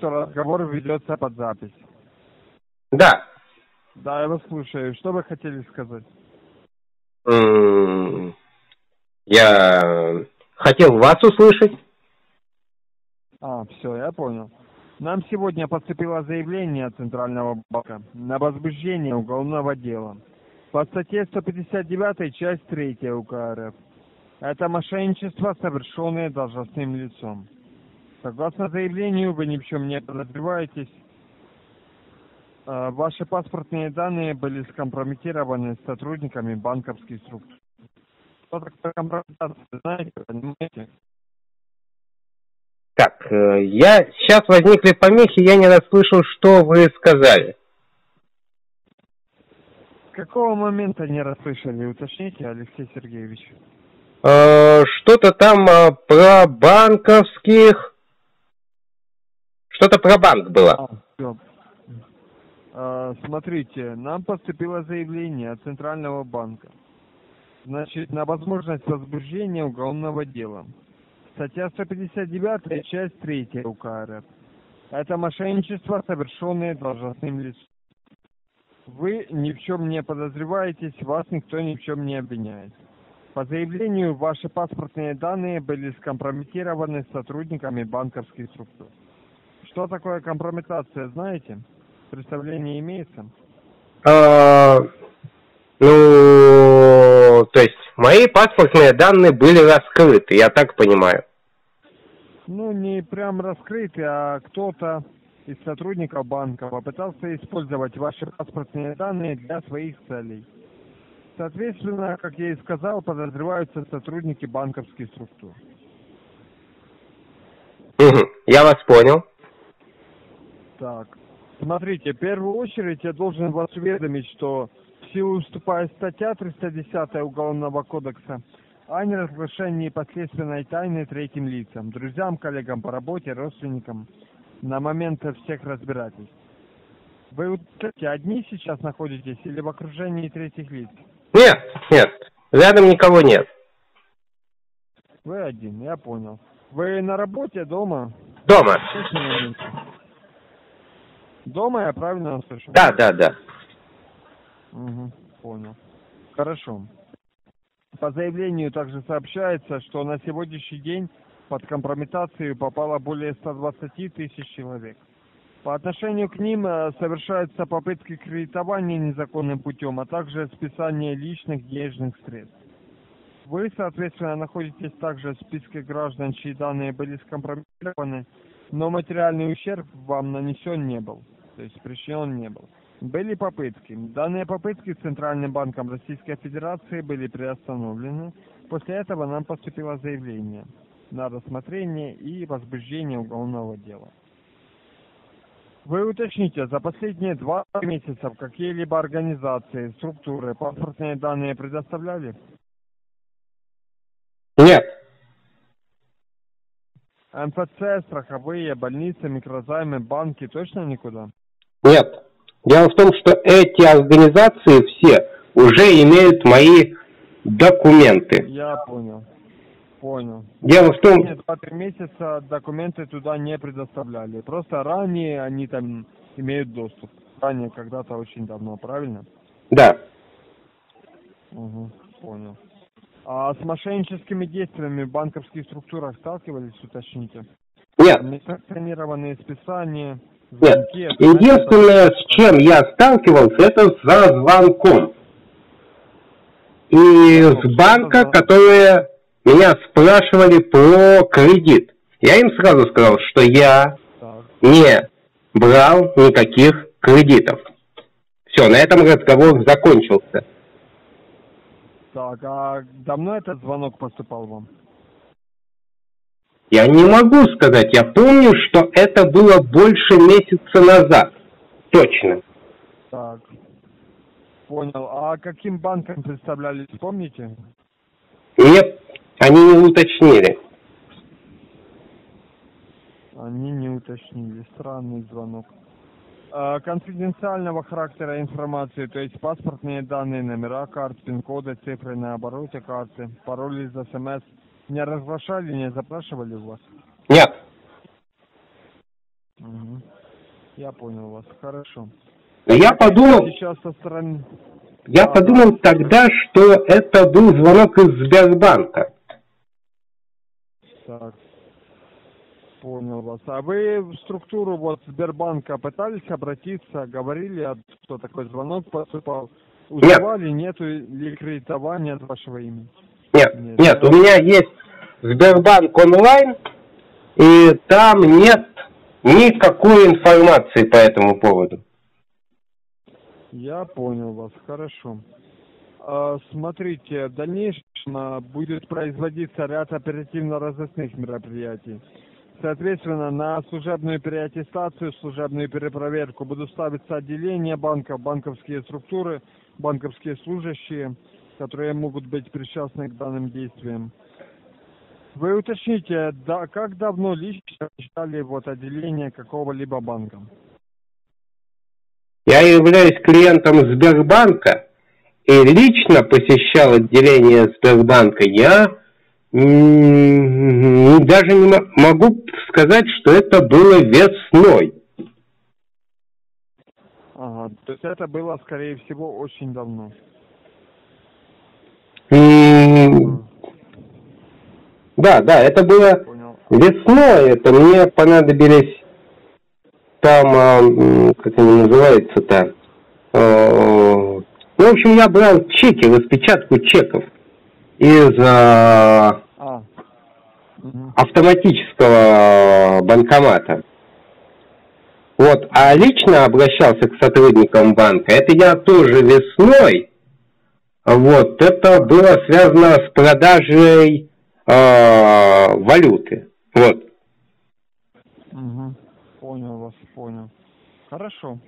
что разговор ведется под запись. Да. Да, я вас слушаю. Что вы хотели сказать? Я хотел вас услышать. А, все, я понял. Нам сегодня поступило заявление от Центрального банка на возбуждение уголовного дела. По статье 159, часть 3 УК РФ. Это мошенничество, совершенное должностным лицом. Согласно заявлению, вы ни в чем не подозреваетесь. А, Ваши паспортные данные были скомпрометированы сотрудниками банковских структур. Что такое компрометация, знаете, понимаете? Так, э, я сейчас возникли помехи, я не расслышал, что вы сказали. С какого момента не расслышали? Уточните, Алексей Сергеевич. Э, Что-то там э, про банковских... Что-то про банк было. А. А, Смотрите, нам поступило заявление от Центрального банка. Значит, на возможность возбуждения уголовного дела. Статья 159, часть 3 УК РФ. Это мошенничество, совершенное должностным лицом. Вы ни в чем не подозреваетесь, вас никто ни в чем не обвиняет. По заявлению, ваши паспортные данные были скомпрометированы сотрудниками банковских структур. Что такое компрометация, знаете? Представление имеется? А, Ну, то есть мои паспортные данные были раскрыты, я так понимаю. Ну, не прям раскрытый, а кто-то из сотрудников банка попытался использовать ваши паспортные данные для своих целей. Соответственно, как я и сказал, подозреваются сотрудники банковских структур. Мгм, Я вас понял. Так, смотрите, в первую очередь я должен вас уведомить, что в силу вступает статья 310 Уголовного кодекса о неразглашении последственной тайны третьим лицам, друзьям, коллегам по работе, родственникам на момент всех разбирательств. Вы вот эти одни сейчас находитесь или в окружении третьих лиц? Нет, нет, рядом никого нет. Вы один, я понял. Вы на работе, дома? Дома. Дома я правильно услышал? Да, да, да. Угу, понял. Хорошо. По заявлению также сообщается, что на сегодняшний день под компрометацию попало более 120 тысяч человек. По отношению к ним э, совершаются попытки кредитования незаконным путем, а также списание личных денежных средств. Вы, соответственно, находитесь также в списке граждан, чьи данные были скомпрометированы, но материальный ущерб вам нанесен не был, то есть причинен не был. Были попытки. Данные попытки Центральным банком Российской Федерации были приостановлены. После этого нам поступило заявление на рассмотрение и возбуждение уголовного дела. Вы уточните, за последние два месяца какие-либо организации, структуры паспортные данные предоставляли? Нет, МФЦ, страховые, больницы, микрозаймы, банки точно никуда? Нет. Дело в том, что эти организации все уже имеют мои документы. Я понял. Понял. Дело в том, Последние два-три месяца документы туда не предоставляли. Просто ранее они там имеют доступ. Ранее, когда-то очень давно, правильно? да, Угу, понял. А с мошенническими действиями в банковских структурах сталкивались, уточните? нет, Несанкционированные списания, нет. Единственное, с чем я сталкивался, это за звонком. И с банка, которые меня спрашивали про кредит. Я им сразу сказал, что я Так, не брал никаких кредитов. Все, на этом разговор закончился. так, а давно этот звонок поступал вам? Я не могу сказать, я помню, что это было больше месяца назад. Точно. Так, понял. А каким банком представлялись, помните? Нет, они не уточнили. Они не уточнили. Странный звонок. А, конфиденциального характера информации, то есть паспортные данные, номера карт, пин-коды, цифры на обороте карты, пароли из СМС не разглашали, не запрашивали у вас? Нет. Мгм. Я понял вас, хорошо. Я подумал, Сейчас со стороны... я Да, подумал да. тогда, что это был звонок из Сбербанка. Так. Понял вас. А вы в структуру вот Сбербанка пытались обратиться, говорили, что такой звонок поступал? Узнавали, нету ли кредитования от вашего имени? Нет, Нет, нет, у меня есть Сбербанк онлайн, и там нет никакой информации по этому поводу. Я понял вас, хорошо. А, смотрите, в дальнейшем а, будет производиться ряд оперативно-розыскных мероприятий. Соответственно, на служебную переаттестацию, служебную перепроверку будут ставиться отделения банков, банковские структуры, банковские служащие, которые могут быть причастны к данным действиям. Вы уточните, да, как давно лично посещали вот отделение какого-либо банка? Я являюсь клиентом Сбербанка и лично посещал отделение Сбербанка. Я даже не мо- могу сказать, что это было весной. Ага, то есть это было, скорее всего, очень давно. М, Да, да, это было Понял. весной. Это мне понадобились там, а, как они называются-то, э, ну, в общем, я брал чеки, распечатку чеков из а, А. Автоматического банкомата. Вот, а лично обращался к сотрудникам банка, это я тоже весной, вот, это было связано с продажей э, валюты, вот. Мгм. Понял вас, понял. Хорошо.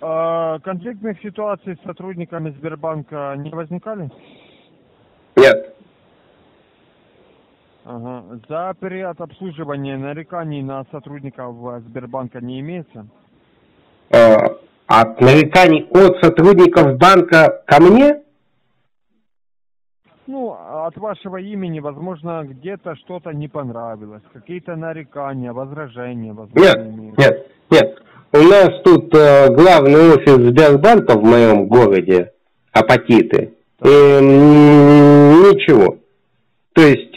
А, конфликтных ситуаций с сотрудниками Сбербанка не возникали? Нет, Ага. За период обслуживания нареканий на сотрудников э, Сбербанка не имеется? э, от нареканий от сотрудников банка ко мне, Ну, от вашего имени, возможно, где-то что-то не понравилось, какие-то нарекания, возражения, возможно, Нет, нет, нет. У нас тут э, главный офис Сбербанка в моем городе, апатиты. И, м, ничего. То есть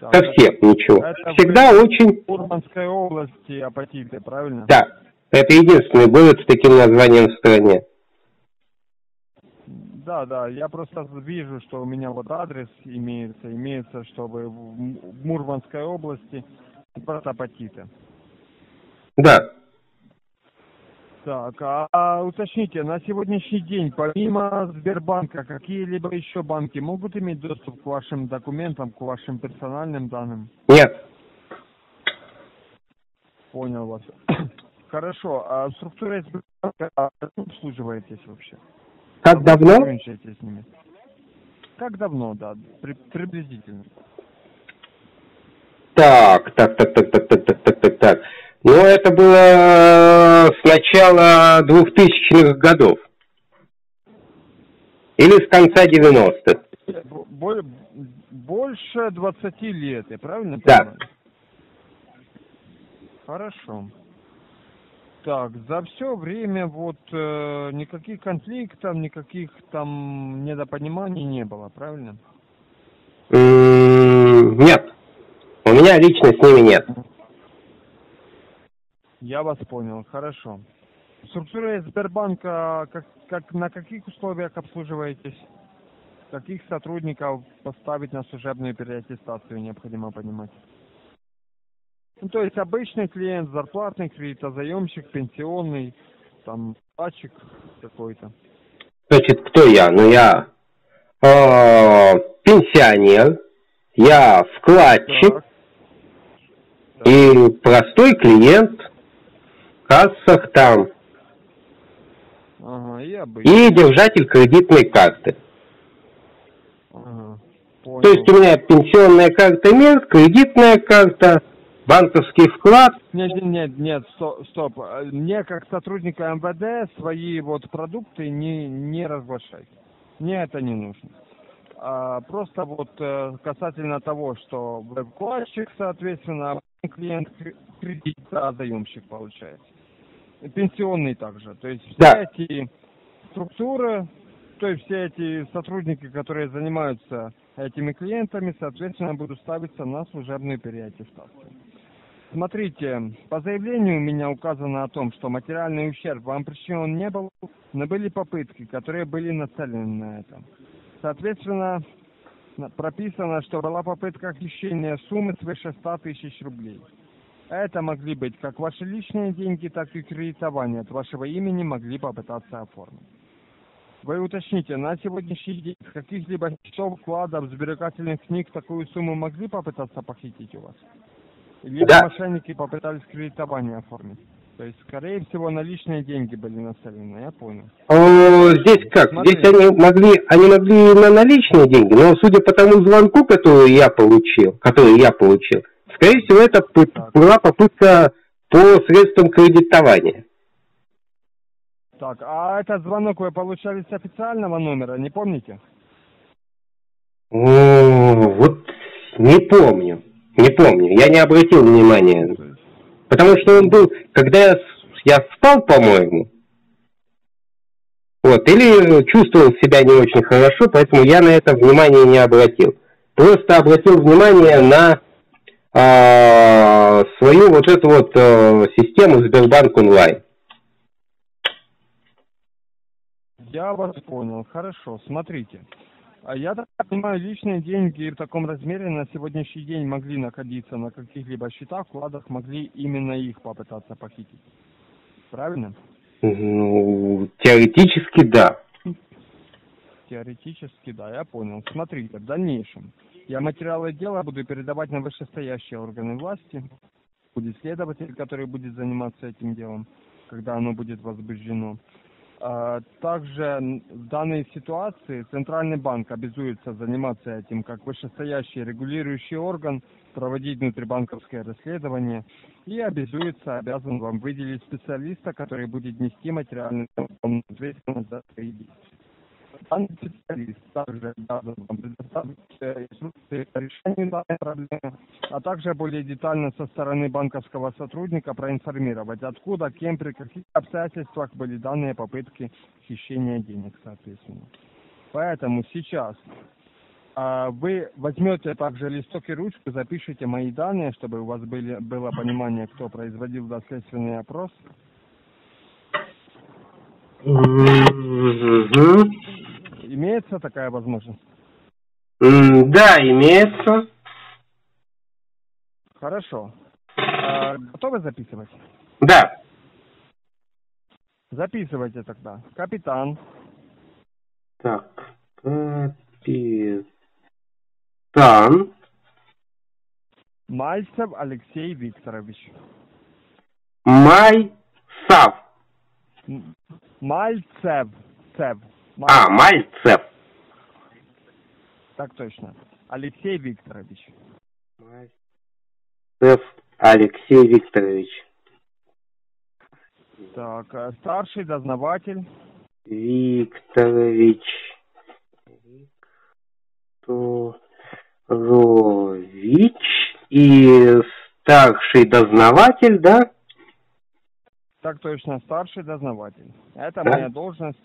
Так, совсем ничего. это Всегда очень... в Урманской области апатиты, правильно? Да, это единственный город с таким названием в стране. Да, да, я просто вижу, что у меня вот адрес имеется, имеется, чтобы в Мурманской области просто апатиты. Да. Так, а, а уточните, на сегодняшний день, помимо Сбербанка, какие-либо еще банки могут иметь доступ к вашим документам, к вашим персональным данным? Нет. Понял вас. Хорошо, а структура а обслуживаетесь вообще? Как давно? Сотрудничаете с ними? Как давно, да, при- приблизительно. Так, так, так, так, так, так, так, так, так, так. Ну, это было с начала 2000-х годов. Или с конца 90-х. Бо- боль- Больше 20 лет, я правильно Да. понимаю? Хорошо. Так, за все время вот э, никаких конфликтов, никаких там недопониманий не было, правильно? Нет. У меня лично с ними нет. Я вас понял, хорошо. Структура Сбербанка, как, как, на каких условиях обслуживаетесь? Каких сотрудников поставить на служебную переаттестацию, необходимо понимать? Ну, то есть обычный клиент, зарплатный кредитозаемщик, пенсионный, там, платчик какой-то. Значит, кто я? Ну, я э, пенсионер, я вкладчик Так. и простой клиент в кассах там Ага, и обычный. и держатель кредитной карты. Ага, То есть у меня пенсионная карта МИР, кредитная карта, банковский вклад. Нет, нет, нет, нет, стоп, стоп. Мне как сотруднику МВД свои вот продукты не, не разглашать. Мне это не нужно. А, просто вот э, касательно того, что вкладчик, соответственно, а клиент кре- кредит, да, заемщик получается. И пенсионный также. То есть все Да. эти структуры, то есть все эти сотрудники, которые занимаются этими клиентами, соответственно, будут ставиться на служебную переаттестацию. Смотрите, по заявлению у меня указано о том, что материальный ущерб вам причинен не был, но были попытки, которые были нацелены на это. Соответственно, прописано, что была попытка хищения суммы свыше 100 тысяч рублей. Это могли быть как ваши личные деньги, так и кредитование от вашего имени могли попытаться оформить. Вы уточните, на сегодняшний день с каких-либо счетов, вкладов, сберегательных книг такую сумму могли попытаться похитить у вас? Либо Да. мошенники попытались кредитование оформить? То есть, скорее всего, наличные деньги были нацелены, я понял. О, здесь как? Смотри. Здесь они могли, они могли на наличные деньги, но судя по тому звонку, который я получил, который я получил, скорее всего, это Так. была попытка по средствам кредитования. Так, а этот звонок вы получали с официального номера, не помните? О, вот не помню, не помню, я не обратил внимания. Потому что он был, когда я, я спал, по-моему, вот, или чувствовал себя не очень хорошо, поэтому я на это внимание не обратил. Просто обратил внимание на а, свою вот эту вот э, систему Сбербанк онлайн. Я вас понял, хорошо, смотрите. А Я так понимаю, личные деньги в таком размере на сегодняшний день могли находиться на каких-либо счетах, вкладах, могли именно их попытаться похитить. Правильно? Ну, теоретически да. Теоретически, да, я понял. Смотрите, в дальнейшем я материалы дела буду передавать на вышестоящие органы власти. Будет следователь, который будет заниматься этим делом, когда оно будет возбуждено. А, Также в данной ситуации Центральный банк обязуется заниматься этим как вышестоящий регулирующий орган, проводить внутрибанковское расследование и обязуется, обязан вам выделить специалиста, который будет нести материальную ответственность за свои действия. Данный специалист также вам предоставить инструкции по решению данной проблемы, а также более детально со стороны банковского сотрудника проинформировать, откуда, кем, при каких обстоятельствах были данные попытки хищения денег, соответственно. Поэтому сейчас а, вы возьмете также листок и ручку, запишите мои данные, чтобы у вас были, было понимание, кто производил доследственный опрос. Имеется такая возможность? М, Да, имеется. Хорошо. А, готовы записывать? Да. Записывайте тогда. Капитан Так, капитан. Мальцев Алексей Викторович. Майсав. М- Мальцев. Цев. А, Мальцев. Так точно. Алексей Викторович. Мальцев Алексей Викторович. Так, а, старший дознаватель Викторович. Викторович. И старший дознаватель, да? Так точно, старший дознаватель. Это Да? моя должность,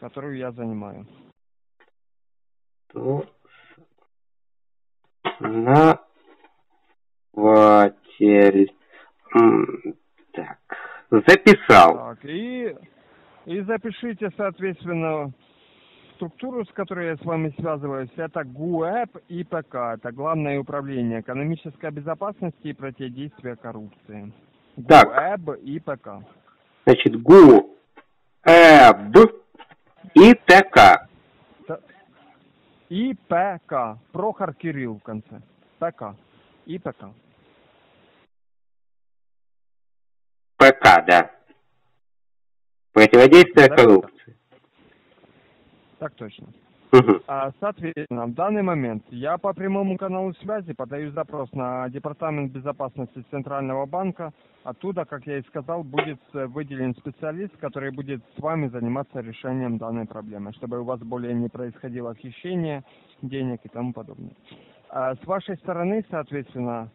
которую я занимаю. Дознаватель. М, Так, записал. Так, и, и запишите, соответственно, структуру, с которой я с вами связываюсь. Это ГУЭП и ПК. Это Главное управление экономической безопасности и противодействия коррупции. Так. ГУЭБ и ПК. Значит, ГУ, ЭБ и ТК. Т- И ПК. Прохор Кирилл в конце. ПК. И ПК. ПК, да. Противодействие Да, коррупции. Так точно. А, Соответственно, в данный момент я по прямому каналу связи подаю запрос на Департамент безопасности Центрального банка. Оттуда, как я и сказал, будет э, выделен специалист, который будет с вами заниматься решением данной проблемы, чтобы у вас более не происходило хищение денег и тому подобное. А С вашей стороны, соответственно,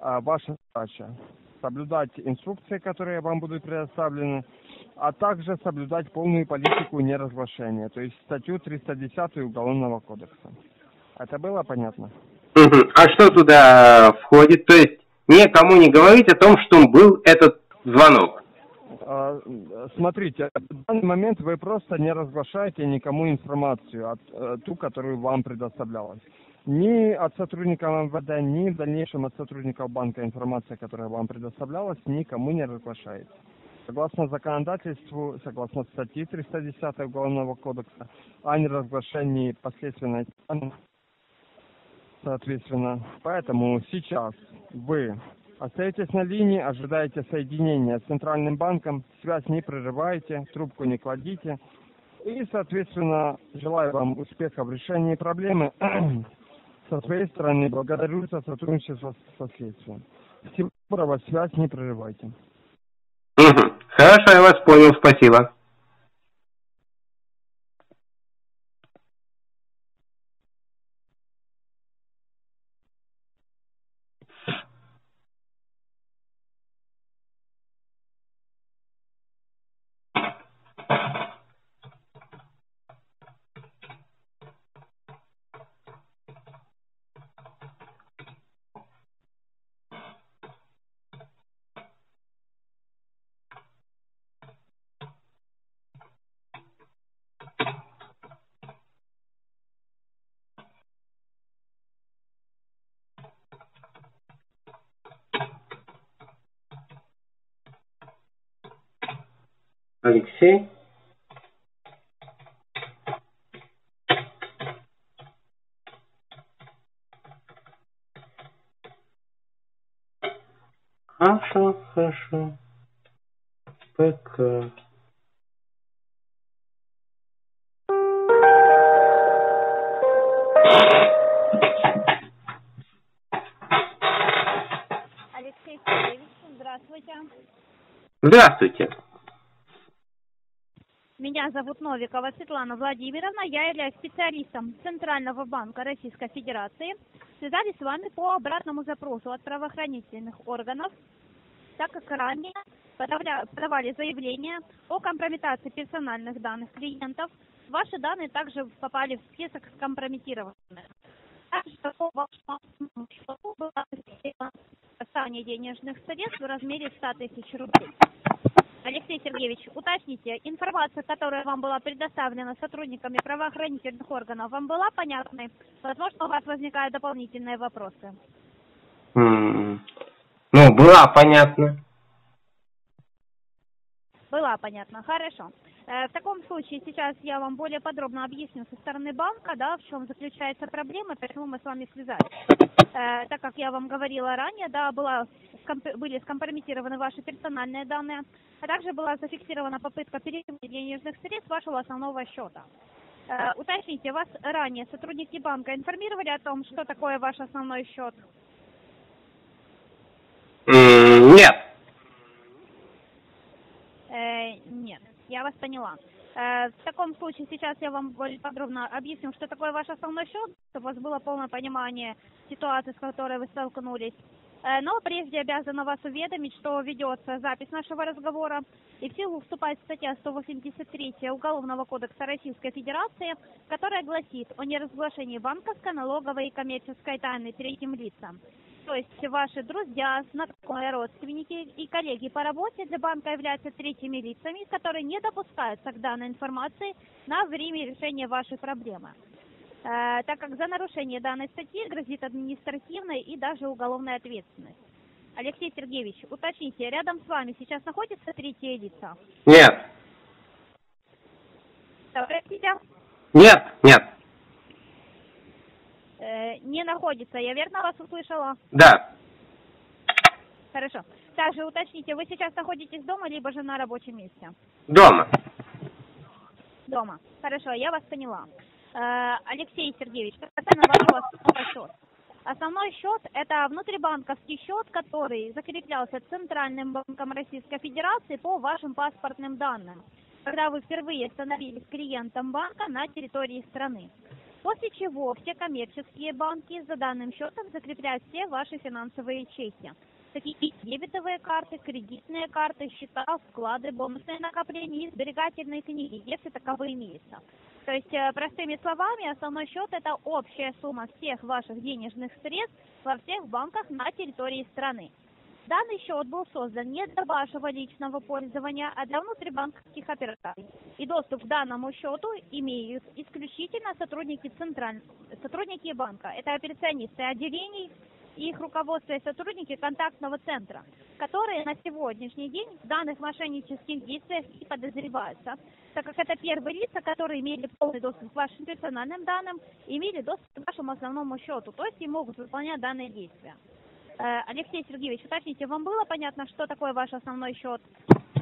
а, ваша задача соблюдать инструкции, которые вам будут предоставлены, а также соблюдать полную политику неразглашения, то есть статью 310 Уголовного кодекса. Это было понятно? А что туда входит? То есть никому не говорить о том, что был этот звонок. А, Смотрите, в данный момент вы просто не разглашаете никому информацию, от, э, ту, которую вам предоставлялась. Ни от сотрудников МВД, ни в дальнейшем от сотрудников банка информация, которая вам предоставлялась, никому не разглашается. Согласно законодательству, согласно статье 310 Уголовного кодекса о неразглашении последственной соответственно. Поэтому сейчас вы остаетесь на линии, ожидаете соединения с Центральным банком, связь не прерывайте, трубку не кладите. И, соответственно, желаю вам успеха в решении проблемы. Со своей стороны благодарю за сотрудничество со следствием. Всего доброго, связь не прерывайте. Хорошо, я вас понял, спасибо. Алексей? Хорошо, хорошо. Пока. Алексей Сергеевич, здравствуйте. Здравствуйте. Зовут Новикова Светлана Владимировна. Я являюсь специалистом Центрального банка Российской Федерации. Связались с вами по обратному запросу от правоохранительных органов, так как ранее подавали заявление о компрометации персональных данных клиентов. Ваши данные также попали в список скомпрометированных. Также по вашему было списание денежных средств в размере 100 тысяч рублей. Алексей Сергеевич, уточните, информация, которая вам была предоставлена сотрудниками правоохранительных органов, вам была понятной? Возможно, у вас возникают дополнительные вопросы. М, Ну, была понятно. Была понятно, хорошо. Э, В таком случае сейчас я вам более подробно объясню со стороны банка, да, в чем заключается проблема, почему мы с вами связались. Э, Так как я вам говорила ранее, да, была, были скомпрометированы ваши персональные данные, а также была зафиксирована попытка перевода денежных средств вашего основного счета. Э, Уточните, вас ранее сотрудники банка информировали о том, что такое ваш основной счет? Нет. Э, нет, я вас поняла. Э, в таком случае сейчас я вам более подробно объясню, что такое ваш основной счет, чтобы у вас было полное понимание ситуации, с которой вы столкнулись. Э, но прежде обязана вас уведомить, что ведется запись нашего разговора, и в силу вступает статья 183 Уголовного кодекса Российской Федерации, которая гласит о неразглашении банковской, налоговой и коммерческой тайны третьим лицам. То есть ваши друзья, знакомые, родственники и коллеги по работе для банка являются третьими лицами, которые не допускаются к данной информации на время решения вашей проблемы. Э, так как за нарушение данной статьи грозит административная и даже уголовная ответственность. Алексей Сергеевич, уточните, рядом с вами сейчас находятся третьи лица? Нет. Простите, Нет. Нет. Э, не находится, я верно вас услышала? Да. Хорошо. Также уточните, вы сейчас находитесь дома, либо же на рабочем месте? Дома. Дома. Хорошо, я вас поняла. Э, Алексей Сергеевич, касательно вашего счета. Основной счет – это внутрибанковский счет, который закреплялся Центральным банком Российской Федерации по вашим паспортным данным, когда вы впервые становились клиентом банка на территории страны. После чего все коммерческие банки за данным счетом закрепляют все ваши финансовые ячейки. такие дебетовые карты, кредитные карты, счета, вклады, бонусные накопления и сберегательные книги, если таковые имеются. То есть, э, простыми словами, основной счет – это общая сумма всех ваших денежных средств во всех банках на территории страны. Данный счет был создан не для вашего личного пользования, а для внутрибанковских операций. И доступ к данному счету имеют исключительно сотрудники централь... сотрудники банка. Это операционисты отделений, их руководство и сотрудники контактного центра, которые на сегодняшний день в данных мошеннических действиях и подозреваются, так как это первые лица, которые имели полный доступ к вашим персональным данным, имели доступ к вашему основному счету, то есть и могут выполнять данные действия. Э, Алексей Сергеевич, уточните, вам было понятно, что такое ваш основной счет?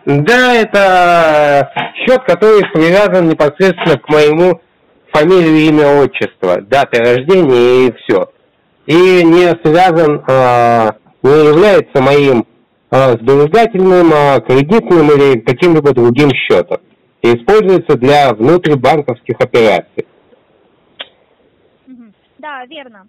Да, это счет, который привязан непосредственно к моему фамилию, имя, отчество, дата рождения и все и не связан, э, не является моим э, сберегательным, э, кредитным или каким-либо другим счетом. И используется для внутрибанковских операций. Да, верно.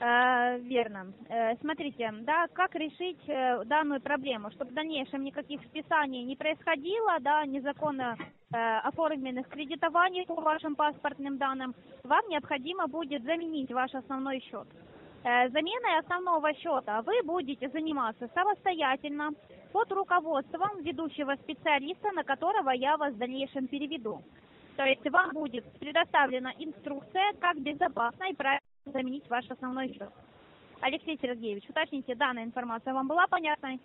Э, верно. Э, смотрите, да, как решить э, данную проблему, чтобы в дальнейшем никаких списаний не происходило, да, незаконно оформленных кредитований по вашим паспортным данным, вам необходимо будет заменить ваш основной счет. Заменой основного счета вы будете заниматься самостоятельно под руководством ведущего специалиста, на которого я вас в дальнейшем переведу. То есть вам будет предоставлена инструкция, как безопасно и правильно заменить ваш основной счет. Алексей Сергеевич, уточните, данная информация вам была понятной?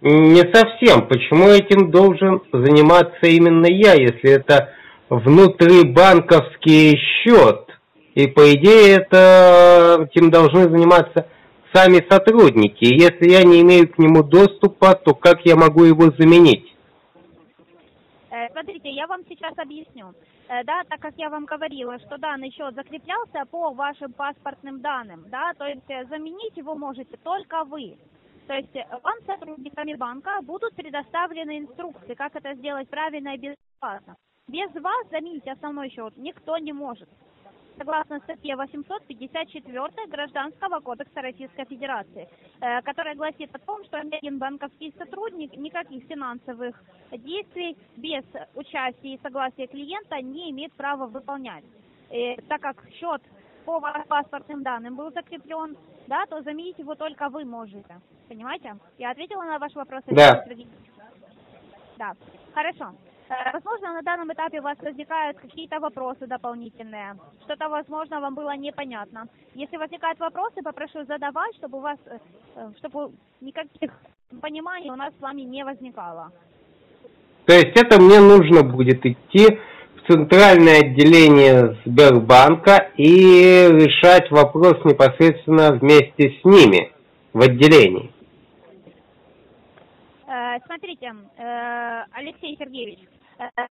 Не совсем. Почему этим должен заниматься именно я, если это внутрибанковский счет? И по идее это этим должны заниматься сами сотрудники. Если я не имею к нему доступа, то как я могу его заменить? Э, смотрите, я вам сейчас объясню. Э, да, так как я вам говорила, что данный счет закреплялся по вашим паспортным данным, да, то есть э, заменить его можете только вы. То есть вам, сотрудниками банка, будут предоставлены инструкции, как это сделать правильно и безопасно. Без вас заменить основной счет никто не может согласно статье 854 Гражданского кодекса Российской Федерации, э, которая гласит о том, что ни один банковский сотрудник никаких финансовых действий без участия и согласия клиента не имеет права выполнять. И, так как счет по паспортным данным был закреплен, да, то заменить его только вы можете. Понимаете? Я ответила на ваш вопрос? Да. Да. Хорошо. Э, возможно, на данном этапе у вас возникают какие-то вопросы дополнительные. Что-то, возможно, вам было непонятно. Если возникают вопросы, попрошу задавать, чтобы у вас, э, э, чтобы никаких пониманий у нас с вами не возникало. То есть это мне нужно будет идти в центральное отделение Сбербанка и решать вопрос непосредственно вместе с ними в отделении. Смотрите, Алексей Сергеевич,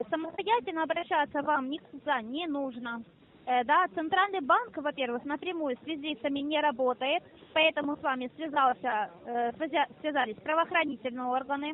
самостоятельно обращаться вам никуда не нужно. Э, да, Центральный банк, во-первых, напрямую с визитами не работает, поэтому с вами связался, э, связались правоохранительные органы,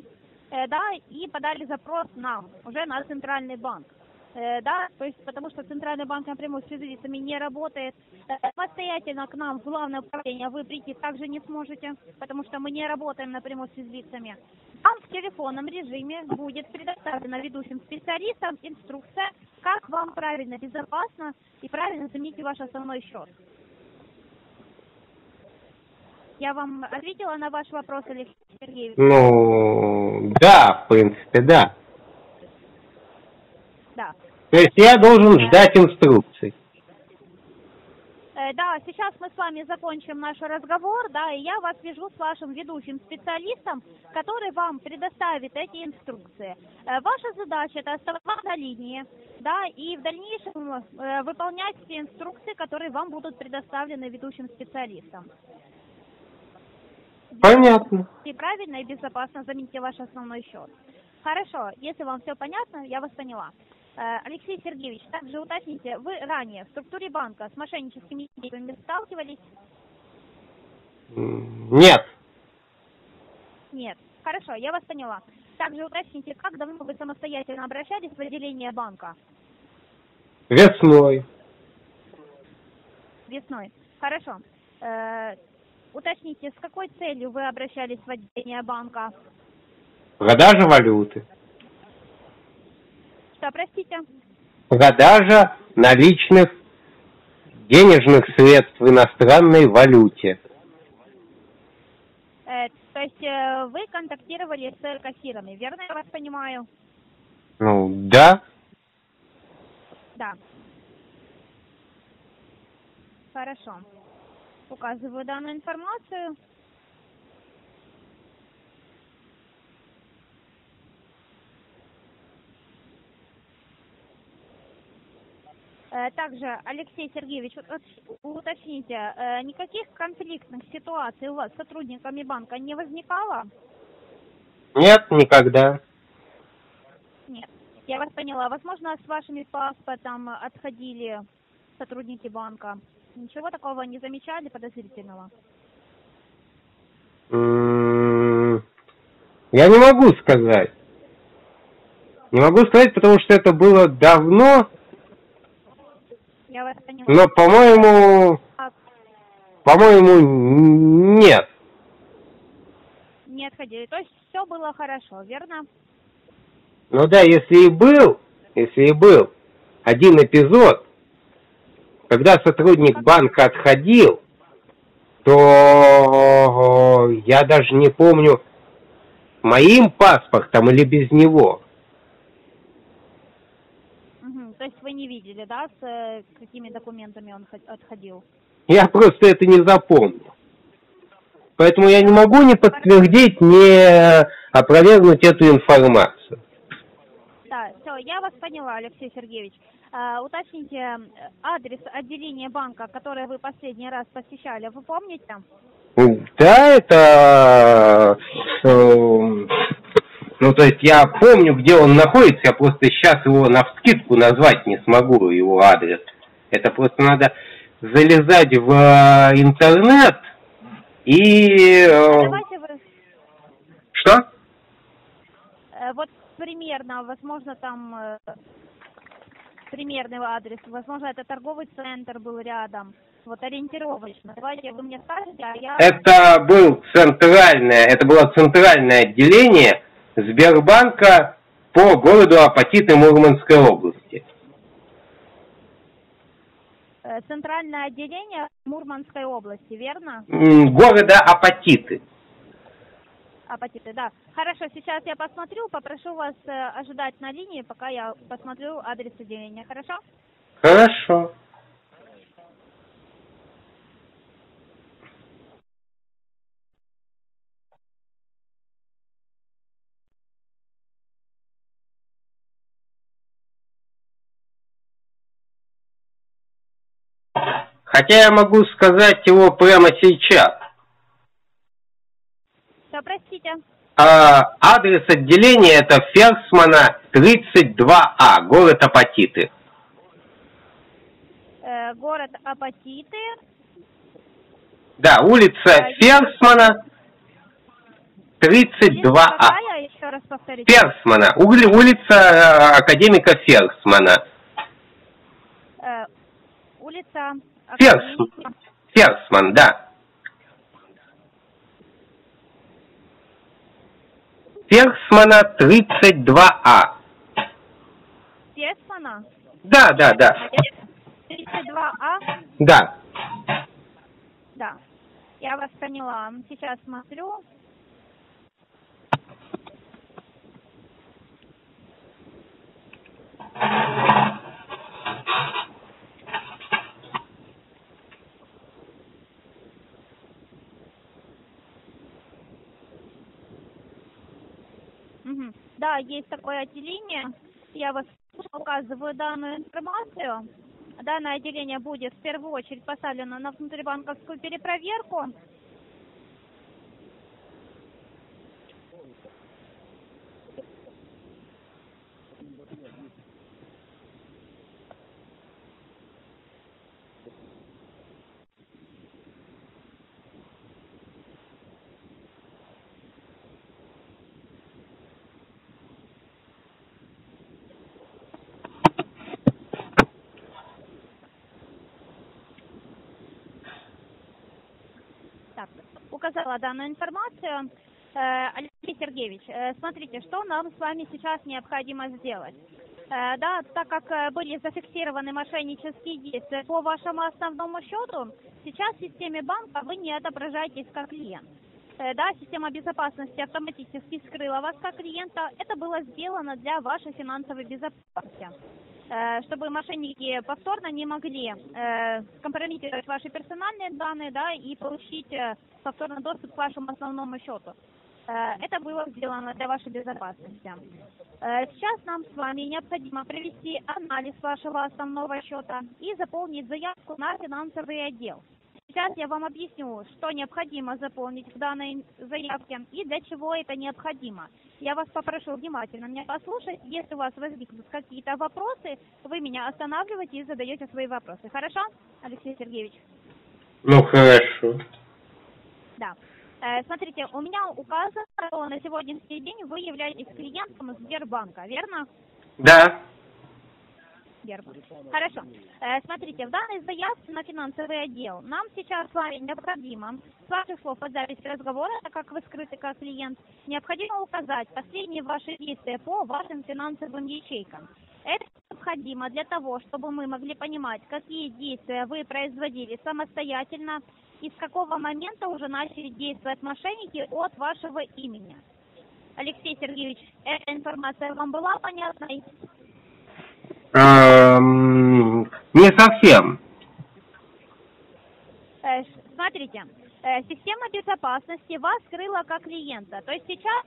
да, и подали запрос нам, уже на Центральный банк. Э, да, то есть потому что Центральный банк напрямую с физлицами не работает. Э, самостоятельно к нам в главное управление вы прийти также не сможете, потому что мы не работаем напрямую с физлицами. Вам в телефонном режиме будет предоставлена ведущим специалистам инструкция, как вам правильно, безопасно и правильно заменить ваш основной счет. Я вам ответила на ваш вопрос, Алексей Сергеевич? Ну, да, в принципе, да. То есть я должен ждать инструкций. Э, да, сейчас мы с вами закончим наш разговор, да, и я вас свяжу с вашим ведущим специалистом, который вам предоставит эти инструкции. Э, ваша задача это оставаться на линии, да, и в дальнейшем э, выполнять все инструкции, которые вам будут предоставлены ведущим специалистом. Понятно. И правильно и безопасно замените ваш основной счет. Хорошо, если вам все понятно, я вас поняла. Э, Алексей Сергеевич, также уточните, вы ранее в структуре банка с мошенническими действиями сталкивались? Нет. Нет. Хорошо, я вас поняла. Также уточните, как давно вы самостоятельно обращались в отделение банка? Весной. Весной. Хорошо. Э, уточните, с какой целью вы обращались в отделение банка? Продажа валюты. Что, простите? Продажа наличных денежных средств в иностранной валюте. Э, то есть э, вы контактировали с кассирами, верно я вас понимаю? Ну, да. Да. Хорошо. Указываю данную информацию. Также, Алексей Сергеевич, уточните, э, никаких конфликтных ситуаций у вас с сотрудниками банка не возникало? Нет, никогда. Нет. Я вас поняла. Возможно, с вашими паспортом отходили сотрудники банка. Ничего такого не замечали подозрительного? М, Я не могу сказать. Не могу сказать, потому что это было давно, Я вас поняла. но, по-моему, А, по-моему, нет. не отходили. То есть все было хорошо, верно? Ну да, если и был, если и был один эпизод, когда сотрудник банка отходил, то я даже не помню, моим паспортом или без него. Мгм. То есть вы не видели, да, с э, какими документами он хо- отходил? Я просто это не запомнил. Поэтому я не могу ни подтвердить, ни опровергнуть эту информацию. Да, все, я вас поняла, Алексей Сергеевич. А, уточните э, адрес отделения банка, которое вы последний раз посещали, вы помните? Да, это... ну, то есть я помню, где он находится, я просто сейчас его на вскидку назвать не смогу, его адрес. Это просто надо залезать в э, интернет и... э, Давайте вы, Что? э, вот примерно, возможно, там примерный адрес, возможно, это торговый центр был рядом. Вот ориентировочно. Давайте вы мне скажете, а я... Это был центральное, это было центральное отделение Сбербанка по городу Апатиты Мурманской области. Э, Центральное отделение Мурманской области, верно? Города Апатиты. Апатиты, да. Хорошо, сейчас я посмотрю, попрошу вас э, ожидать на линии, пока я посмотрю адрес отделения, хорошо? Хорошо. Хотя я могу сказать его прямо сейчас. Что, простите? А, адрес отделения это Ферсмана 32А, город Апатиты. Э, город Апатиты, Да, улица А, Ферсмана 32А. какая, еще раз повторите? Ферсмана, улица э, академика Ферсмана. Э, улица... Ферс. Академика. Ферсман, да. Ферсмана 32А. Ферсмана? Да, да, да. 32А? Да. Да. Я вас поняла. Сейчас смотрю. Мгм. Да, есть такое отделение. Я вас указываю данную информацию. Данное отделение будет в первую очередь поставлено на внутрибанковскую перепроверку. Указала данную информацию. Э, Алексей Сергеевич, э, смотрите, что нам с вами сейчас необходимо сделать. Э, Да, так как были зафиксированы мошеннические действия по вашему основному счету, сейчас в системе банка вы не отображаетесь как клиент. Да, система безопасности автоматически скрыла вас как клиента. Это было сделано для вашей финансовой безопасности чтобы мошенники повторно не могли э, компрометировать ваши персональные данные, да, и получить э, повторно доступ к вашему основному счету. Э, Это было сделано для вашей безопасности. Э, Сейчас нам с вами необходимо провести анализ вашего основного счета и заполнить заявку на финансовый отдел. Сейчас я вам объясню, что необходимо заполнить в данной заявке и для чего это необходимо. Я вас попрошу внимательно меня послушать. Если у вас возникнут какие-то вопросы, вы меня останавливаете и задаете свои вопросы. Хорошо, Алексей Сергеевич? Ну, хорошо. Да. Э, Смотрите, у меня указано, что на сегодняшний день вы являетесь клиентом Сбербанка, верно? Да. Верно. Хорошо. Э, Смотрите, в данной заявке на финансовый отдел нам сейчас с вами необходимо, с ваших слов под запись разговора, так как вы скрыты как клиент, необходимо указать последние ваши действия по вашим финансовым ячейкам. Это необходимо для того, чтобы мы могли понимать, какие действия вы производили самостоятельно и с какого момента уже начали действовать мошенники от вашего имени. Алексей Сергеевич, эта информация вам была понятной? Эм, не совсем. Э, Смотрите, э, система безопасности вас скрыла как клиента. То есть сейчас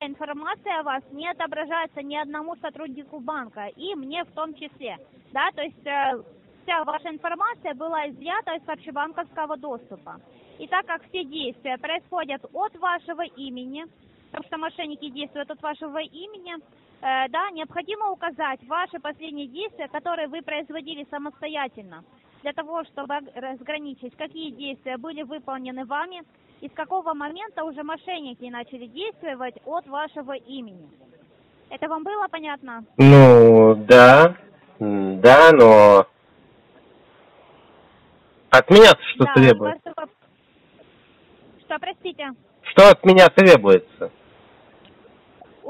информация о вас не отображается ни одному сотруднику банка, и мне в том числе. Да, то есть э, вся ваша информация была изъята из общебанковского доступа. И так как все действия происходят от вашего имени, потому что мошенники действуют от вашего имени, да, необходимо указать ваши последние действия, которые вы производили самостоятельно, для того, чтобы разграничить, какие действия были выполнены вами и с какого момента уже мошенники начали действовать от вашего имени. Это вам было понятно? Ну, да. Да, но... От меня что Да, требуется? Что, простите? Что от меня требуется?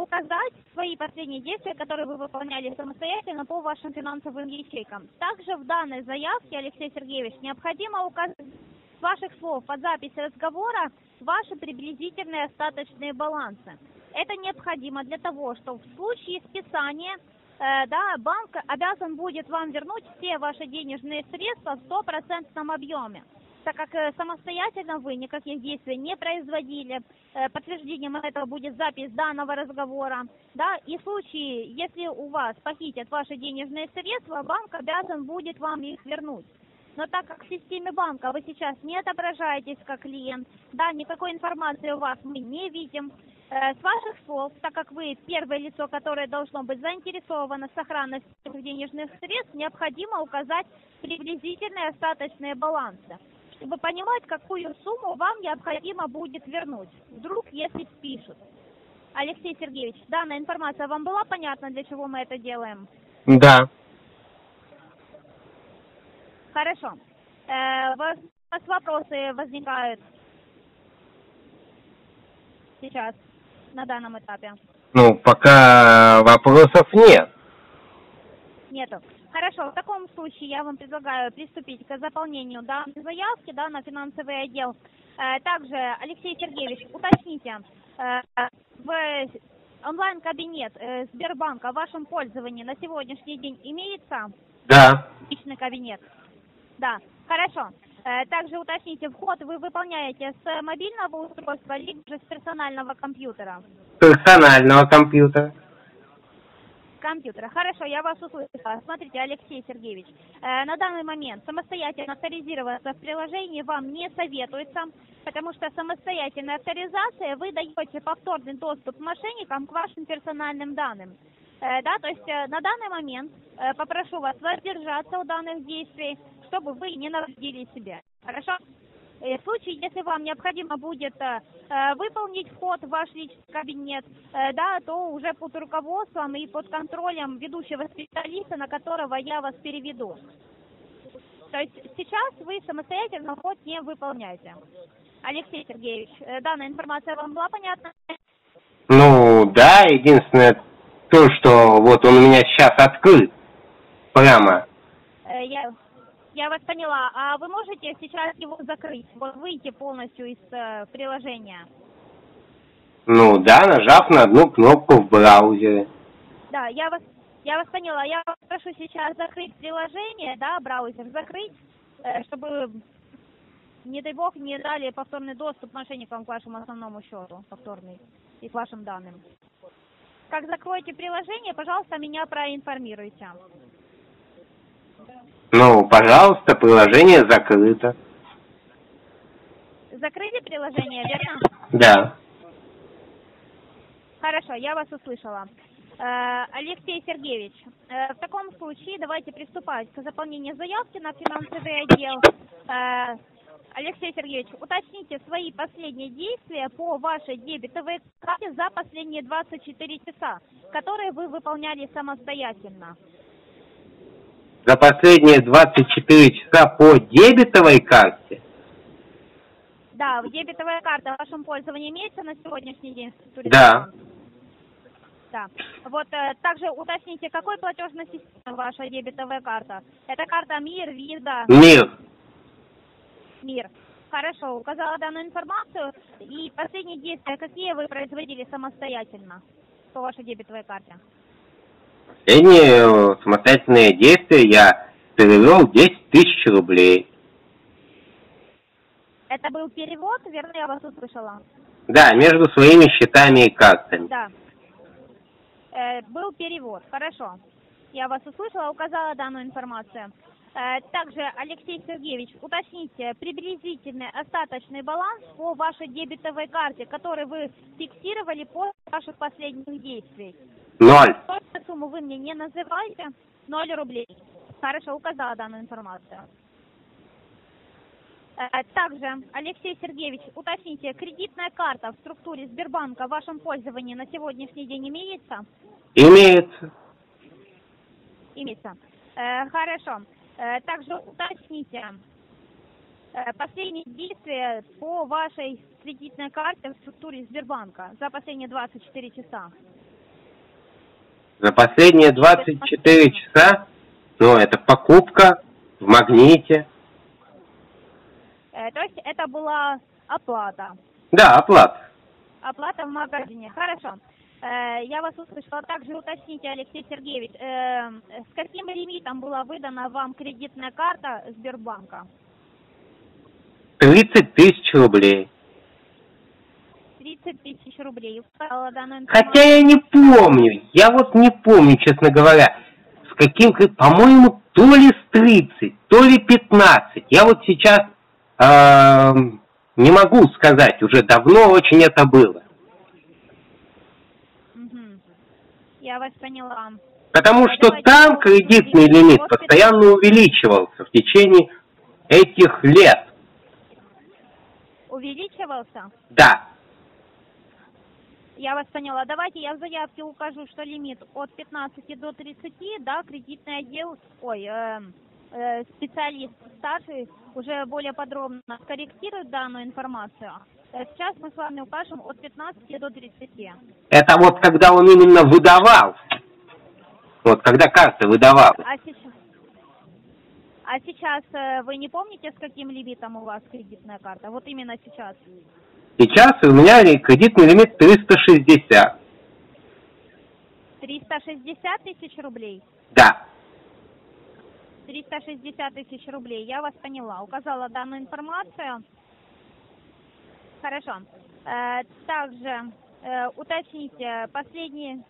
Указать свои последние действия, которые вы выполняли самостоятельно по вашим финансовым ячейкам. Также в данной заявке, Алексей Сергеевич, необходимо указать с ваших слов под запись разговора ваши приблизительные остаточные балансы. Это необходимо для того, чтобы в случае списания э, да, банк обязан будет вам вернуть все ваши денежные средства в стопроцентном объеме так как э, самостоятельно вы никаких действий не производили. Э, Подтверждением этого будет запись данного разговора. Да, и в случае, если у вас похитят ваши денежные средства, банк обязан будет вам их вернуть. Но так как в системе банка вы сейчас не отображаетесь как клиент, да, никакой информации у вас мы не видим, э, с ваших слов, так как вы первое лицо, которое должно быть заинтересовано в сохранности денежных средств, необходимо указать приблизительные остаточные балансы чтобы понимать, какую сумму вам необходимо будет вернуть, вдруг если спишут. Алексей Сергеевич, данная информация вам была понятна, для чего мы это делаем? Да. Хорошо. Э, у вас у вас вопросы возникают сейчас, на данном этапе? Ну, пока вопросов нет. Нету. Хорошо, в таком случае я вам предлагаю приступить к заполнению данной заявки да, на финансовый отдел. Э, Также, Алексей Сергеевич, уточните, э, в онлайн-кабинет э, Сбербанка в вашем пользовании на сегодняшний день имеется Да. личный кабинет? Да, хорошо. Также уточните, вход вы выполняете с мобильного устройства либо же с персонального компьютера? Персонального компьютера. Компьютера. Хорошо, я вас услышала. Смотрите, Алексей Сергеевич, э, на данный момент самостоятельно авторизироваться в приложении вам не советуется, потому что самостоятельная авторизация вы даете повторный доступ мошенникам к вашим персональным данным. Э, да, то есть э, на данный момент э, попрошу вас воздержаться у данных действий, чтобы вы не навредили себе. Хорошо? Э, В случае, если вам необходимо будет э, э, выполнить вход в ваш личный кабинет, да, то уже под руководством и под контролем ведущего специалиста, на которого я вас переведу. То есть сейчас вы самостоятельно вход не выполняете. Алексей Сергеевич, данная информация вам была понятна? Ну, да, единственное то, что вот он у меня сейчас открыт. Прямо. Я, я вас поняла. А вы можете сейчас его закрыть? Вот выйти полностью из э, приложения? Ну, да, нажав на одну кнопку в браузере. Да, я вас, я вас поняла. Я вас прошу сейчас закрыть приложение, да, браузер закрыть, э, чтобы, не дай бог, не дали повторный доступ мошенникам к вашему основному счету, повторный, и к вашим данным. Как закроете приложение, пожалуйста, меня проинформируйте. Ну, пожалуйста, приложение закрыто. Закрыли приложение, верно? Да. Хорошо, я вас услышала. Э, Алексей Сергеевич, э, в таком случае давайте приступать к заполнению заявки на финансовый отдел. Э, Алексей Сергеевич, уточните свои последние действия по вашей дебетовой карте за последние 24 часа, которые вы выполняли самостоятельно. За последние 24 часа по дебетовой карте? Да, дебетовая карта в вашем пользовании имеется на сегодняшний день? Да. Да. Вот э, также уточните, какой платежной системы ваша дебетовая карта? Это карта МИР, ВИЗа, Мир. МИР. Хорошо, указала данную информацию. И последние действия, какие вы производили самостоятельно по вашей дебетовой карте? Последние э, самостоятельные действия я перевел 10 тысяч рублей. Это был перевод, верно я вас услышала? Да, между своими счетами и картами. Да. Э, был перевод, хорошо. Я вас услышала, указала данную информацию. Э, также, Алексей Сергеевич, уточните приблизительный остаточный баланс по вашей дебетовой карте, который вы фиксировали после ваших последних действий. Ноль. Сумму вы мне не называете. Ноль рублей. Хорошо, указала данную информацию. Э, Также, Алексей Сергеевич, уточните, кредитная карта в структуре Сбербанка в вашем пользовании на сегодняшний день имеется? Имеется. Имеется. Э, хорошо. Э, также уточните последние действия по вашей кредитной карте в структуре Сбербанка за последние 24 часа. За последние 24 часа, ну, это покупка в магните. Э, то есть это была оплата. Да, оплата. Оплата в магазине. Хорошо. Э, Я вас услышала. Также уточните, Алексей Сергеевич, э, с каким лимитом была выдана вам кредитная карта Сбербанка? 30 тысяч рублей. 30 тысяч рублей. Хотя я не помню, я вот не помню, честно говоря, с каким, как- по-моему, то ли с 30, то ли 15. Я вот сейчас эм, не могу сказать, уже давно очень это было. Я вас поняла. Потому что там кредитный лимит постоянно увеличивался в течение этих лет. Увеличивался? Да, Я вас поняла. Давайте я в заявке укажу, что лимит от 15 до 30, да, кредитный отдел, ой, э, э, специалист старший уже более подробно корректирует данную информацию. Э, Сейчас мы с вами укажем от 15 до 30. это вот когда он именно выдавал. Вот когда карта выдавал. А сейчас, а сейчас э, вы не помните, с каким лимитом у вас кредитная карта? Вот именно сейчас. Сейчас у меня кредитный лимит 360. 360 тысяч рублей? Да. 360 тысяч рублей. Я вас поняла. Указала данную информацию. Хорошо. Э, также э, уточните, последние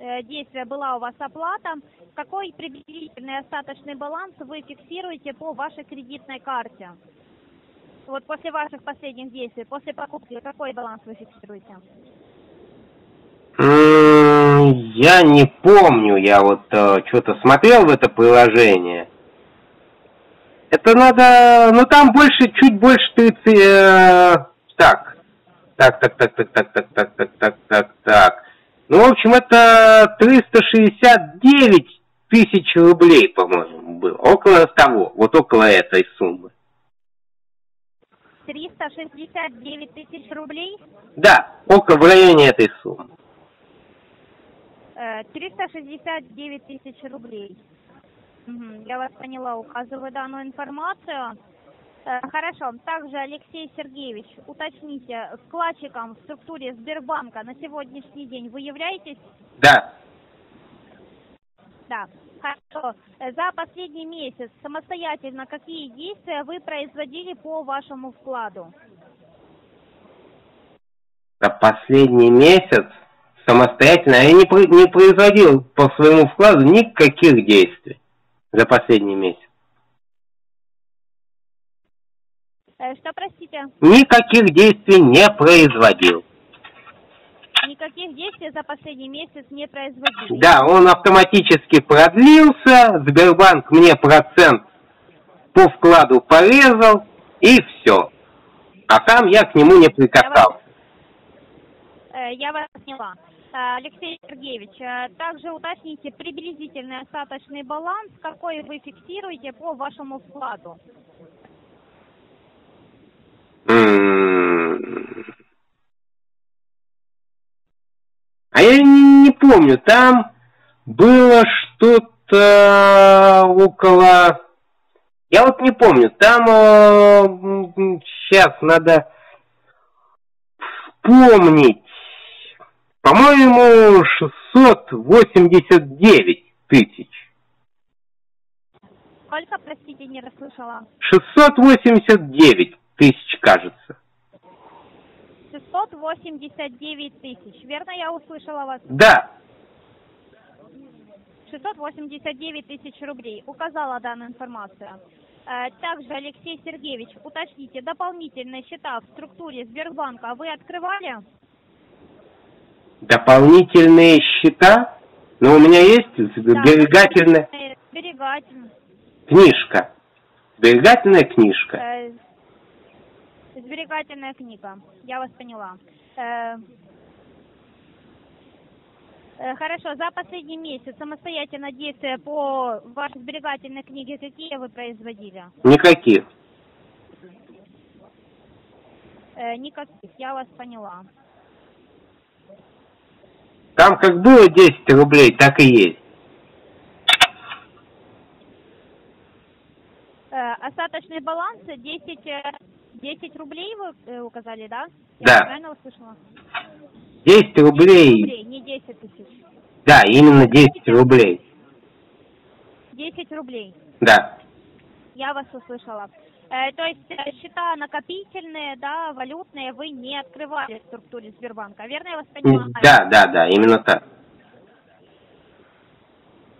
э, действия была у вас оплата. Какой приблизительный остаточный баланс вы фиксируете по вашей кредитной карте? Вот после ваших последних действий, после покупки, какой баланс вы фиксируете? Я не помню, я вот что-то смотрел в это приложение. Это надо, ну там больше, чуть больше 30, э, так, так, так, так, так, так, так, так, так, так, так, так. Ну, в общем, это 369 тысяч рублей, по-моему, было. Около того, вот около этой суммы. 369 тысяч рублей? Да, около в районе этой суммы. Э, 369 тысяч рублей. Мгм, Я вас поняла, указываю данную информацию. Э, Хорошо. Также, Алексей Сергеевич, уточните, вкладчиком в структуре Сбербанка на сегодняшний день вы являетесь? Да. Да. Хорошо. За последний месяц самостоятельно какие действия вы производили по вашему вкладу? За последний месяц самостоятельно я не, не производил по своему вкладу никаких действий за последний месяц. Э, Что, простите? Никаких действий не производил. Никаких действий за последний месяц не производили? Да, он автоматически продлился, Сбербанк мне процент по вкладу порезал, и все. А там я к нему не прикасался. Э, Я вас поняла. Э, Алексей Сергеевич, э, также уточните приблизительный остаточный баланс, какой вы фиксируете по вашему вкладу. М. А я не, не помню, там было что-то около... Я вот не помню, там сейчас надо вспомнить. По-моему, 689 тысяч. Сколько, простите, не расслышала? 689 тысяч, кажется. 689 тысяч. Верно я услышала вас? Да, 689 тысяч рублей. Указала данную информацию. Э, Также, Алексей Сергеевич, уточните, дополнительные счета в структуре Сбербанка вы открывали? дополнительные счета, но у меня есть сберегательная Э, Сберегательные. книжка. Сберегательная книжка. Э, Сберегательная книга. Я вас поняла. Э, э, Хорошо, за последний месяц самостоятельно действия по вашей сберегательной книге какие вы производили? Никаких. Э, Никаких, я вас поняла. Там как было 10 рублей, так и есть. Э, Остаточный баланс 10, э, 10 рублей вы э, указали, да? Я Да. правильно услышала? 10 рублей, Рублей, не 10 тысяч. да, именно 10 рублей. 10 рублей. Да, Я вас услышала. Э, то есть э, счета накопительные, да, валютные вы не открывали в структуре Сбербанка, верно я вас поняла? да, да, да, именно так.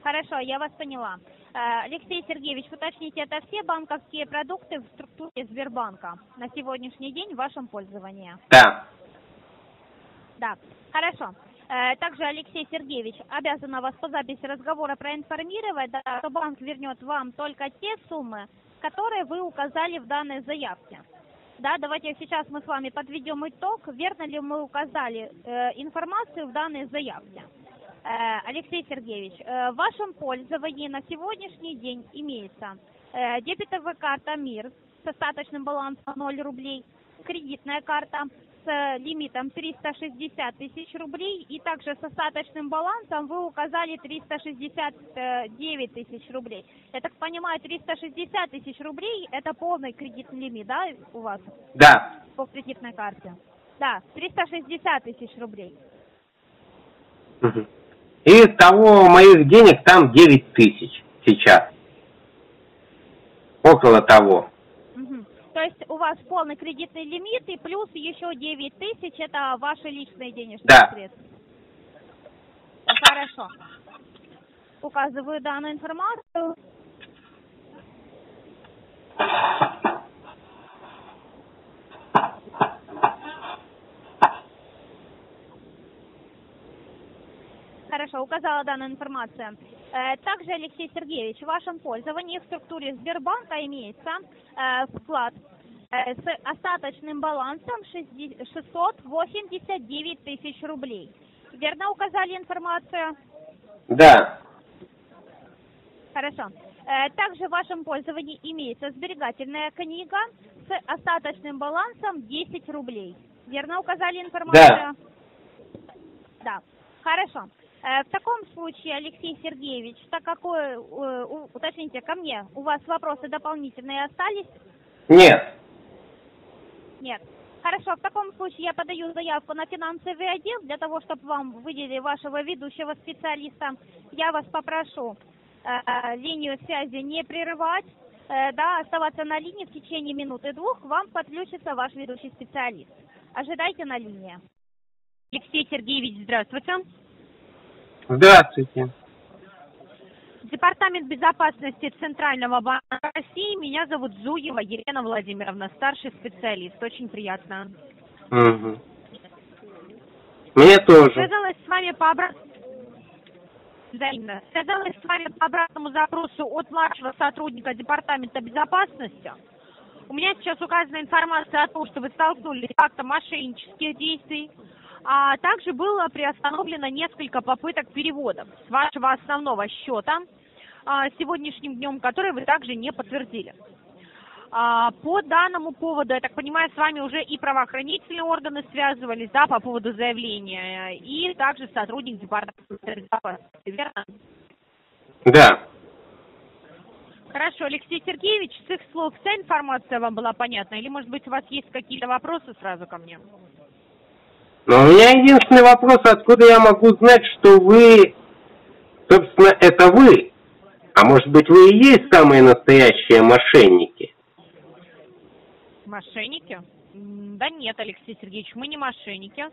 Хорошо, я вас поняла. Э, Алексей Сергеевич, уточните, это все банковские продукты в структуре Сбербанка на сегодняшний день в вашем пользовании? Да, Да, хорошо. Э, Также, Алексей Сергеевич, обязана вас по записи разговора проинформировать, да, что банк вернет вам только те суммы, которые вы указали в данной заявке. Да, давайте сейчас мы с вами подведем итог, верно ли мы указали э, информацию в данной заявке. Э, Алексей Сергеевич, э, в вашем пользовании на сегодняшний день имеется э, дебетовая карта МИР с остаточным балансом 0 рублей, кредитная карта с лимитом 360 тысяч рублей и также с остаточным балансом вы указали 369 тысяч рублей. Я так понимаю, 360 тысяч рублей это полный кредитный лимит, да, у вас да, по кредитной карте? Да, 360 тысяч рублей. Мгм. И того моих денег там 9 тысяч сейчас. Около того. Мгм. То есть у вас полный кредитный лимит и плюс еще 9 тысяч это ваши личные денежные Да. средства. Хорошо. Указываю данную информацию. Хорошо, указала данную информацию. Э, Также, Алексей Сергеевич, в вашем пользовании в структуре Сбербанка имеется э, вклад э, с остаточным балансом 60 689 тысяч рублей. Верно указали информацию? Да, Хорошо. Также в вашем пользовании имеется сберегательная книга с остаточным балансом 10 рублей. Верно указали информацию? Да. Хорошо. Э, В таком случае, Алексей Сергеевич, так как, э, у- уточните ко мне, у вас вопросы дополнительные остались? Нет. Нет. Хорошо, в таком случае я подаю заявку на финансовый отдел для того, чтобы вам выделили вашего ведущего специалиста. Я вас попрошу э, э, линию связи не прерывать, э, да, оставаться на линии в течение минуты-двух, к вам подключится ваш ведущий специалист. Ожидайте на линии. Алексей Сергеевич, здравствуйте. Здравствуйте. Департамент безопасности Центрального банка России. Меня зовут Зуева Елена Владимировна, старший специалист. Очень приятно. Мгм. Мне тоже. Связалась с вами по обратному... Взаимно. Связалась с вами по обратному запросу от младшего сотрудника Департамента безопасности. У меня сейчас указана информация о том, что вы столкнулись с актом мошеннических действий, а также было приостановлено несколько попыток переводов с вашего основного счета а, сегодняшним днем, которые вы также не подтвердили. А, По данному поводу, я так понимаю, с вами уже и правоохранительные органы связывались, да, по поводу заявления, и также сотрудник департамента безопасности, верно? Да. Хорошо, Алексей Сергеевич, с их слов вся информация вам была понятна, или, может быть, у вас есть какие-то вопросы сразу ко мне? Но у меня единственный вопрос, откуда я могу знать, что вы, собственно, это вы? А может быть, вы и есть самые настоящие мошенники? Мошенники? Да нет, Алексей Сергеевич, мы не мошенники.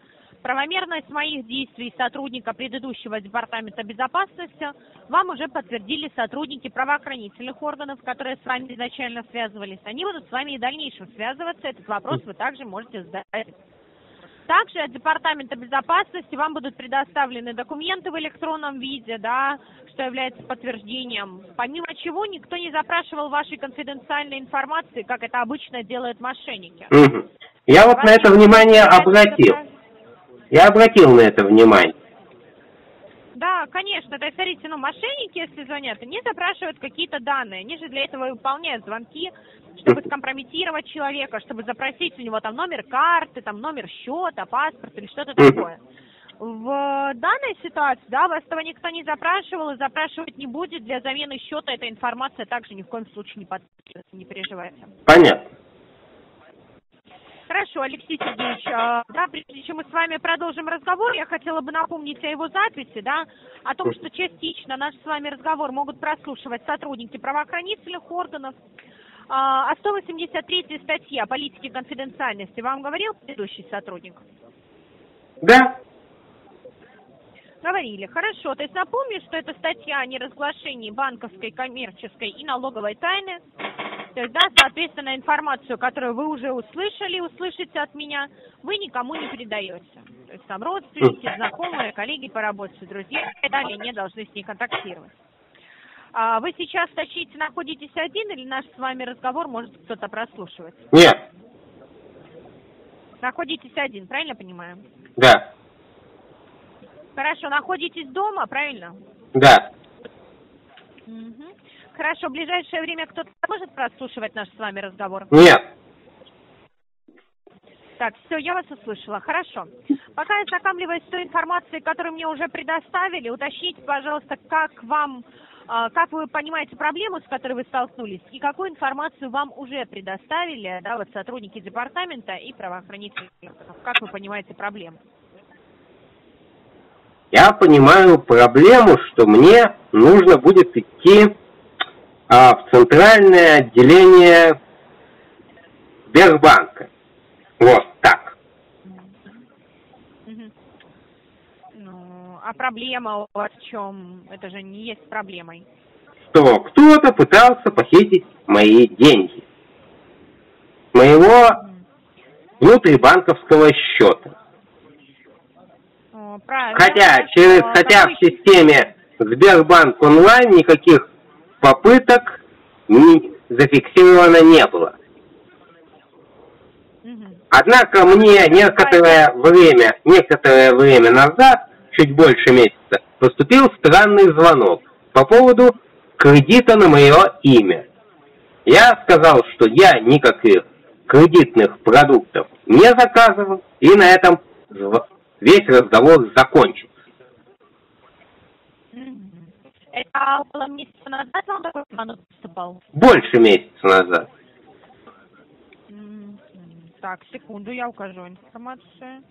Правомерность моих действий сотрудника предыдущего департамента безопасности вам уже подтвердили сотрудники правоохранительных органов, которые с вами изначально связывались. Они будут с вами и в дальнейшем связываться. Этот вопрос вы также можете задать. Также от Департамента безопасности вам будут предоставлены документы в электронном виде, да, что является подтверждением. Помимо чего, никто не запрашивал вашей конфиденциальной информации, как это обычно делают мошенники. Мгм. Я вот на это внимание обратил. Я обратил на это внимание. Да, конечно. Есть, смотрите, ну, мошенники, если звонят, они запрашивают какие-то данные. Они же для этого и выполняют звонки, чтобы скомпрометировать человека, чтобы запросить у него там номер карты, там номер счета, паспорт или что-то такое. В данной ситуации, да, вас этого никто не запрашивал и запрашивать не будет. Для замены счета эта информация также ни в коем случае не подписывается, не переживайте. Понятно. Хорошо, Алексей Сергеевич, а, да, прежде чем мы с вами продолжим разговор, я хотела бы напомнить о его записи, да, о том, что частично наш с вами разговор могут прослушивать сотрудники правоохранительных органов. А, О 183 статье о политике конфиденциальности вам говорил предыдущий сотрудник? Да? Говорили. Хорошо. То есть напомню, что это статья о неразглашении банковской, коммерческой и налоговой тайны. То есть, да, соответственно, информацию, которую вы уже услышали, услышите от меня, вы никому не передаете. То есть там родственники, знакомые, коллеги по работе, друзья и так далее не должны с ней контактировать. А вы сейчас, точите, находитесь один или наш с вами разговор может кто-то прослушивать? Нет. Находитесь один, правильно понимаю? Да. Хорошо, находитесь дома, правильно? Да. Мгм. Хорошо, в ближайшее время кто-то может прослушивать наш с вами разговор? Нет. Так, все, я вас услышала. Хорошо. Пока я ознакомливаюсь с той информацией, которую мне уже предоставили, уточните, пожалуйста, как вам, а, как вы понимаете проблему, с которой вы столкнулись, и какую информацию вам уже предоставили, да, вот сотрудники департамента и правоохранительных органов. Как вы понимаете проблему? Я понимаю проблему, что мне нужно будет идти а, в центральное отделение Сбербанка. Вот так. Ну, а проблема у вас в чем? Это же не есть проблемой. Что кто-то пытался похитить мои деньги. Моего внутрибанковского счета. О, правильно. Хотя через хотя в системе Сбербанк онлайн никаких попыток не зафиксировано не было. Однако мне некоторое время, некоторое время назад, чуть больше месяца, поступил странный звонок по поводу кредита на мое имя. Я сказал, что я никаких кредитных продуктов не заказывал, и на этом весь разговор закончился. Это около месяца назад вам такой звонок поступал? Больше месяца назад. Так, секунду, я укажу информацию.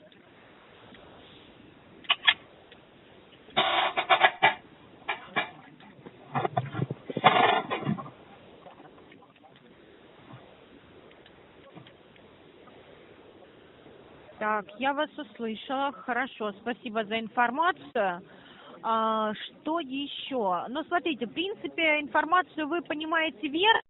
Так, я вас услышала. Хорошо, спасибо за информацию. А, что еще? Ну, смотрите, в принципе, информацию вы понимаете верно.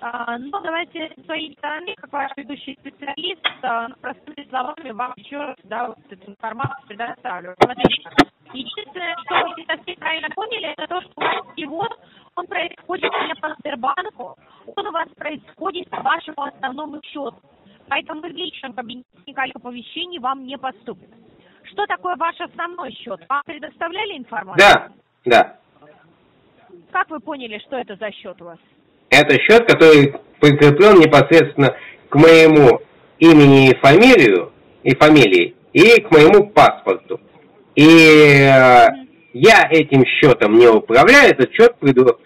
А, но давайте с своей стороны, как ваш ведущий специалист, а, ну, простыми словами вам еще раз да, вот эту информацию предоставлю. Смотрите, единственное, что вы не совсем правильно поняли, это то, что у вас перевод, он происходит не по Сбербанку, он у вас происходит по вашему основному счету. Поэтому в личном кабинете никаких оповещений вам не поступит. Что такое ваш основной счет? Вам предоставляли информацию? Да, да. Как вы поняли, что это за счет у вас? Это счет, который прикреплен непосредственно к моему имени и фамилию, и фамилии, и к моему паспорту. И э, я этим счетом не управляю, этот счет приду,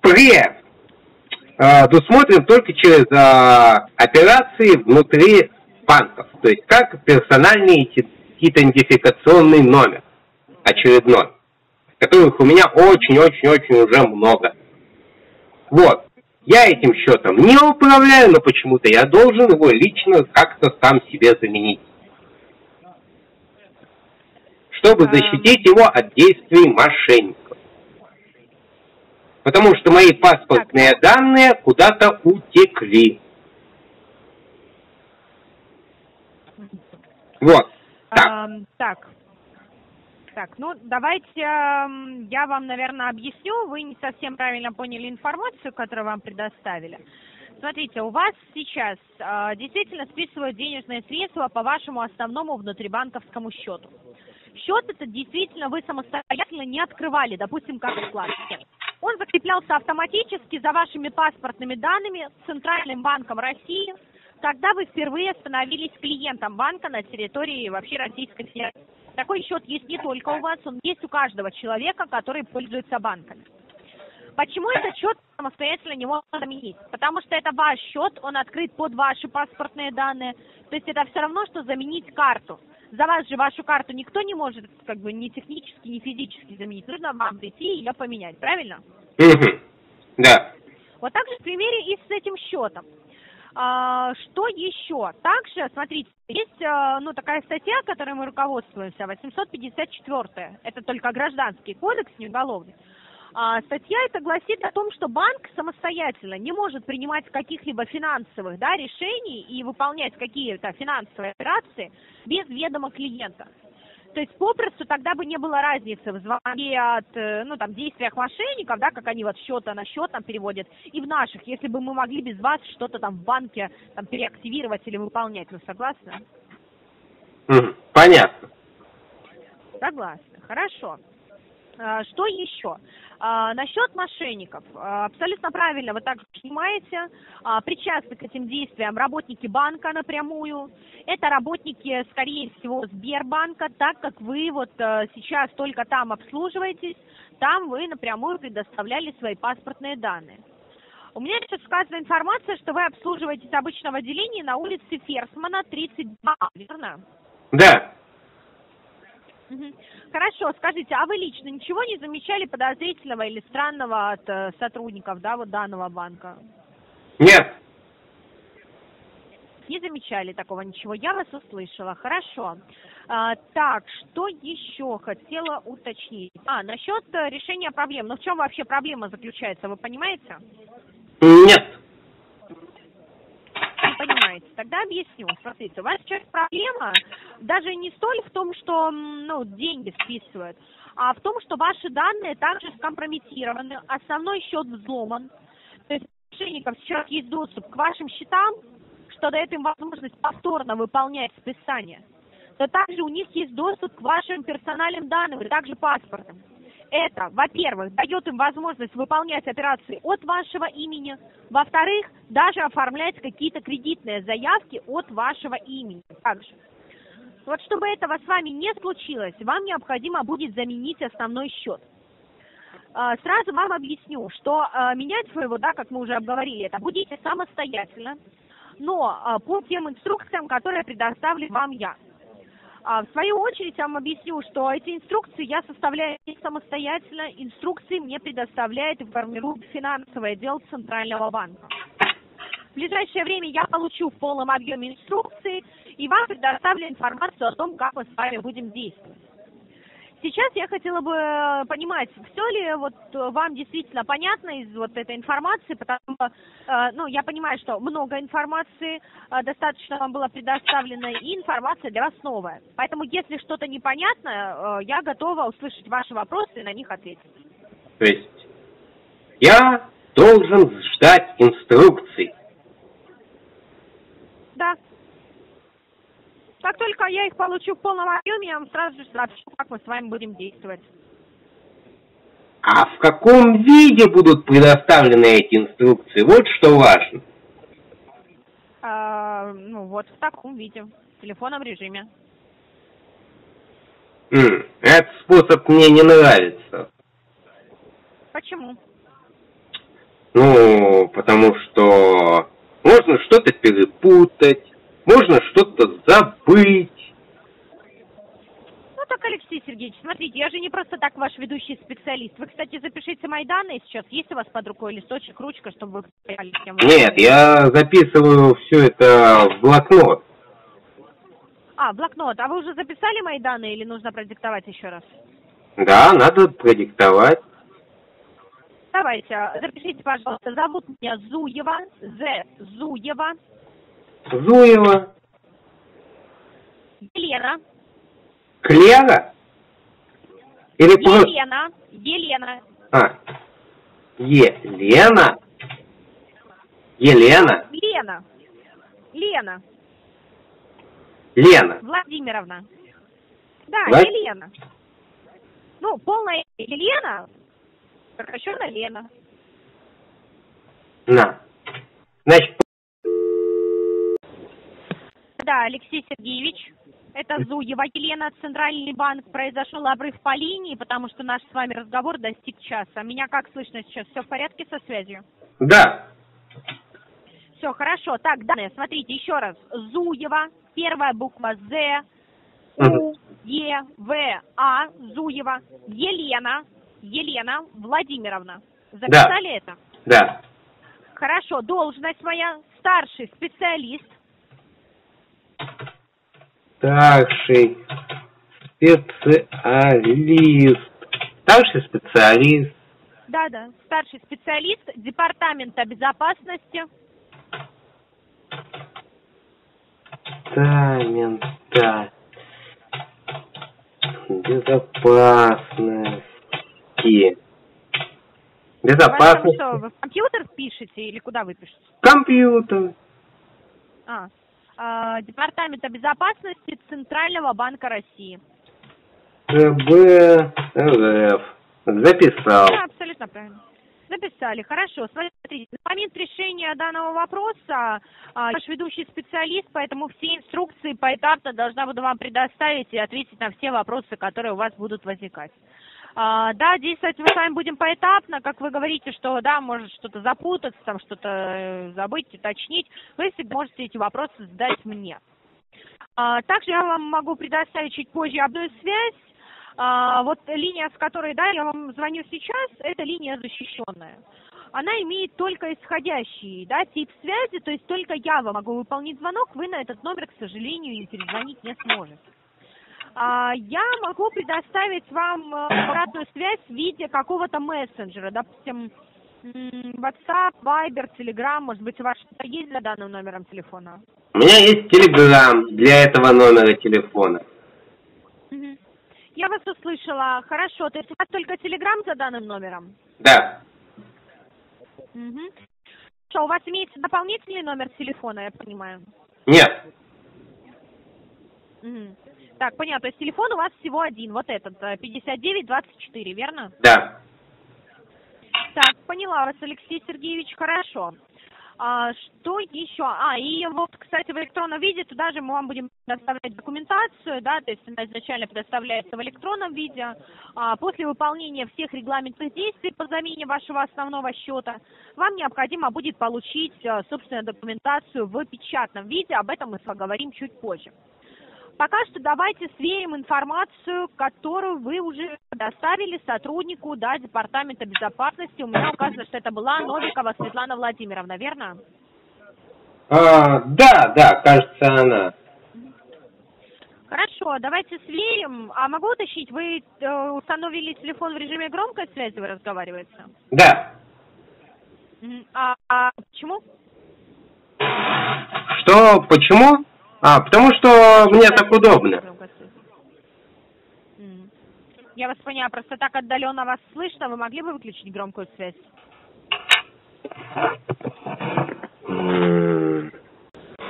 при предусмотрен только через а, операции внутри банков, то есть как персональный идентификационный номер очередной, которых у меня очень-очень-очень уже много. Вот. Я этим счетом не управляю, но почему-то я должен его лично как-то сам себе заменить. Чтобы защитить его от действий мошенников потому что мои паспортные данные куда-то утекли. Вот. А, так. Так, ну давайте я вам, наверное, объясню. Вы не совсем правильно поняли информацию, которую вам предоставили. Смотрите, у вас сейчас э, действительно списывают денежные средства по вашему основному внутрибанковскому счету. Счет это действительно вы самостоятельно не открывали, допустим, как вкладчик. Он закреплялся автоматически за вашими паспортными данными с Центральным банком России, когда вы впервые становились клиентом банка на территории вообще Российской Федерации. Такой счет есть не только у вас, он есть у каждого человека, который пользуется банками. Почему этот счет самостоятельно не можно заменить? Потому что это ваш счет, он открыт под ваши паспортные данные. То есть это все равно, что заменить карту за вас же вашу карту никто не может, как бы, ни технически, ни физически заменить. Нужно вам прийти и ее поменять, правильно? Угу. Да. Вот так же в примере и с этим счетом. А, что еще? Также, смотрите, есть а, ну, такая статья, которой мы руководствуемся, 854. Это только гражданский кодекс, не уголовный. А, статья это гласит о том, что банк самостоятельно не может принимать каких-либо финансовых да, решений и выполнять какие-то финансовые операции без ведома клиента. То есть попросту тогда бы не было разницы в звонке от, э, ну, там, действиях мошенников, да, как они вот счета на счет там переводят, и в наших, если бы мы могли без вас что-то там в банке там переактивировать или выполнять. Вы согласны? Понятно. Согласна. Хорошо. А, что еще? А, насчет мошенников. А, абсолютно правильно, вы так понимаете. Причастны к этим действиям работники банка напрямую. Это работники, скорее всего, Сбербанка, так как вы вот сейчас только там обслуживаетесь, там вы напрямую предоставляли свои паспортные данные. У меня сейчас сказана информация, что вы обслуживаетесь обычно в отделении на улице Ферсмана, 32, верно? Да. Хорошо, скажите, а вы лично ничего не замечали подозрительного или странного от э, сотрудников, да, вот данного банка? Нет. Не замечали такого ничего, я вас услышала, хорошо. А, так, что еще хотела уточнить? А, насчет э, решения проблем. Ну в чем вообще проблема заключается, вы понимаете? Нет понимаете, тогда объясню. Смотрите, у вас сейчас проблема даже не столь в том, что ну, деньги списывают, а в том, что ваши данные также скомпрометированы, основной счет взломан. То есть у мошенников сейчас есть доступ к вашим счетам, что дает им возможность повторно выполнять списание. То также у них есть доступ к вашим персональным данным, и также паспортам. Это, во-первых, дает им возможность выполнять операции от вашего имени, во-вторых, даже оформлять какие-то кредитные заявки от вашего имени также. Вот чтобы этого с вами не случилось, вам необходимо будет заменить основной счет. А, Сразу вам объясню, что а, менять своего, да, как мы уже обговорили, это будете самостоятельно, но а, по тем инструкциям, которые предоставлю вам я. А, В свою очередь я вам объясню, что эти инструкции я составляю не самостоятельно, инструкции мне предоставляет и формирует финансовый отдел Центрального банка. В ближайшее время я получу в полном объеме инструкции и вам предоставлю информацию о том, как мы с вами будем действовать. Сейчас я хотела бы э, понимать, все ли вот э, вам действительно понятно из вот этой информации, потому что, э, ну, я понимаю, что много информации достаточно вам было предоставлено, и информация для вас новая. Поэтому, если что-то непонятно, я готова услышать ваши вопросы и на них ответить. То есть я должен ждать инструкций. Да. Как только я их получу в полном объеме, я вам сразу же сообщу, как мы с вами будем действовать. А в каком виде будут предоставлены эти инструкции? Вот что важно. А, ну вот в таком виде, в телефонном режиме. М, Этот способ мне не нравится. Почему? Ну, потому что можно что-то перепутать, можно что-то забыть. Ну так, Алексей Сергеевич, смотрите, я же не просто так ваш ведущий специалист. Вы, кстати, запишите мои данные сейчас. Есть у вас под рукой листочек, ручка, чтобы вы понимали, с кем вы Нет, я записываю все это в блокнот. А, блокнот. А вы уже записали мои данные или нужно продиктовать еще раз? Да, надо продиктовать. Давайте, а, запишите, пожалуйста. Зовут меня Зуева, З. Зуева, Зуева, Елена, Клера? Или. Елена, Елена, А, Елена? Елена? Лена, Лена Лена. Владимировна. Да, Влад- Елена. Ну, полная Елена, сокращенно Лена. На. Значит, Да, Алексей Сергеевич. Это Зуева Елена, Центральный банк. Произошел обрыв по линии, потому что наш с вами разговор достиг часа. Меня как слышно сейчас? Все в порядке со связью? да. Все, хорошо. Так, данные, смотрите, еще раз. Зуева, первая буква З, У, Е, В, А, Зуева, Елена, Елена Владимировна. Записали это? Да. Хорошо, должность моя, старший специалист. Старший специалист. Старший специалист. Да-да, старший специалист Департамента безопасности. Департамента безопасности. Вы что, вы в компьютер пишете или куда вы пишете? Компьютер. А, Департамента безопасности Центрального банка России. ЦБ РФ. Записал. Да, абсолютно правильно. Записали. Хорошо. Смотрите, на момент решения данного вопроса а, наш ведущий специалист, поэтому все инструкции поэтапно должна буду вам предоставить и ответить на все вопросы, которые у вас будут возникать. А, да, действовать мы с вами будем поэтапно, как вы говорите, что да, может что-то запутаться, там что-то э, забыть, уточнить. Вы всегда можете эти вопросы задать мне. А, также я вам могу предоставить чуть позже обратную связь. А, вот линия, с которой да, я вам звоню сейчас, это линия защищенная. Она имеет только исходящий да, тип связи, то есть только я вам могу выполнить звонок, вы на этот номер, к сожалению, перезвонить не сможете. А, я могу предоставить вам э, обратную связь в виде какого-то мессенджера, допустим, WhatsApp, Viber, Telegram, может быть, у вас что-то есть для данным номером телефона? У меня есть телеграм для этого номера телефона. Мгм. Я вас услышала. Хорошо, то есть у вас только Telegram за данным номером? Да. Мгм. Что, у вас имеется дополнительный номер телефона, я понимаю? Нет. Мгм. Так, понятно. То есть телефон у вас всего один, вот этот, э, 5924, верно? Да. Так, поняла вас, Алексей Сергеевич, хорошо. А, что еще? А, и вот, кстати, в электронном виде туда же мы вам будем предоставлять документацию, да, то есть она изначально предоставляется в электронном виде. А, после выполнения всех регламентных действий по замене вашего основного счета вам необходимо будет получить, а, собственно, документацию в печатном виде, об этом мы поговорим чуть позже. Пока что давайте сверим информацию, которую вы уже предоставили сотруднику да, Департамента безопасности. У меня указано, что это была Новикова Светлана Владимировна, верно? А, да, да, кажется, она. Хорошо, давайте сверим. А могу уточнить, вы э, установили телефон в режиме громкой связи, вы разговариваете? Да. А, а почему? Что, почему? А, потому что мне так удобно. Я вас поняла, просто так отдаленно вас слышно. Вы могли бы выключить громкую связь? Ну,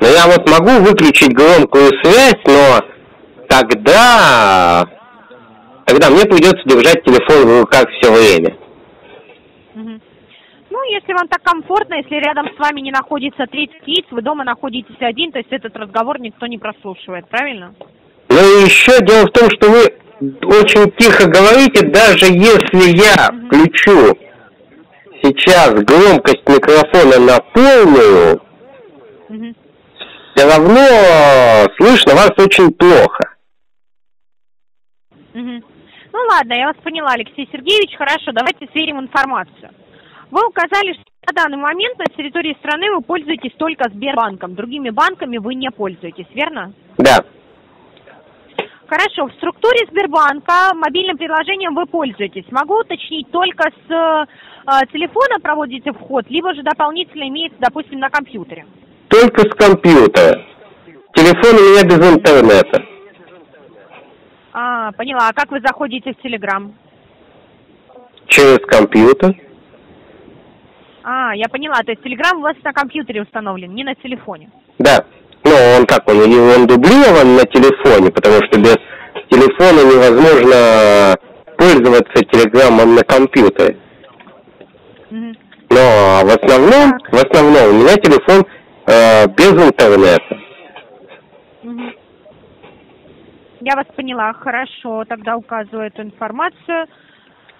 я вот могу выключить громкую связь, но тогда... Тогда мне придется держать телефон в руках все время. Мгм. Ну, если вам так комфортно, если рядом с вами не находится 30 лиц, вы дома находитесь один, то есть этот разговор никто не прослушивает, правильно? Ну и еще дело в том, что вы очень тихо говорите, даже если я Мгм. включу сейчас громкость микрофона на полную, Мгм. все равно слышно вас очень плохо. Мгм. Ну ладно, я вас поняла, Алексей Сергеевич. Хорошо, давайте сверим информацию. Вы указали, что на данный момент на территории страны вы пользуетесь только Сбербанком. Другими банками вы не пользуетесь, верно? Да, Хорошо, в структуре Сбербанка мобильным приложением вы пользуетесь. Могу уточнить, только с э, телефона проводите вход, либо же дополнительно имеется, допустим, на компьютере? только с компьютера. Телефон у меня без интернета. А, поняла. А как вы заходите в Телеграм? Через компьютер. А, я поняла. То есть Телеграм у вас на компьютере установлен, не на телефоне. Да. Ну, он как, он, он дублирован на телефоне, потому что без телефона невозможно пользоваться телеграммом на компьютере. Мгм. Но в основном, в основном у меня телефон э, без интернета. Мгм. Я вас поняла, хорошо, тогда указываю эту информацию.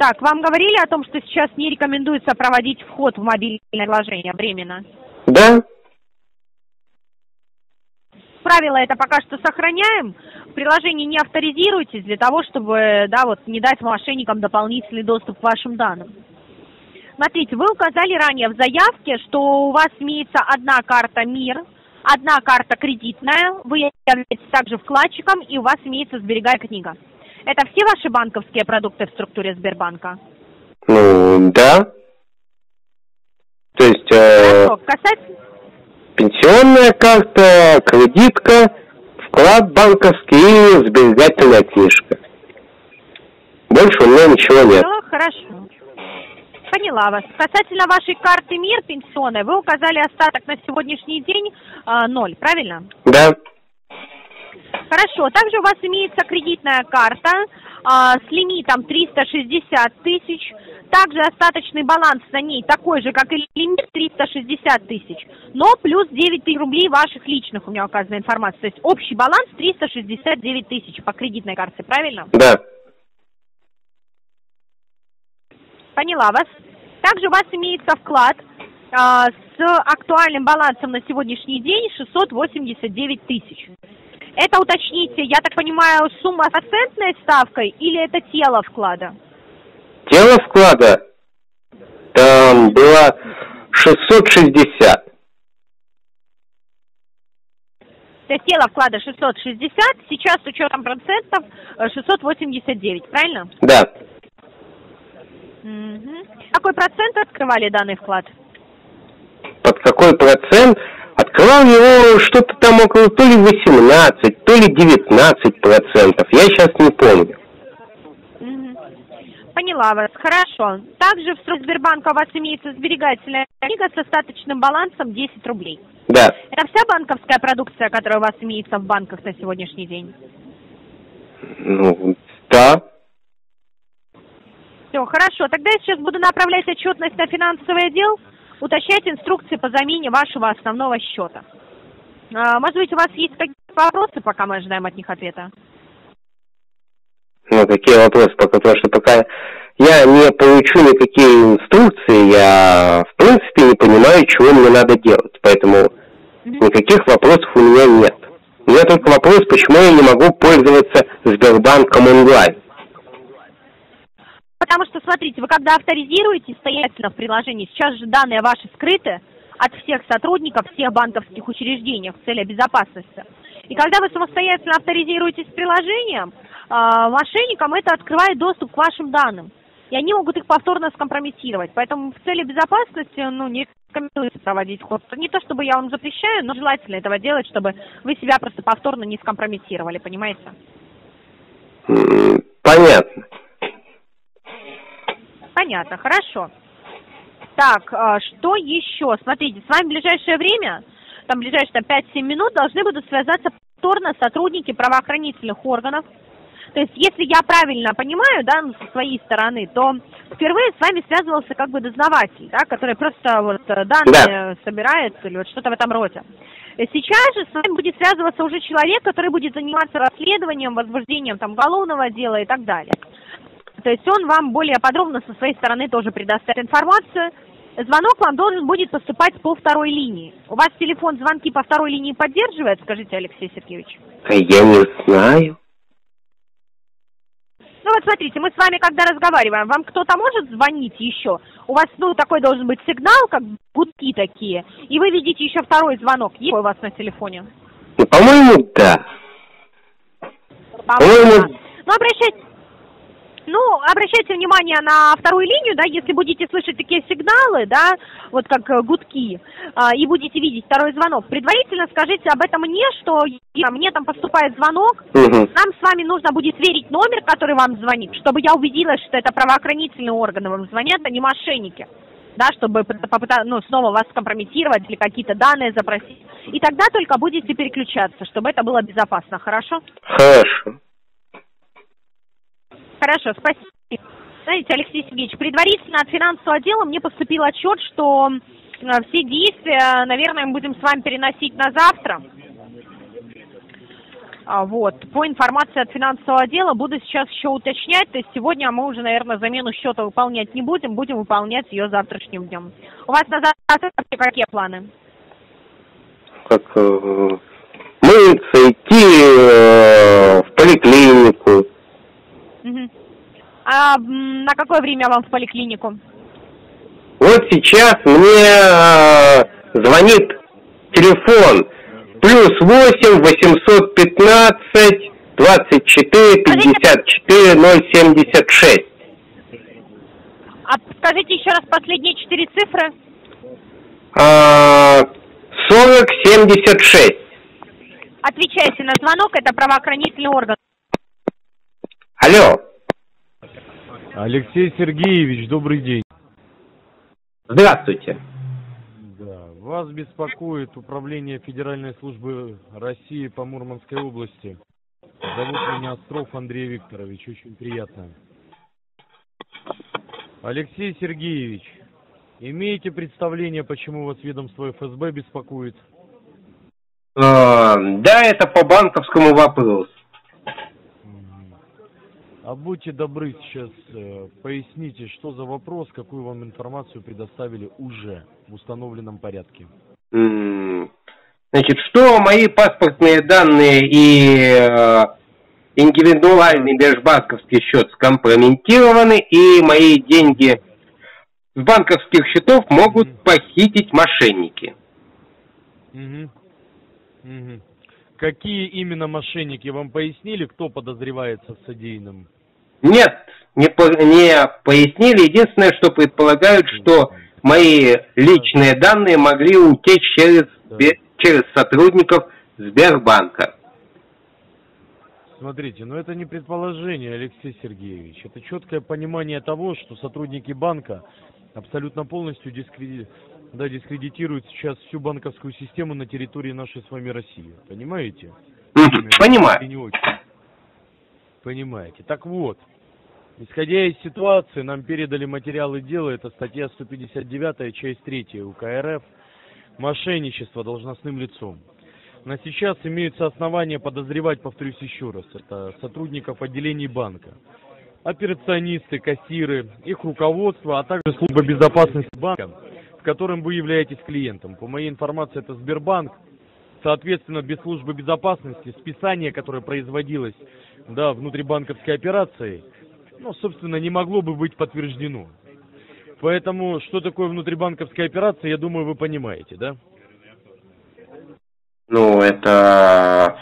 Так, вам говорили о том, что сейчас не рекомендуется проводить вход в мобильное приложение временно? Да? Правило это пока что сохраняем. В приложении не авторизируйтесь для того, чтобы, да, вот не дать мошенникам дополнительный доступ к вашим данным. Смотрите, вы указали ранее в заявке, что у вас имеется одна карта МИР, одна карта кредитная, вы являетесь также вкладчиком и у вас имеется сберегая книга. Это все ваши банковские продукты в структуре Сбербанка? Ну, да. То есть э, Хорошо. Касательно... пенсионная карта, кредитка, вклад банковский и сберегательная книжка. Больше у меня ничего нет. Ну, хорошо. Поняла вас. Касательно вашей карты МИР пенсионной, вы указали остаток на сегодняшний день а, ноль, правильно? Да, Хорошо. Также у вас имеется кредитная карта а, с лимитом 360 тысяч. Также остаточный баланс на ней такой же, как и лимит 360 тысяч. Но плюс 9 тысяч рублей ваших личных у меня указана информация. То есть общий баланс 369 тысяч по кредитной карте, правильно? да, Поняла вас. Также у вас имеется вклад а, с актуальным балансом на сегодняшний день 689 тысяч. Это уточните, я так понимаю, сумма с процентной ставкой или это тело вклада? тело вклада там было 660. То есть тело вклада 660, сейчас с учетом процентов э, 689, правильно? Да, Мгм. Какой процент открывали данный вклад? под какой процент? Открывал его что-то там около то ли 18, то ли 19 процентов. Я сейчас не помню. Поняла вас. Хорошо. Также в структуре Сбербанка у вас имеется сберегательная книга с остаточным балансом 10 рублей. Да, Это вся банковская продукция, которая у вас имеется в банках на сегодняшний день? Ну, да. Все, хорошо. Тогда я сейчас буду направлять отчетность на финансовый отдел, уточнять инструкции по замене вашего основного счета. А, может быть, у вас есть какие-то вопросы, пока мы ожидаем от них ответа? Ну, какие вопросы пока, потому что пока я не получу никакие инструкции, я в принципе не понимаю, чего мне надо делать. Поэтому никаких вопросов у меня нет. У меня только вопрос, почему я не могу пользоваться Сбербанком онлайн. Потому что, смотрите, вы когда авторизируете стоятельно в приложении, сейчас же данные ваши скрыты от всех сотрудников всех банковских учреждений в целях безопасности. И когда вы самостоятельно авторизируетесь с приложением, а, мошенникам это открывает доступ к вашим данным. И они могут их повторно скомпрометировать. Поэтому в цели безопасности, ну, не рекомендуется проводить ход. Не то, чтобы я вам запрещаю, но желательно этого делать, чтобы вы себя просто повторно не скомпрометировали, понимаете? Понятно. Понятно, хорошо. Так, а, что еще? Смотрите, с вами в ближайшее время, там ближайшие там, 5-7 минут, должны будут связаться повторно сотрудники правоохранительных органов. То есть, если я правильно понимаю, да, ну, со своей стороны, то впервые с вами связывался как бы дознаватель, да, который просто вот э, данные да. собирает или вот что-то в этом роде. Сейчас же с вами будет связываться уже человек, который будет заниматься расследованием, возбуждением там уголовного дела и так далее. То есть он вам более подробно со своей стороны тоже предоставит информацию. Звонок вам должен будет поступать по второй линии. У вас телефон звонки по второй линии поддерживает, скажите, Алексей Сергеевич? Я не знаю. Ну вот смотрите, мы с вами когда разговариваем, вам кто-то может звонить еще? У вас, ну, такой должен быть сигнал, как гудки такие, и вы видите еще второй звонок. Есть у вас на телефоне? Ну, по-моему, да. По-моему, да. Ну, обращайтесь, ну, обращайте внимание на вторую линию, да, если будете слышать такие сигналы, да, вот как э, гудки, а, и будете видеть второй звонок, предварительно скажите об этом мне, что мне там поступает звонок, угу. нам с вами нужно будет сверить номер, который вам звонит, чтобы я убедилась, что это правоохранительные органы вам звонят, а не мошенники да, чтобы попытаться, ну, снова вас компрометировать или какие-то данные запросить. И тогда только будете переключаться, чтобы это было безопасно, хорошо? Хорошо. Хорошо, спасибо. Знаете, Алексей Сергеевич, предварительно от финансового отдела мне поступил отчет, что э, все действия, наверное, мы будем с вами переносить на завтра. А, вот. По информации от финансового отдела буду сейчас еще уточнять. То есть сегодня мы уже, наверное, замену счета выполнять не будем, будем выполнять ее завтрашним днем. У вас на завтра какие планы? Как э, мыться, идти э, в поликлинику, Угу. А на какое время вам в поликлинику? Вот сейчас мне э, звонит телефон плюс восемь восемьсот пятнадцать двадцать четыре пятьдесят четыре ноль семьдесят шесть. А скажите еще раз последние четыре цифры. А, сорок семьдесят шесть. Отвечайте на звонок, это правоохранительный орган. Алло. Алексей Сергеевич, добрый день. Здравствуйте. Да, вас беспокоит Управление Федеральной службы России по Мурманской области. Зовут меня Остров Андрей Викторович, очень приятно. Алексей Сергеевич, имеете представление, почему вас ведомство ФСБ беспокоит? А, да, это по банковскому вопросу. А будьте добры сейчас, э, поясните, что за вопрос, какую вам информацию предоставили уже в установленном порядке. Значит, что мои паспортные данные и э, индивидуальный межбанковский счет скомпрометированы, и мои деньги с банковских счетов могут похитить мошенники. Угу. Какие именно мошенники? Вам пояснили, кто подозревается в содеянном? Нет, не, по, не пояснили. Единственное, что предполагают, что мои личные данные могли утечь через, через сотрудников Сбербанка. Смотрите, ну это не предположение, Алексей Сергеевич. Это четкое понимание того, что сотрудники банка абсолютно полностью дискредитируют да, дискредитирует сейчас всю банковскую систему на территории нашей с вами России. Понимаете? Понимаю. Не очень. Понимаете. Так вот, исходя из ситуации, нам передали материалы дела, это статья 159, часть 3 УК РФ, мошенничество должностным лицом. На сейчас имеются основания подозревать, повторюсь еще раз, это сотрудников отделений банка, операционисты, кассиры, их руководство, а также служба безопасности банка, в котором вы являетесь клиентом. По моей информации, это Сбербанк. Соответственно, без службы безопасности списание, которое производилось да, внутрибанковской операцией, ну, собственно, не могло бы быть подтверждено. Поэтому, что такое внутрибанковская операция, я думаю, вы понимаете, да? Ну, это...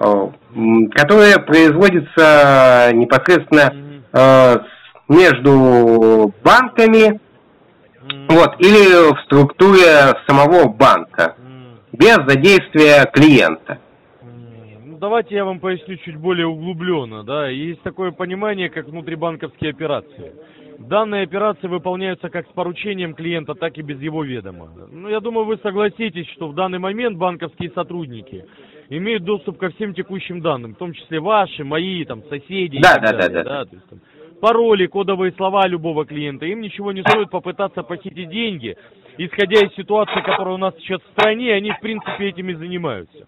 э, м, Которое производится непосредственно э, между банками, вот, или в структуре самого банка, без задействия клиента. Ну, давайте я вам поясню чуть более углубленно, да. Есть такое понимание, как внутрибанковские операции. Данные операции выполняются как с поручением клиента, так и без его ведома. Ну, я думаю, вы согласитесь, что в данный момент банковские сотрудники имеют доступ ко всем текущим данным, в том числе ваши, мои, там, соседи и Да, так да, да, далее, да. То есть, там, пароли, кодовые слова любого клиента. Им ничего не стоит попытаться похитить деньги. Исходя из ситуации, которая у нас сейчас в стране, они, в принципе, этим и занимаются.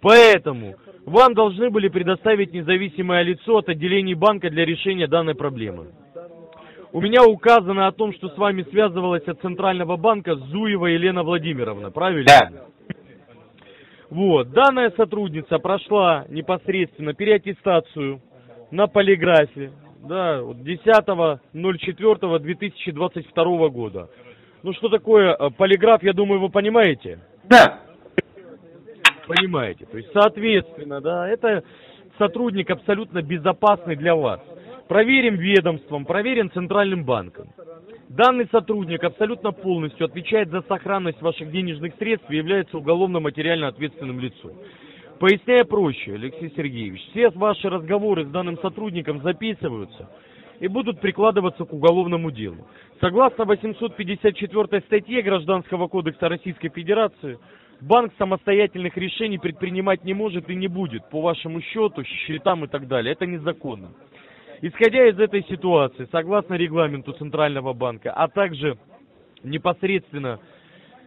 Поэтому вам должны были предоставить независимое лицо от отделений банка для решения данной проблемы. У меня указано о том, что с вами связывалась от Центрального банка Зуева Елена Владимировна, правильно? Да. Вот, данная сотрудница прошла непосредственно переаттестацию на полиграфе, да, вот 10.04.2022 года. Ну что такое э, полиграф, я думаю, вы понимаете? Да. Понимаете. То есть, соответственно, да, это сотрудник абсолютно безопасный для вас. Проверен ведомством, проверен Центральным банком. Данный сотрудник абсолютно полностью отвечает за сохранность ваших денежных средств и является уголовно-материально ответственным лицом. Поясняя проще, Алексей Сергеевич, все ваши разговоры с данным сотрудником записываются и будут прикладываться к уголовному делу. Согласно 854 статье Гражданского кодекса Российской Федерации, банк самостоятельных решений предпринимать не может и не будет по вашему счету, счетам и так далее. Это незаконно. Исходя из этой ситуации, согласно регламенту Центрального банка, а также непосредственно,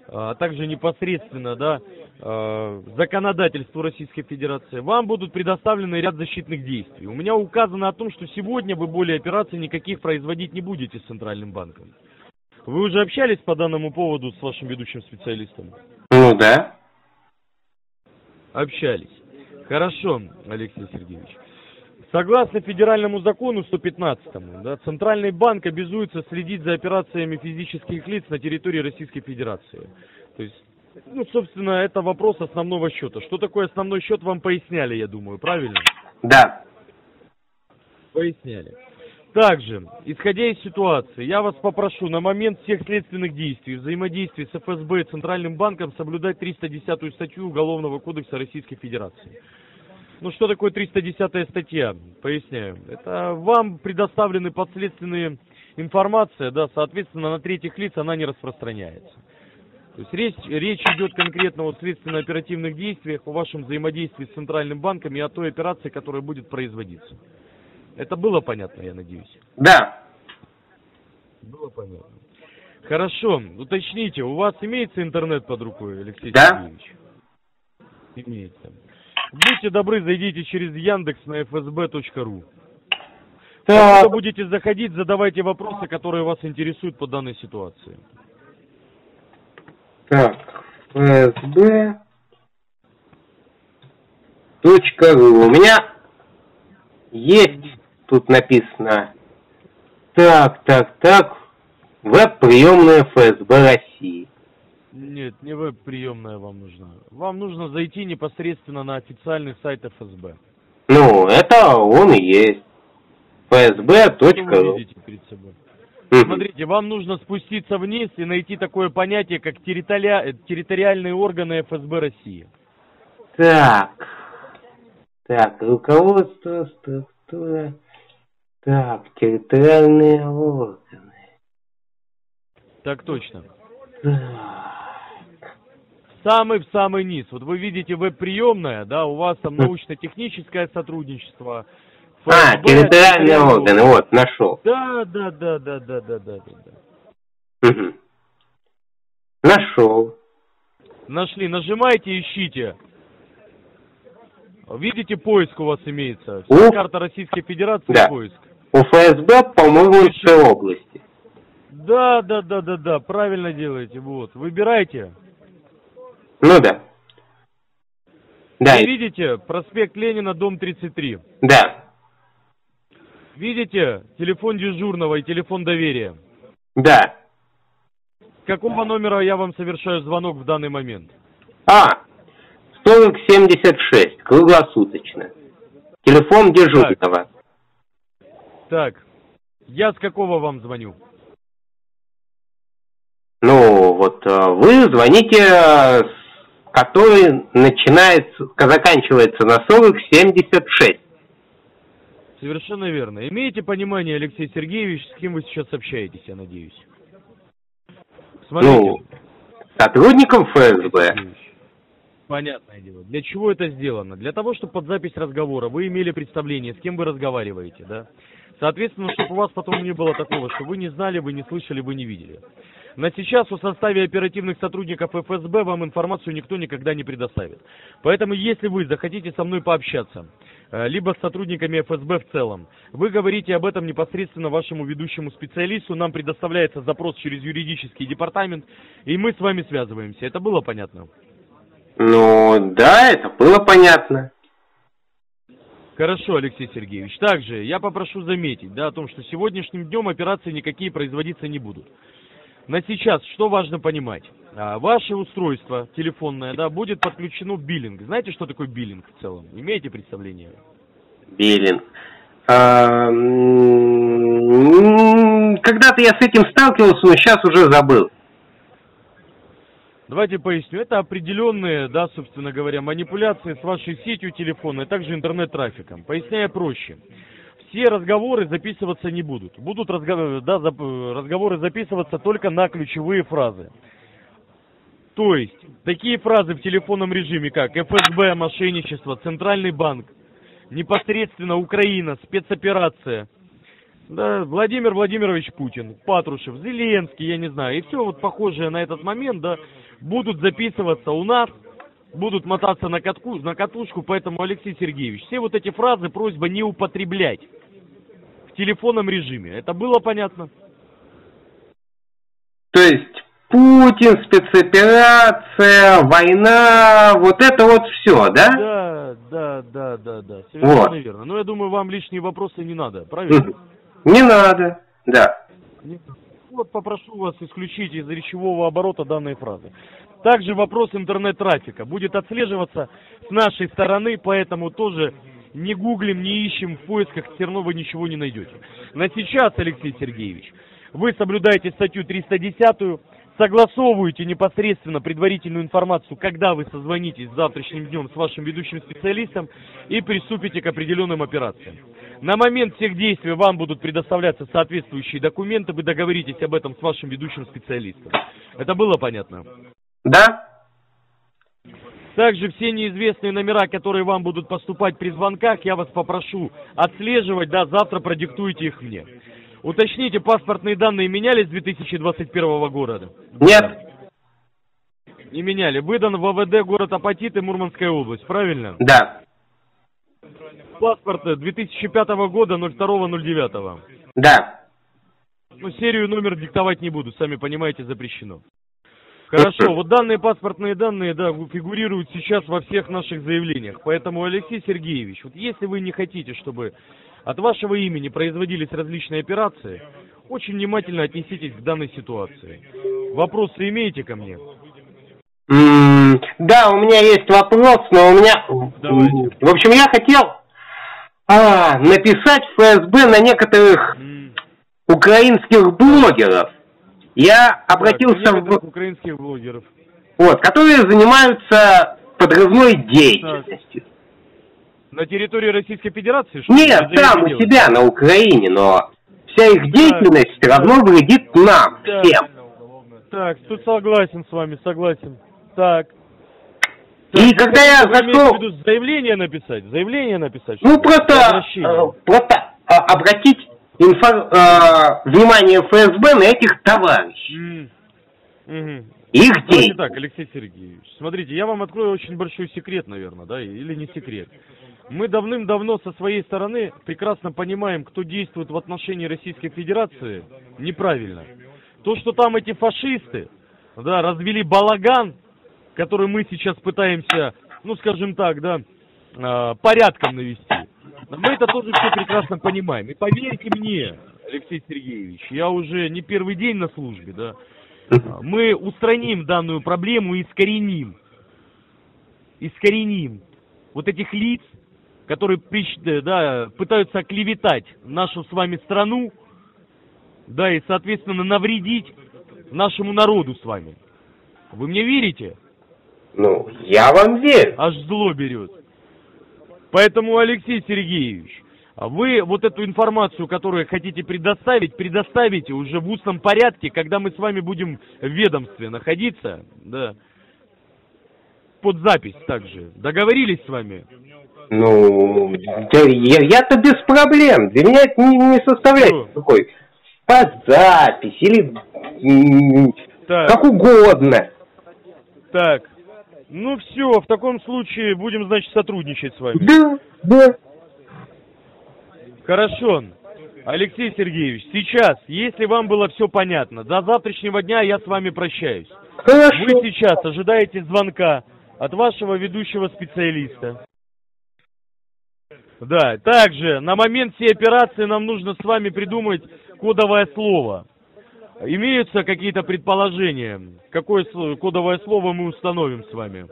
а также непосредственно, да, э, законодательству Российской Федерации, вам будут предоставлены ряд защитных действий. У меня указано о том, что сегодня вы более операций никаких производить не будете с Центральным банком. Вы уже общались по данному поводу с вашим ведущим специалистом? Ну да. Общались. Хорошо, Алексей Сергеевич. Согласно федеральному закону 115, да, Центральный банк обязуется следить за операциями физических лиц на территории Российской Федерации. То есть, ну, собственно, это вопрос основного счета. Что такое основной счет, вам поясняли, я думаю, правильно? Да. Поясняли. Также, исходя из ситуации, я вас попрошу на момент всех следственных действий, взаимодействий с ФСБ и Центральным банком соблюдать 310 статью Уголовного кодекса Российской Федерации. Ну что такое 310 статья? Поясняю. Это вам предоставлены подследственные информация, да, соответственно, на третьих лиц она не распространяется. То есть речь, речь идет конкретно о следственно-оперативных действиях, о вашем взаимодействии с Центральным банком и о той операции, которая будет производиться. Это было понятно, я надеюсь? Да. Было понятно. Хорошо, уточните, у вас имеется интернет под рукой, Алексей Да. Сергеевич? Имеется. Будьте добры, зайдите через Яндекс на fsb.ru. Когда будете заходить, задавайте вопросы, которые вас интересуют по данной ситуации. Так. Ру. У меня есть тут написано. Так, так, так. Веб-приемная ФСБ России. Нет, не веб-приемная вам нужна. Вам нужно зайти непосредственно на официальный сайт ФСБ. Ну, это он и есть. Что вы видите перед собой? Смотрите, вам нужно спуститься вниз и найти такое понятие, как территориа- э, территориальные органы ФСБ России. Так. Так, руководство, структура. Так, территориальные органы. Так точно. Самый в самый низ. Вот вы видите веб-приемная, да, у вас там научно-техническое сотрудничество, А, ФСБ, территориальные территориальные органы, вот, нашел. Да, да, да, да, да, да, да, да. Мгм. Нашел. Нашли, нажимайте, ищите. Видите, поиск у вас имеется. Вся Ух. карта Российской Федерации Да. поиск. У ФСБ по Мурманской области. Да, да, да, да, да, правильно делаете. Вот, выбирайте. Ну да. Да, Вы видите, проспект Ленина, дом 33. да, Видите, телефон дежурного и телефон доверия. да. С какого номера я вам совершаю звонок в данный момент? А, 4076, круглосуточно. Телефон дежурного. Так, я с какого вам звоню? Ну, вот э, вы звоните, э, который начинается, заканчивается на 4076. Совершенно верно. Имеете понимание, Алексей Сергеевич, с кем вы сейчас общаетесь, я надеюсь? Смотрите. Ну, сотрудником ФСБ. Понятное дело. Для чего это сделано? Для того, чтобы под запись разговора вы имели представление, с кем вы разговариваете, да? Соответственно, чтобы у вас потом не было такого, что вы не знали, вы не слышали, вы не видели. На сейчас в составе оперативных сотрудников ФСБ вам информацию никто никогда не предоставит. Поэтому, если вы захотите со мной пообщаться, э, либо с сотрудниками ФСБ в целом, вы говорите об этом непосредственно вашему ведущему специалисту, нам предоставляется запрос через юридический департамент, и мы с вами связываемся. Это было понятно? Ну, да, это было понятно. Хорошо, Алексей Сергеевич. Также я попрошу заметить, да, о том, что сегодняшним днем операции никакие производиться не будут. На сейчас что важно понимать? А, ваше устройство телефонное, да, будет подключено биллинг. Знаете, что такое биллинг в целом? Имеете представление? Биллинг. А, Когда-то я с этим сталкивался, но сейчас уже забыл. Давайте поясню. Это определенные, да, собственно говоря, манипуляции с вашей сетью телефона, а также интернет-трафиком. Поясняя проще. Все разговоры записываться не будут. Будут разго- да, разговоры записываться только на ключевые фразы. То есть, такие фразы в телефонном режиме, как ФСБ, мошенничество, Центральный банк, непосредственно Украина, спецоперация, да, Владимир Владимирович Путин, Патрушев, Зеленский, я не знаю, и все вот похожее на этот момент, да, будут записываться у нас, будут мотаться на, катку, на катушку, поэтому, Алексей Сергеевич, все вот эти фразы просьба не употреблять в телефонном режиме. Это было понятно? То есть Путин, спецоперация, война, вот это вот все, да? Да, да, да, да, да, совершенно Вот. верно. Но я думаю, вам лишние вопросы не надо, правильно? Не надо, да. Вот попрошу вас исключить из речевого оборота данные фразы. Также вопрос интернет-трафика будет отслеживаться с нашей стороны, поэтому тоже не гуглим, не ищем в поисках, все равно вы ничего не найдете. На сейчас, Алексей Сергеевич, вы соблюдаете статью 310, согласовываете непосредственно предварительную информацию, когда вы созвонитесь завтрашним днем с вашим ведущим специалистом и приступите к определенным операциям. На момент всех действий вам будут предоставляться соответствующие документы, вы договоритесь об этом с вашим ведущим специалистом. Это было понятно? Да? Также все неизвестные номера, которые вам будут поступать при звонках, я вас попрошу отслеживать, да, завтра продиктуйте их мне. Уточните, паспортные данные менялись с 2021 года? Нет? Не меняли. Выдан в ВВД город Апатиты, Мурманская область, правильно? Да. Паспорт 2005 года 02.09. Да. Ну, серию номер диктовать не буду, сами понимаете, запрещено. Хорошо, вот данные паспортные данные, да, фигурируют сейчас во всех наших заявлениях. Поэтому, Алексей Сергеевич, вот если вы не хотите, чтобы от вашего имени производились различные операции, очень внимательно отнеситесь к данной ситуации. Вопросы имеете ко мне? Да, у меня есть вопрос, но у меня... Давайте. В общем, я хотел а, написать в ФСБ на некоторых украинских блогеров. Я так, обратился некоторых в... украинских блогеров. Вот, которые занимаются подрывной деятельностью. На территории Российской Федерации? что? Нет, за там у себя, на Украине, но вся их деятельность все равно вредит нам, Да. всем. Так, тут согласен с вами, согласен. Так. И Так, когда я в виду заявление написать? Заявление написать? Ну, что просто, э, просто а, обратить инфо- э, внимание ФСБ на этих товарищей. Мгм. Их Давайте действия. так, Алексей Сергеевич. Смотрите, я вам открою очень большой секрет, наверное, да, или не секрет. Мы давным-давно со своей стороны прекрасно понимаем, кто действует в отношении Российской Федерации неправильно. То, что там эти фашисты, да, развели балаган, который мы сейчас пытаемся, ну, скажем так, да, э, порядком навести. Мы это тоже все прекрасно понимаем. И поверьте мне, Алексей Сергеевич, я уже не первый день на службе, да, мы устраним данную проблему и искореним. Искореним вот этих лиц, которые э, да, пытаются оклеветать нашу с вами страну, да, и, соответственно, навредить нашему народу с вами. Вы мне верите? Ну, я вам верю. Аж зло берет. Поэтому, Алексей Сергеевич, вы вот эту информацию, которую хотите предоставить, предоставите уже в устном порядке, когда мы с вами будем в ведомстве находиться, да, под запись также. Договорились с вами? Ну, я, я-то без проблем. Для меня это не, не составляет Ну. такой под запись или Так, как угодно. так. Ну все, в таком случае будем, значит, сотрудничать с вами. Да, да. Хорошо. Алексей Сергеевич, сейчас, если вам было все понятно, до завтрашнего дня я с вами прощаюсь. Хорошо. Вы сейчас ожидаете звонка от вашего ведущего специалиста. Да, также на момент всей операции нам нужно с вами придумать кодовое слово. Имеются какие-то предположения, какое кодовое слово мы установим с вами?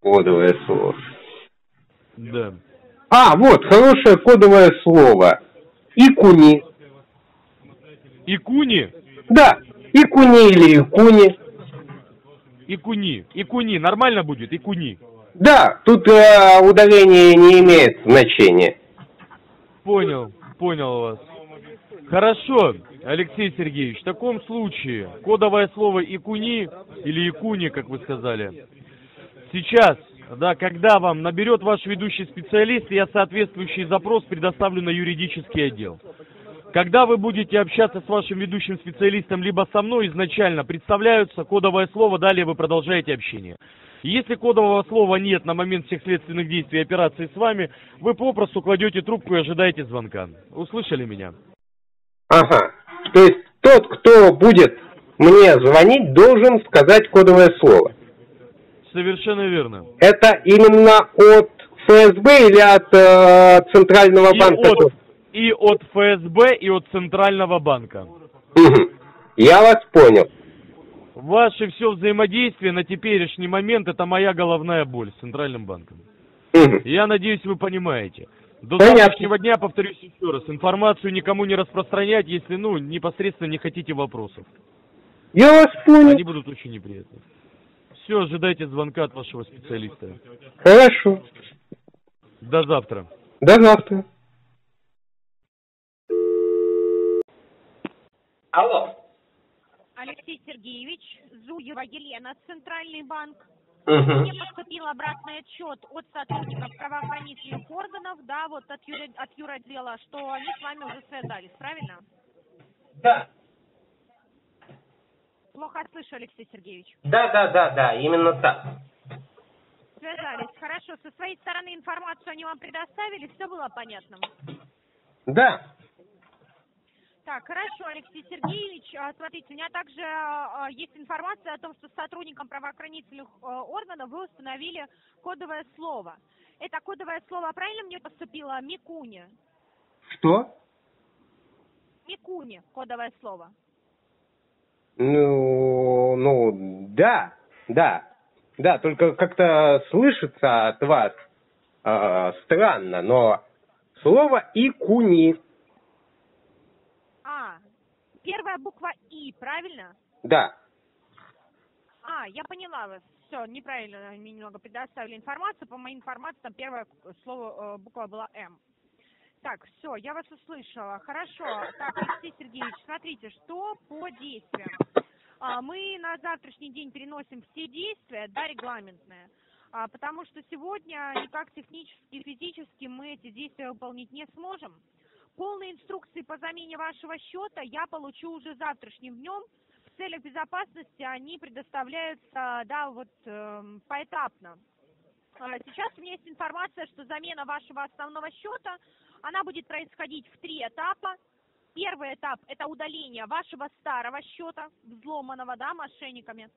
Кодовое слово. Да. А, вот, хорошее кодовое слово. Икуни. Икуни? Да, икуни или икуни. Икуни. Икуни. Нормально будет? Икуни. Да, тут э, ударение не имеет значения. Понял, понял вас. Хорошо, Алексей Сергеевич, в таком случае кодовое слово икуни или икуни, как вы сказали, сейчас, да, когда вам наберет ваш ведущий специалист, я соответствующий запрос предоставлю на юридический отдел. Когда вы будете общаться с вашим ведущим специалистом, либо со мной изначально представляются кодовое слово, далее вы продолжаете общение. Если кодового слова нет на момент всех следственных действий и операции с вами, вы попросту кладете трубку и ожидаете звонка. Услышали меня? Ага. То есть тот, кто будет мне звонить, должен сказать кодовое слово. Совершенно верно. Это именно от ФСБ или от э, Центрального И банка? от, и от ФСБ, и от Центрального банка. Я вас понял. Ваше все взаимодействие на теперешний момент это моя головная боль с Центральным банком. Я надеюсь, вы понимаете. До Понятно. завтрашнего дня, повторюсь еще раз, информацию никому не распространять, если, ну, непосредственно не хотите вопросов. Я вас понял. Они будут очень неприятны. Все, ожидайте звонка от вашего специалиста. Хорошо. До завтра. До завтра. Алло. Алексей Сергеевич, Зуева Елена, Центральный банк. Мне поступил обратный отчет от сотрудников правоохранительных органов, да, вот от, юри... от юротдела, что они с вами уже связались, правильно? Да. Плохо слышу, Алексей Сергеевич. Да, да, да, да, именно так. Связались. Хорошо. Со своей стороны информацию они вам предоставили, все было понятно. Да. Так, хорошо, Алексей Сергеевич. А, Смотрите, у меня также а, есть информация о том, что с сотрудником правоохранительных а, органов вы установили кодовое слово. Это кодовое слово правильно мне поступило? Микуни. Что? Микуни, кодовое слово. Ну, ну, да, да, да, только как-то слышится от вас э, странно, но слово икуни, А, первая буква И, правильно? да. А, я поняла вас. Все, неправильно мне немного предоставили информацию. По моей информации, там первое слово, э, буква была М. Так, все, я вас услышала. Хорошо. Так, Алексей Сергеевич, смотрите, что по действиям. А, мы на завтрашний день переносим все действия, да, регламентные. А, потому что сегодня никак технически и физически мы эти действия выполнить не сможем. Полные инструкции по замене вашего счета я получу уже завтрашним днем. В целях безопасности они предоставляются, да, вот эм, поэтапно. А, Сейчас у меня есть информация, что замена вашего основного счета, она будет происходить в три этапа. Первый этап – это удаление вашего старого счета, взломанного, да, мошенниками.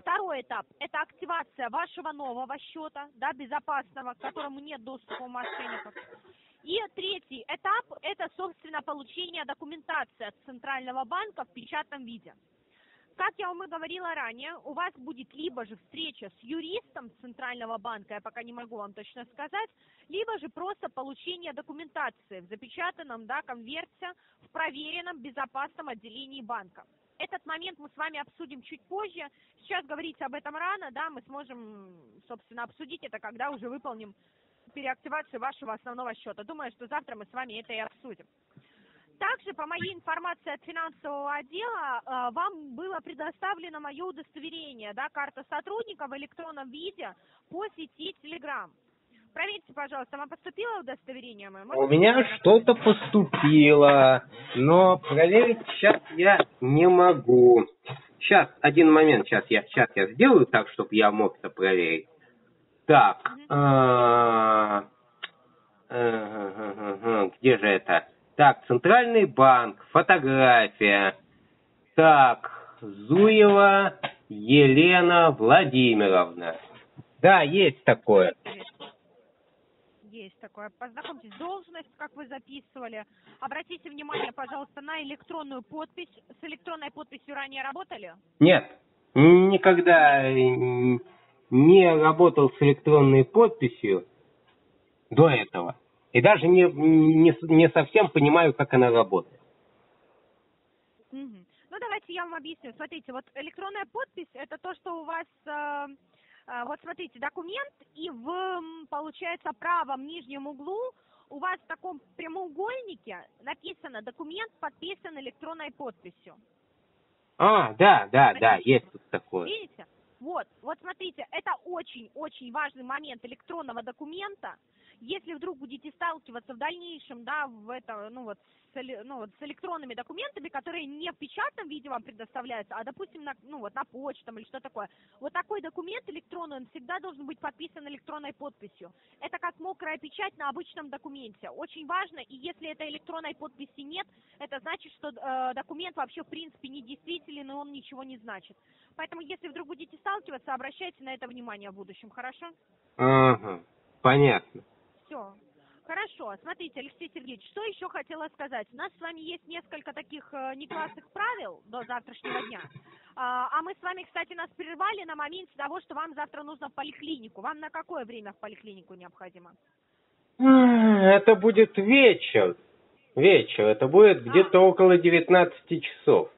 Второй этап – это активация вашего нового счета, да, безопасного, к которому нет доступа у мошенников. И третий этап – это, собственно, получение документации от Центрального банка в печатном виде. Как я вам и говорила ранее, у вас будет либо же встреча с юристом Центрального банка, я пока не могу вам точно сказать, либо же просто получение документации в запечатанном да, конверте в проверенном безопасном отделении банка. Этот момент мы с вами обсудим чуть позже. Сейчас говорить об этом рано, да, мы сможем, собственно, обсудить это, когда уже выполним переактивацию вашего основного счета. Думаю, что завтра мы с вами это и обсудим. Также, по моей информации от финансового отдела, э, вам было предоставлено мое удостоверение, да, карта сотрудника в электронном виде по сети Telegram. Проверьте, пожалуйста, вам поступило удостоверение мое? У Можете меня что-то поступило, но проверить сейчас я не могу. Сейчас, один момент, сейчас я, сейчас я сделаю так, чтобы я мог это проверить. Так, Мгм. а, э, где же это? Так, Центральный банк, фотография. Так, Зуева Елена Владимировна. Да, есть такое. Есть такое. Познакомьтесь, должность, как вы записывали. Обратите внимание, пожалуйста, на электронную подпись. С электронной подписью ранее работали? Нет, никогда не работал с электронной подписью до этого. И даже не, не, не совсем понимаю, как она работает. Ну, давайте я вам объясню. Смотрите, вот электронная подпись – это то, что у вас, э, э, вот смотрите, документ, и в, получается, правом нижнем углу у вас в таком прямоугольнике написано «Документ подписан электронной подписью». А, да, да, да, есть тут такое. Видите? Вот, вот смотрите, это очень-очень важный момент электронного документа. Если вдруг будете сталкиваться в дальнейшем, да, в это, ну вот, с, ну, с электронными документами, которые не в печатном виде вам предоставляются, а, допустим, на, ну вот на почту там или что такое, вот такой документ электронный, он всегда должен быть подписан электронной подписью. Это как мокрая печать на обычном документе. Очень важно, и если этой электронной подписи нет, это значит, что э, документ вообще в принципе не действителен, и он ничего не значит. Поэтому, если вдруг будете сталкиваться, обращайте на это внимание в будущем, хорошо? Ага, понятно. Все. Хорошо. Смотрите, Алексей Сергеевич, что еще хотела сказать? У нас с вами есть несколько таких э, неклассных правил до завтрашнего дня. А, а мы с вами, кстати, нас прервали на моменте того, что вам завтра нужно в поликлинику. Вам на какое время в поликлинику необходимо? Это будет вечер. Вечер. Это будет где-то около 19 часов.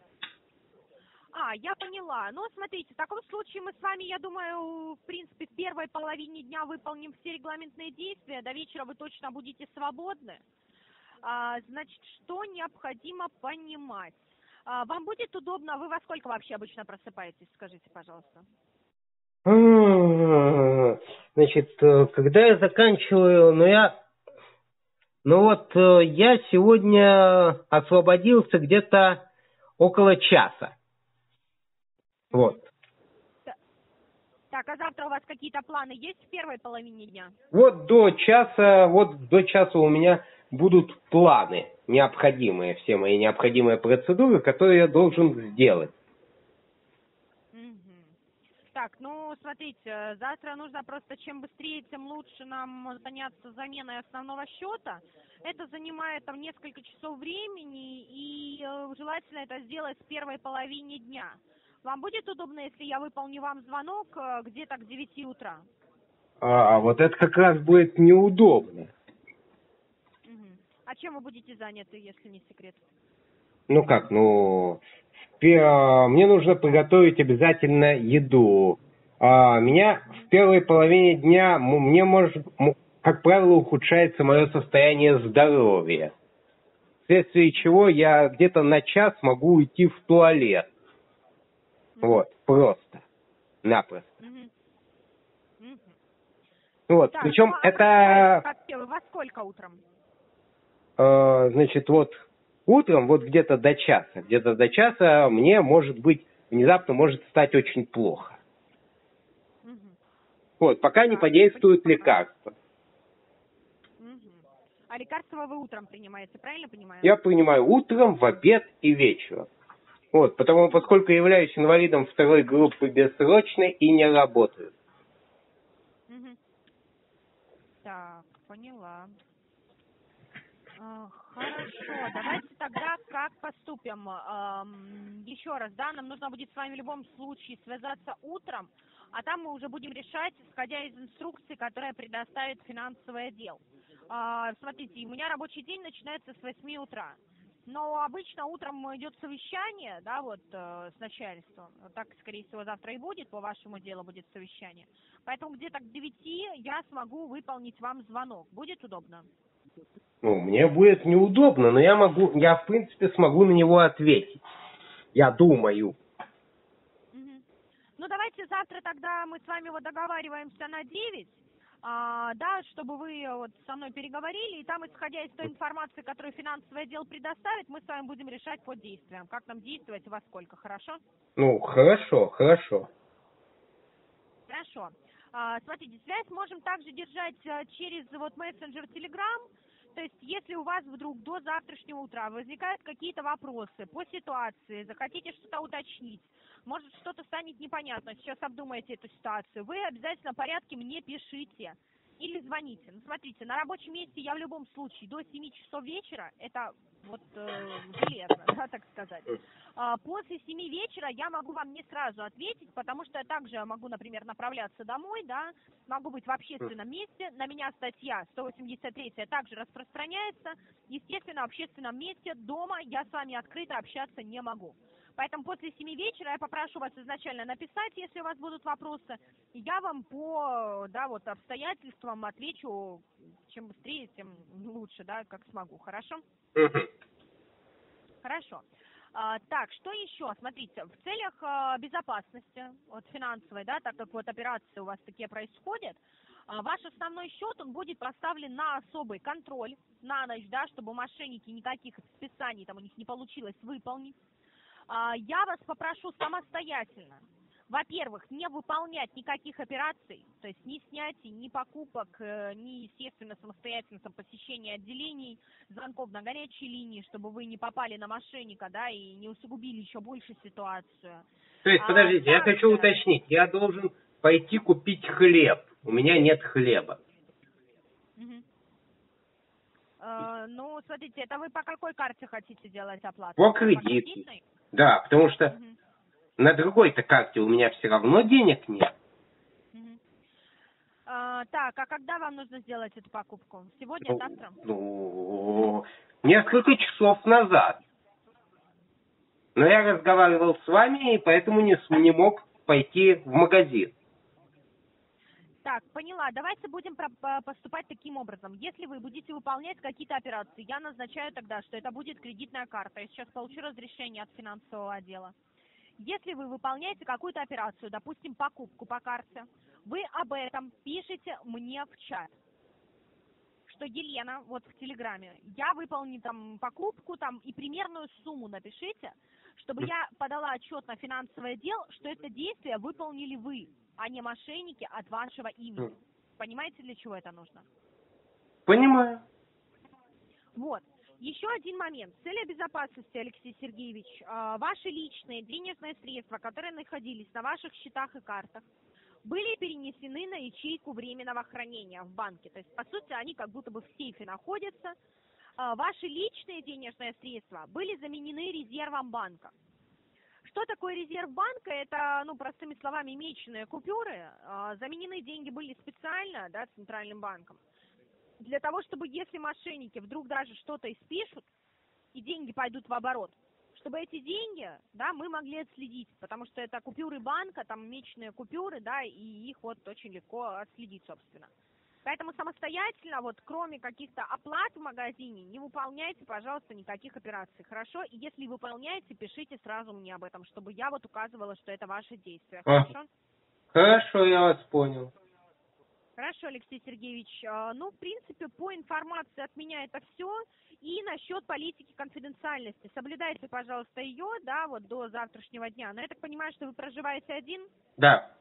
Я поняла. Ну, смотрите, в таком случае мы с вами, я думаю, в принципе, в первой половине дня выполним все регламентные действия. До вечера вы точно будете свободны. А, значит, что необходимо понимать? А, вам будет удобно, вы во сколько вообще обычно просыпаетесь, скажите, пожалуйста? Значит, э, когда я заканчиваю, ну я, ну вот э, я сегодня освободился где-то около часа. Вот. Так, а завтра у вас какие-то планы есть в первой половине дня? Вот до часа, вот до часа у меня будут планы необходимые, все мои необходимые процедуры, которые я должен сделать. Так, ну, смотрите, завтра нужно просто чем быстрее, тем лучше нам заняться заменой основного счета. Это занимает там несколько часов времени, и э, желательно это сделать в первой половине дня. Вам будет удобно, если я выполню вам звонок э, где-то к 9 утра? А вот это как раз будет неудобно. Мгм. А чем вы будете заняты, если не секрет? Ну как, ну, пе- мне нужно приготовить обязательно еду. А, меня в первой половине дня, мне может, как правило, ухудшается мое состояние здоровья. Вследствие чего я где-то на час могу уйти в туалет. Вот, просто. Напросто. Вот, Так, причем ну, а это, как- во сколько утром? э, значит, вот утром, вот где-то до часа, где-то до часа мне может быть, внезапно может стать очень плохо. Мгм. Вот, пока не подействуют понимаю. лекарства. Мгм. А лекарства вы утром принимаете, правильно понимаю? Я принимаю утром, в обед и вечером. Вот, потому поскольку являюсь инвалидом второй группы бессрочной и не работаю. Так, поняла. А, Хорошо, давайте тогда как поступим? Еще раз, да, нам нужно будет с вами в любом случае связаться утром, а там мы уже будем решать, исходя из инструкции, которая предоставит финансовый отдел. А, Смотрите, у меня рабочий день начинается с 8 утра. Но обычно утром идет совещание, да, вот э, с начальством. Так, скорее всего, завтра и будет, по вашему делу будет совещание. Поэтому где-то к 9 я смогу выполнить вам звонок. Будет удобно? Ну, мне будет неудобно, но я могу, я в принципе смогу на него ответить. Я думаю. Мгм. Ну, давайте завтра тогда мы с вами вот договариваемся на 9, а, да, чтобы вы вот со мной переговорили, и там, исходя из той информации, которую финансовый отдел предоставит, мы с вами будем решать по действиям, как нам действовать и во сколько, хорошо? Ну, хорошо, хорошо. Хорошо. А, Смотрите, связь можем также держать а, через вот мессенджер Telegram. То есть, если у вас вдруг до завтрашнего утра возникают какие-то вопросы по ситуации, захотите что-то уточнить, может что-то станет непонятно, сейчас обдумаете эту ситуацию, вы обязательно в порядке мне пишите или звоните. Ну, смотрите, на рабочем месте я в любом случае до 7 часов вечера, это вот э, железно, да, так сказать. А, После 7 вечера я могу вам не сразу ответить, потому что я также могу, например, направляться домой, да, могу быть в общественном месте. На меня статья 183 также распространяется. Естественно, в общественном месте дома я с вами открыто общаться не могу. Поэтому после 7 вечера я попрошу вас изначально написать, если у вас будут вопросы. И я вам по да, вот, обстоятельствам отвечу, чем быстрее, тем лучше, да, как смогу. Хорошо? Хорошо. А, так, что еще? Смотрите, в целях а, безопасности, вот финансовой, да, так как вот операции у вас такие происходят, а, ваш основной счет, он будет поставлен на особый контроль на ночь, да, чтобы мошенники никаких списаний там у них не получилось выполнить. А, я вас попрошу самостоятельно, во-первых, не выполнять никаких операций, то есть ни снятий, ни покупок, э, ни, естественно, самостоятельно там, посещения отделений, звонков на горячей линии, чтобы вы не попали на мошенника, да, и не усугубили еще больше ситуацию. То есть, А, подождите, я также- хочу уточнить. Я должен пойти купить хлеб. У меня нет хлеба. Э, ну, смотрите, это вы по какой карте хотите делать оплату? По кредитной? Да, потому что Мгм. на другой-то карте у меня все равно денег нет. А, так, а когда вам нужно сделать эту покупку? Сегодня, Ну, завтра? Ну, несколько часов назад. Но я разговаривал с вами, и поэтому не, не мог пойти в магазин. Так, поняла. Давайте будем поступать таким образом. Если вы будете выполнять какие-то операции, я назначаю тогда, что это будет кредитная карта. Я сейчас получу разрешение от финансового отдела. Если вы выполняете какую-то операцию, допустим, покупку по карте, вы об этом пишете мне в чат. Что Елена, вот в Телеграме, я выполню там покупку там и примерную сумму напишите, чтобы я подала отчет на финансовый отдел, что это действие выполнили вы, а не мошенники от вашего имени. Понимаете, для чего это нужно? Понимаю. Вот. Еще один момент. Целях безопасности, Алексей Сергеевич, а, ваши личные денежные средства, которые находились на ваших счетах и картах, были перенесены на ячейку временного хранения в банке. То есть, по сути, они как будто бы в сейфе находятся. А, Ваши личные денежные средства были заменены резервом банка. Что такое резерв банка? Это, ну, простыми словами, меченые купюры. А, Заменены деньги были специально, да, центральным банком для того, чтобы если мошенники вдруг даже что-то испишут, и деньги пойдут в оборот, чтобы эти деньги, да, мы могли отследить, потому что это купюры банка, там мечные купюры, да, и их вот очень легко отследить, собственно. Поэтому самостоятельно, вот кроме каких-то оплат в магазине, не выполняйте, пожалуйста, никаких операций, хорошо? И если выполняете, пишите сразу мне об этом, чтобы я вот указывала, что это ваши действия, А. хорошо? Хорошо, я вас понял. Хорошо, Алексей Сергеевич. А, Ну, в принципе, по информации от меня это все. И насчет политики конфиденциальности. Соблюдайте, пожалуйста, ее, да, вот до завтрашнего дня. Но я так понимаю, что вы проживаете один? Да.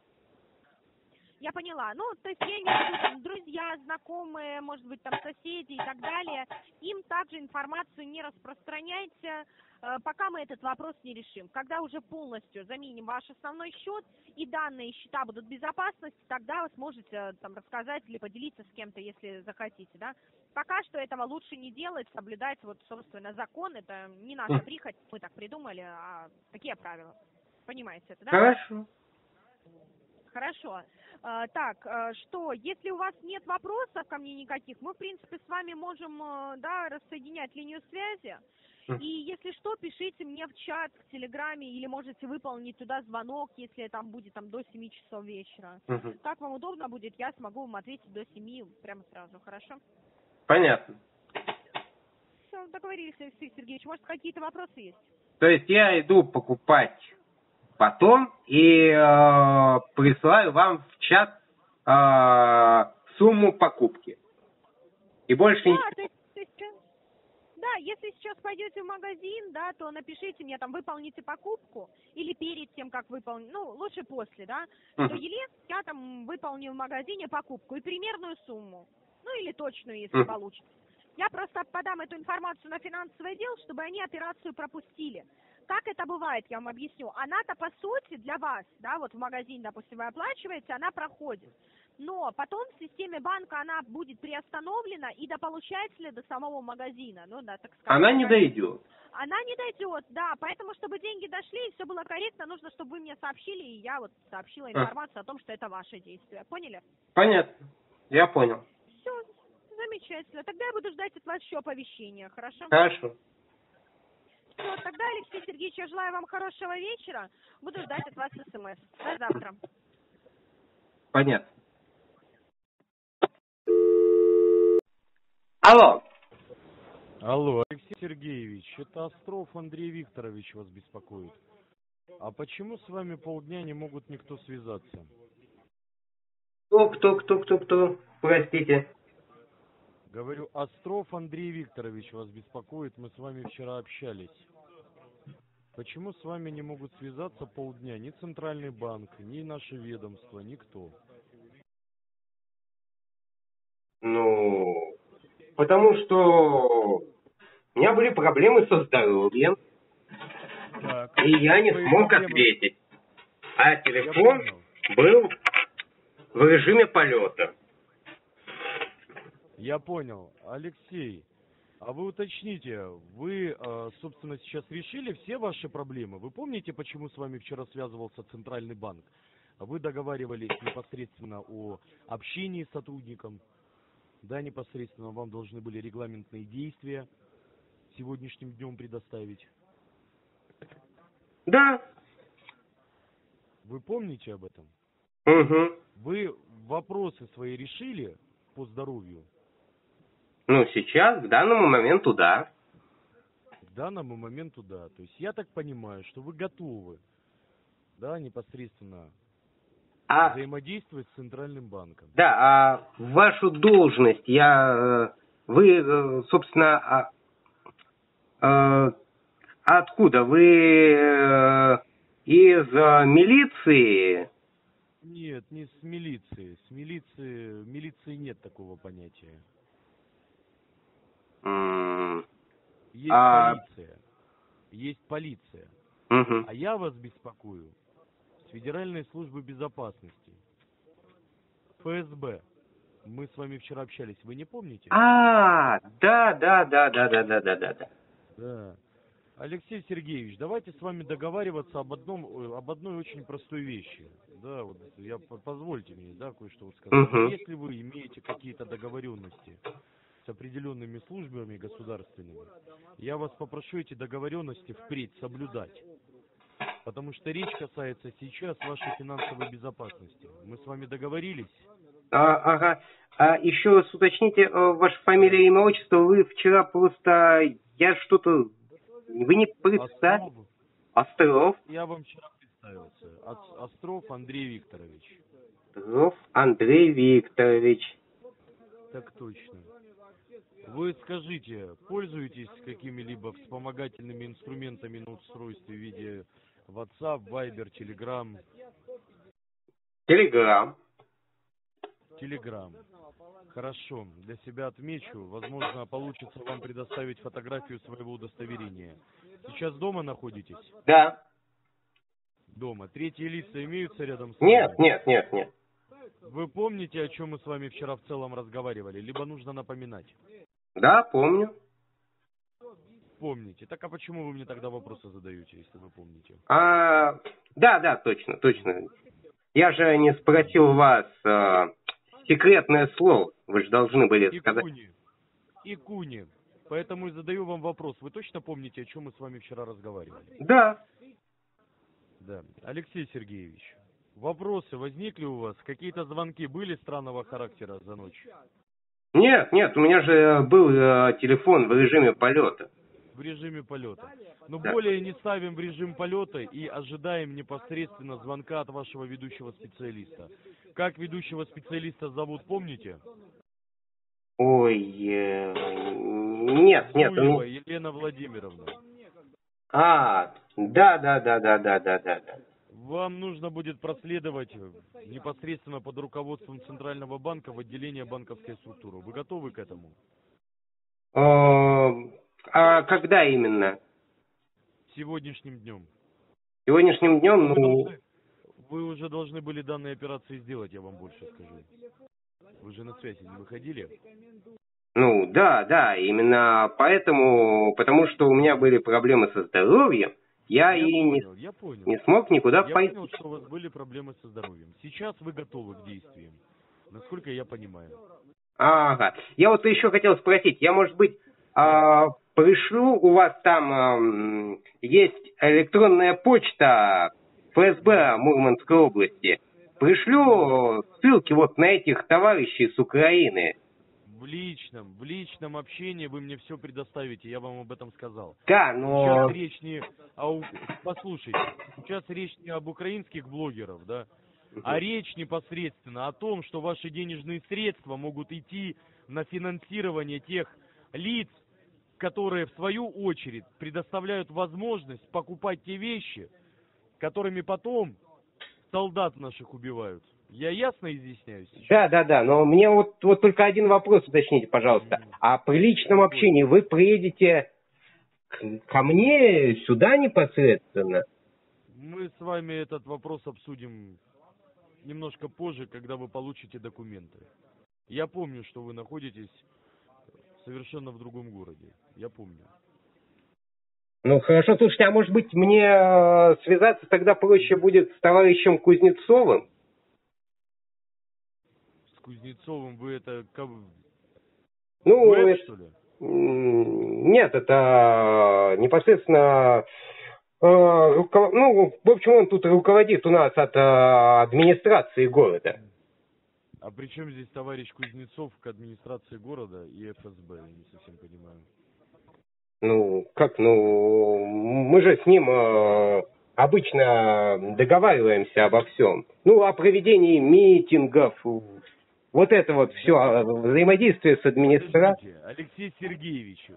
Я поняла. Ну, то есть я имею в виду, там, друзья, знакомые, может быть, там соседи и так далее. Им также информацию не распространяйте, э, пока мы этот вопрос не решим. Когда уже полностью заменим ваш основной счет и данные счета будут в безопасности, тогда вы сможете э, там рассказать или поделиться с кем-то, если захотите, да. Пока что этого лучше не делать, соблюдать вот, собственно, закон. Это не наша прихоть, мы так придумали, а такие правила. Понимаете это, да? Хорошо. Хорошо. А, так, а, что, если у вас нет вопросов ко мне никаких, мы, в принципе, с вами можем, э, да, рассоединять линию связи. И если что, пишите мне в чат, в Телеграме, или можете выполнить туда звонок, если там будет там до 7 часов вечера. Мгм. Как вам удобно будет, я смогу вам ответить до 7 прямо сразу, хорошо? Понятно. Все, договорились, Алексей Сергеевич. Может, какие-то вопросы есть? То есть я иду покупать потом и э, присылаю вам в чат э, сумму покупки. И больше ничего. Да, то есть, то есть, э, да, если сейчас пойдете в магазин, да, то напишите мне там, выполните покупку, или перед тем, как выполнить, ну, лучше после, да, Мгм. Елена, я там выполню в магазине покупку и примерную сумму, ну, или точную, если Мгм. получится. Я просто подам эту информацию на финансовый отдел, чтобы они операцию пропустили. Как это бывает, я вам объясню. Она-то, по сути, для вас, да, вот в магазин, допустим, вы оплачиваете, она проходит. Но потом в системе банка она будет приостановлена и до получателя, до самого магазина. Ну, да, так сказать. Она не дойдет. Она не дойдет, да. Поэтому, чтобы деньги дошли и все было корректно, нужно, чтобы вы мне сообщили, и я вот сообщила информацию о том, что это ваше действие. Поняли? Понятно. Я понял. Все, замечательно. Тогда я буду ждать от вас еще оповещения, хорошо? Хорошо. Все, тогда, Алексей Сергеевич, я желаю вам хорошего вечера. Буду ждать от вас смс. До завтра. Понятно. Алло. Алло, Алексей Сергеевич, это Остров Андрей Викторович вас беспокоит. А почему с вами полдня не могут никто связаться? Кто, кто, кто, кто, кто? Простите. Говорю, Остров Андрей Викторович вас беспокоит, мы с вами вчера общались. Почему с вами не могут связаться полдня ни Центральный банк, ни наше ведомство, никто? Ну, потому что у меня были проблемы со здоровьем, Так. и я не смог проблемы- ответить. А телефон был в режиме полета. Я понял. Алексей, а вы уточните, вы, э, собственно, сейчас решили все ваши проблемы? Вы помните, почему с вами вчера связывался Центральный банк? Вы договаривались непосредственно о общении с сотрудником, да, непосредственно вам должны были регламентные действия сегодняшним днем предоставить. Да. Вы помните об этом? Угу. Вы вопросы свои решили по здоровью? Ну, сейчас, к данному моменту, да. К данному моменту да. То есть я так понимаю, что вы готовы, да, непосредственно А, взаимодействовать с Центральным банком. да, а вашу должность я... э, Вы, э, собственно, а- э, откуда? Вы из милиции? Нет, не с милиции. С милиции, милиции нет такого понятия. Есть А- полиция. Есть полиция. мгм. А я вас беспокою с Федеральной службы безопасности. ФСБ. Мы с вами вчера общались, вы не помните? А, да, да, да, да, да, да, да, да, да. Да. Алексей Сергеевич, давайте с вами договариваться об одном, об одной очень простой вещи. Да, вот я по- позвольте мне, да, кое-что вот сказать. Мгм. Если вы имеете какие-то договоренности с определенными службами государственными, я вас попрошу эти договоренности впредь соблюдать. Потому что речь касается сейчас вашей финансовой безопасности. Мы с вами договорились? А, ага. А еще раз уточните э, ваша фамилия, имя, отчество. Вы вчера просто... Я что-то... Вы не представили? Остров, Остров. я вам вчера представился. Ос- Остров Андрей Викторович. Петров Андрей Викторович. Так точно. Вы скажите, пользуетесь какими-либо вспомогательными инструментами на устройстве в виде WhatsApp, Viber, Telegram, Телеграм. Telegram? Хорошо, для себя отмечу. Возможно, получится вам предоставить фотографию своего удостоверения. Сейчас дома находитесь? Да. Дома. Третьи лица имеются рядом с вами? Нет, нет, нет, нет. Вы помните, о чем мы с вами вчера в целом разговаривали? Либо нужно напоминать? Да, помню. Помните. Так а почему вы мне тогда вопросы задаете, если вы помните? А, да, да, точно, точно. Я же не спросил вас а, секретное слово. Вы же должны были сказать. Икуни. Икуни. Поэтому и задаю вам вопрос. Вы точно помните, о чем мы с вами вчера разговаривали? Да. Да. Алексей Сергеевич, вопросы возникли у вас? Какие-то звонки были странного характера за ночь? Нет, нет, у меня же был э, телефон в режиме полета. В режиме полета. Но Да. более не ставим в режим полета и ожидаем непосредственно звонка от вашего ведущего специалиста. Как ведущего специалиста зовут, помните? Ой, э, нет, нет, у Зуева меня- Елена Владимировна. А, да, да, да, да, да, да, да, да. Вам нужно будет проследовать непосредственно под руководством Центрального банка в отделение банковской структуры. Вы готовы к этому? Э, А когда именно? Сегодняшним днем. Сегодняшним днем, Вы, ну, должны- вы уже должны были данные операции сделать, я вам больше скажу. Вы же на связи не выходили? ну, да, да, именно поэтому, потому что у меня были проблемы со здоровьем, я, и не, понял, я понял. не смог никуда я пойти. понял, что у вас были проблемы со здоровьем. Сейчас вы готовы к действиям, насколько я понимаю. Ага. Я вот еще хотел спросить, я, может быть, а, пришлю, у вас там ам, есть электронная почта ФСБ Мурманской области. Пришлю ссылки вот на этих товарищей с Украины. В личном, в личном общении вы мне все предоставите, я вам об этом сказал. Да, Сейчас но... речь не о... Послушайте, сейчас речь не об украинских блогеров, да, а речь непосредственно о том, что ваши денежные средства могут идти на финансирование тех лиц, которые в свою очередь предоставляют возможность покупать те вещи, которыми потом солдат наших убивают. Я ясно изъясняюсь сейчас? Да, да, да, но мне вот, вот только один вопрос уточните, пожалуйста. А при личном общении вы приедете к- ко мне сюда непосредственно? Мы с вами этот вопрос обсудим немножко позже, когда вы получите документы. Я помню, что вы находитесь совершенно в другом городе. Я помню. Ну хорошо, слушайте, а может быть мне э, связаться тогда проще будет с товарищем Кузнецовым? Кузнецовым вы это как... Ну, Дуэт, это- что ли? нет, это непосредственно, э, руков- ну, в общем, он тут руководит у нас от э, администрации города. А при чем здесь товарищ Кузнецов к администрации города и ФСБ? Я не совсем понимаю. Ну, как, ну, мы же с ним э, обычно договариваемся обо всем. Ну, о проведении митингов, вот это вот все, взаимодействие с администрацией. Алексей Сергеевич,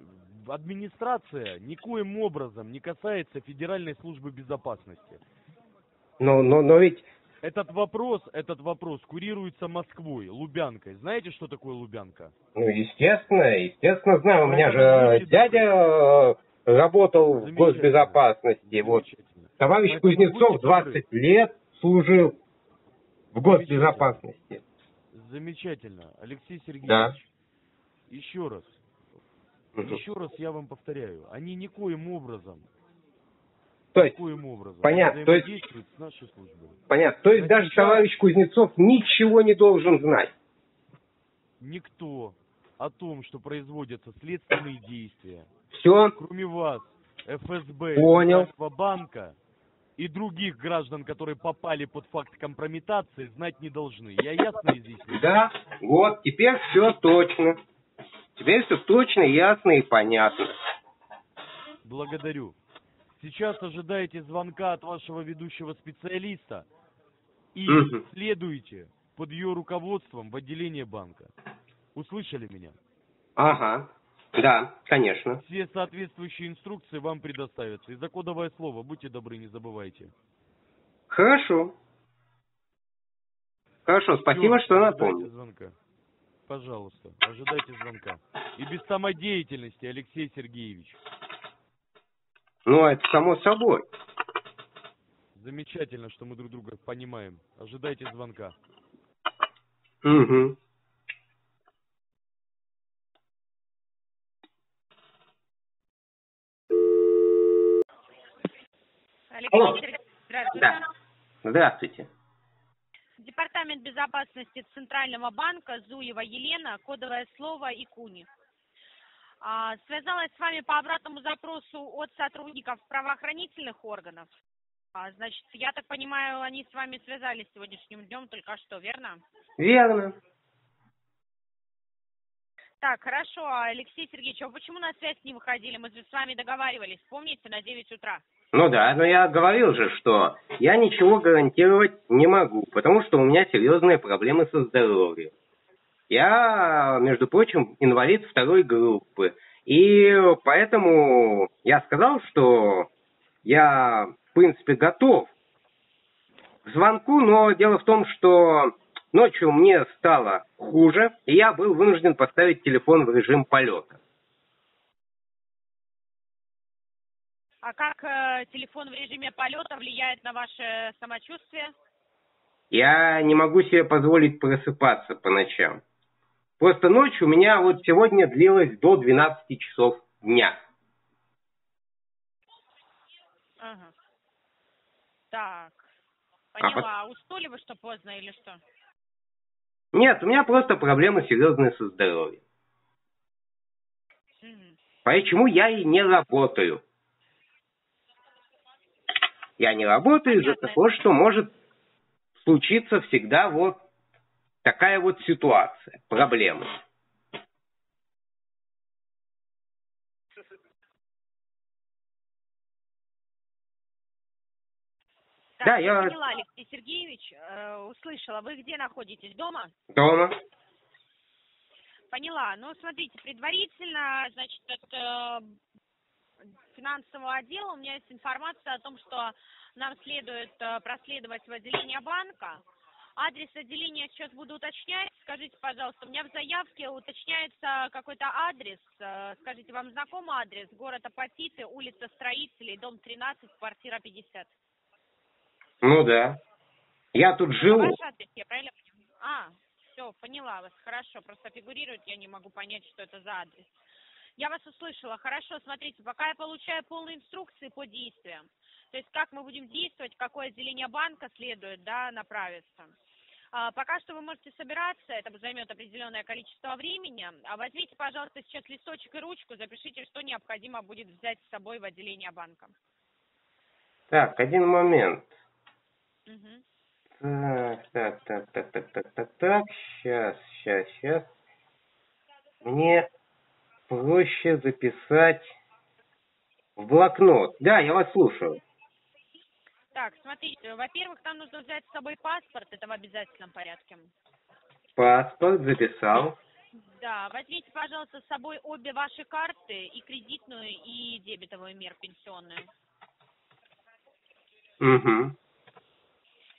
администрация никоим образом не касается Федеральной службы безопасности. Но, но, но ведь, Этот вопрос, этот вопрос курируется Москвой, Лубянкой. Знаете, что такое Лубянка? ну, естественно, естественно, знаю, у меня же дядя э, работал в госбезопасности, вот. Товарищ Поэтому Кузнецов будьте добры. 20 лет служил в госбезопасности. Замечательно. Алексей Сергеевич, Да. еще раз, Мгм. еще раз я вам повторяю, они никоим образом, То есть, никоим образом понятно, то есть- с нашей службой. понятно, то есть Значит, даже сейчас- товарищ Кузнецов ничего не должен знать. Никто о том, что производятся следственные действия, Все, кроме вас, ФСБ, Понял. Банка и других граждан, которые попали под факт компрометации, знать не должны. Я ясно изъяснил? да, вот, теперь все точно. Теперь все точно, ясно и понятно. Благодарю. Сейчас ожидаете звонка от вашего ведущего специалиста и Мгм. следуйте под ее руководством в отделение банка. Услышали меня? Ага. Да, конечно. Все соответствующие инструкции вам предоставятся. И за кодовое слово, будьте добры, не забывайте. Хорошо. Хорошо, спасибо, Всё, что напомнил. звонка. Пожалуйста, ожидайте звонка. И без самодеятельности, Алексей Сергеевич. Ну, это само собой. Замечательно, что мы друг друга понимаем. Ожидайте звонка. Угу. Алексей Алло. Сергеевич, здравствуйте. Да. Здравствуйте. Департамент безопасности Центрального банка Зуева Елена, кодовое слово Икуни. А, связалась с вами по обратному запросу от сотрудников правоохранительных органов. А, значит, я так понимаю, они с вами связались сегодняшним днем только что, верно? Верно. Так, хорошо, Алексей Сергеевич, а почему на связь не выходили? Мы же с вами договаривались, помните, на 9 утра. Ну да, но я говорил же, что я ничего гарантировать не могу, потому что у меня серьезные проблемы со здоровьем. Я, между прочим, инвалид второй группы. И поэтому я сказал, что я, в принципе, готов к звонку, но дело в том, что ночью мне стало хуже, и я был вынужден поставить телефон в режим полета. А как э, телефон в режиме полета влияет на ваше самочувствие? Я не могу себе позволить просыпаться по ночам. Просто ночь у меня вот сегодня длилась до 12 часов дня. Ага. Так, А поняла. А Уснули вы что поздно или что? Нет, у меня просто проблемы серьезные со здоровьем. Мгм. Почему я и не работаю? Я не работаю из-за того, что может случиться всегда вот такая вот ситуация, проблема. Так, Да, я я- поняла, Алексей Сергеевич, э, услышала. Вы где находитесь? Дома? Дома? Поняла. Ну, смотрите, предварительно, значит, от э, финансового отдела у меня есть информация о том, что нам следует э, проследовать в отделение банка. Адрес отделения сейчас буду уточнять. Скажите, пожалуйста, у меня в заявке уточняется какой-то адрес. Э, Скажите, вам знаком адрес? Город Апатиты, улица Строителей, дом 13, квартира 50. Ну да. Я тут живу. Ваш адрес, я правильно понимаю? А, все, поняла вас. Хорошо, просто фигурирует, я не могу понять, что это за адрес. Я вас услышала. Хорошо, смотрите, пока я получаю полные инструкции по действиям, то есть как мы будем действовать, какое отделение банка следует, да, направиться. А, пока что вы можете собираться, это займет определенное количество времени. А возьмите, пожалуйста, сейчас листочек и ручку, запишите, что необходимо будет взять с собой в отделение банка. Так, один момент. Мгм. Так, так, так, так, так, так, так, так. Сейчас, сейчас, сейчас. Мне проще записать в блокнот. Да, я вас слушаю. Так, смотрите, во-первых, нам нужно взять с собой паспорт, это в обязательном порядке. Паспорт записал. Да, возьмите, пожалуйста, с собой обе ваши карты, и кредитную, и дебетовую мер пенсионную. Угу.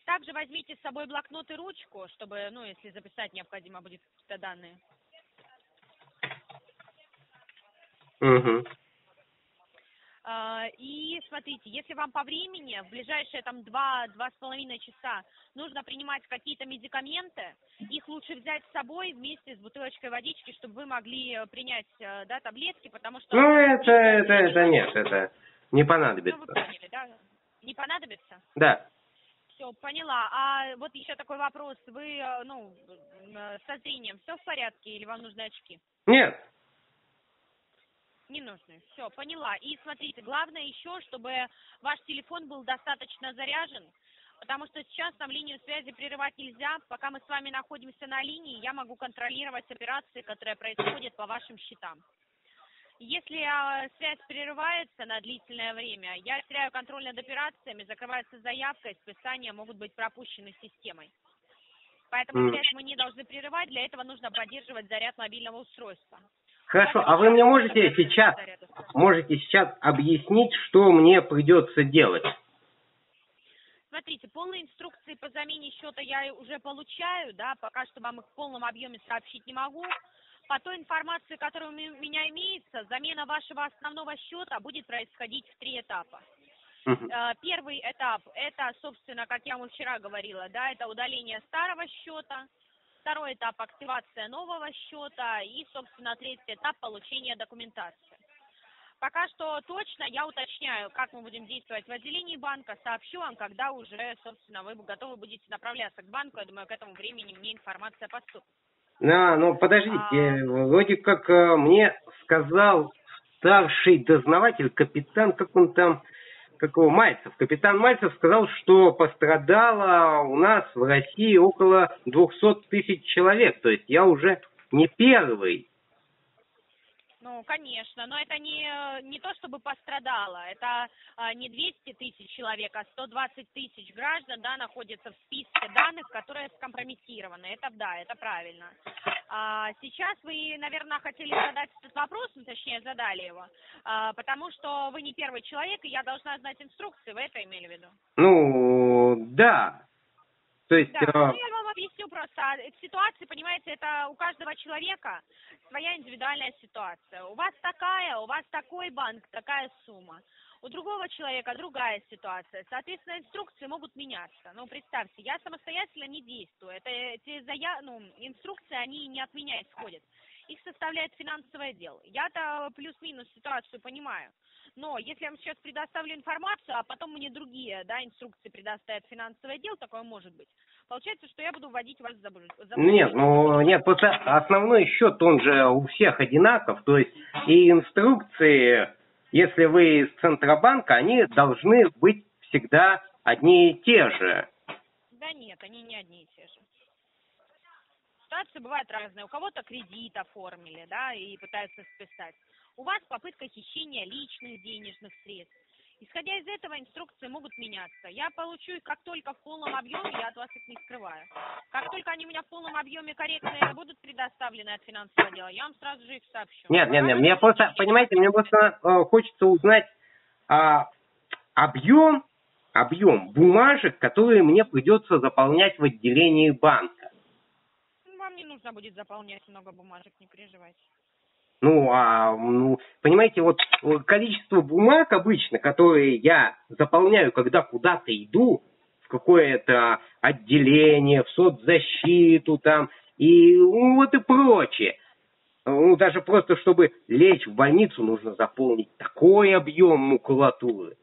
Также возьмите с собой блокнот и ручку, чтобы, ну, если записать необходимо будет какие-то данные. Угу. И смотрите, если вам по времени, в ближайшие там два, два с половиной часа нужно принимать какие-то медикаменты, их лучше взять с собой вместе с бутылочкой водички, чтобы вы могли э, принять, э, да, таблетки, потому что... Ну, это, это, это нет, это не Ну, вы понадобится. поняли, да? Не понадобится? Да. Все, поняла. А вот еще такой вопрос. Вы, э, ну, со зрением все в порядке или вам нужны очки? Нет. Не нужны. Все, поняла. И смотрите, главное еще, чтобы ваш телефон был достаточно заряжен, потому что сейчас нам линию связи прерывать нельзя. Пока мы с вами находимся на линии, я могу контролировать операции, которые происходят по вашим счетам. Если а, связь прерывается на длительное время, я теряю контроль над операциями, закрывается заявка, и списания могут быть пропущены системой. Поэтому связь мы не должны прерывать, для этого нужно поддерживать заряд мобильного устройства. Хорошо, а вы мне можете сейчас, можете сейчас объяснить, что мне придется делать? Смотрите, полные инструкции по замене счета я уже получаю, да, пока что вам их в полном объеме сообщить не могу. По той информации, которая у ме- меня имеется, замена вашего основного счета будет происходить в три этапа. Э, Первый этап – это, собственно, как я вам вчера говорила, да, это удаление старого счета. Второй этап – активация нового счета. И, собственно, третий этап – получение документации. Пока что точно я уточняю, как мы будем действовать в отделении банка, сообщу вам, когда уже, собственно, вы готовы будете направляться к банку. Я думаю, к этому времени мне информация поступит. А, ну подождите, А. вроде как э, мне сказал старший дознаватель, капитан, как он там, как его, Мальцев. Капитан Мальцев сказал, что пострадало у нас в России около 200 тысяч человек. То есть я уже не первый. Ну, конечно, но это не, не то, чтобы пострадало. Это а, не 200 тысяч человек, а 120 тысяч граждан, да, находятся в списке данных, которые скомпрометированы. Это да, это правильно. А, сейчас вы, наверное, хотели задать этот вопрос, ну, точнее, задали его, а, потому что вы не первый человек, и я должна знать инструкции, вы это имели в виду? Ну, да. То есть, Да, э, ну, я вам объясню просто. А, Ситуация, понимаете, это у каждого человека своя индивидуальная ситуация. У вас такая, у вас такой банк, такая сумма. У другого человека другая ситуация. Соответственно, инструкции могут меняться. Ну, представьте, я самостоятельно не действую. Это эти зая... ну, инструкции, они не от меня исходят. Их составляет финансовое дело. Я-то плюс-минус ситуацию понимаю. Но если я вам сейчас предоставлю информацию, а потом мне другие да, инструкции предоставит финансовое дело, такое может быть, получается, что я буду вводить вас в заблуждение. Нет, ну нет, просто основной счет, он же у всех одинаков, то есть и инструкции, если вы из Центробанка, они должны быть всегда одни и те же. Да нет, они не одни и те же. Ситуации бывают разные. У кого-то кредит оформили, да, и пытаются списать. У вас попытка хищения личных денежных средств. Исходя из этого, инструкции могут меняться. Я получу их как только в полном объеме, я от вас их не скрываю. Как только они у меня в полном объеме корректные будут предоставлены от финансового отдела, я вам сразу же их сообщу. Нет, нет, нет, мне просто, понимаете, мне просто э, хочется узнать а, объем, объем бумажек, которые мне придется заполнять в отделении банка. Вам не нужно будет заполнять много бумажек, не переживайте. Ну, а, ну, понимаете, вот количество бумаг обычно, которые я заполняю, когда куда-то иду, в какое-то отделение, в соцзащиту там, и ну, вот и прочее. Ну, даже просто, чтобы лечь в больницу, нужно заполнить такой объем макулатуры.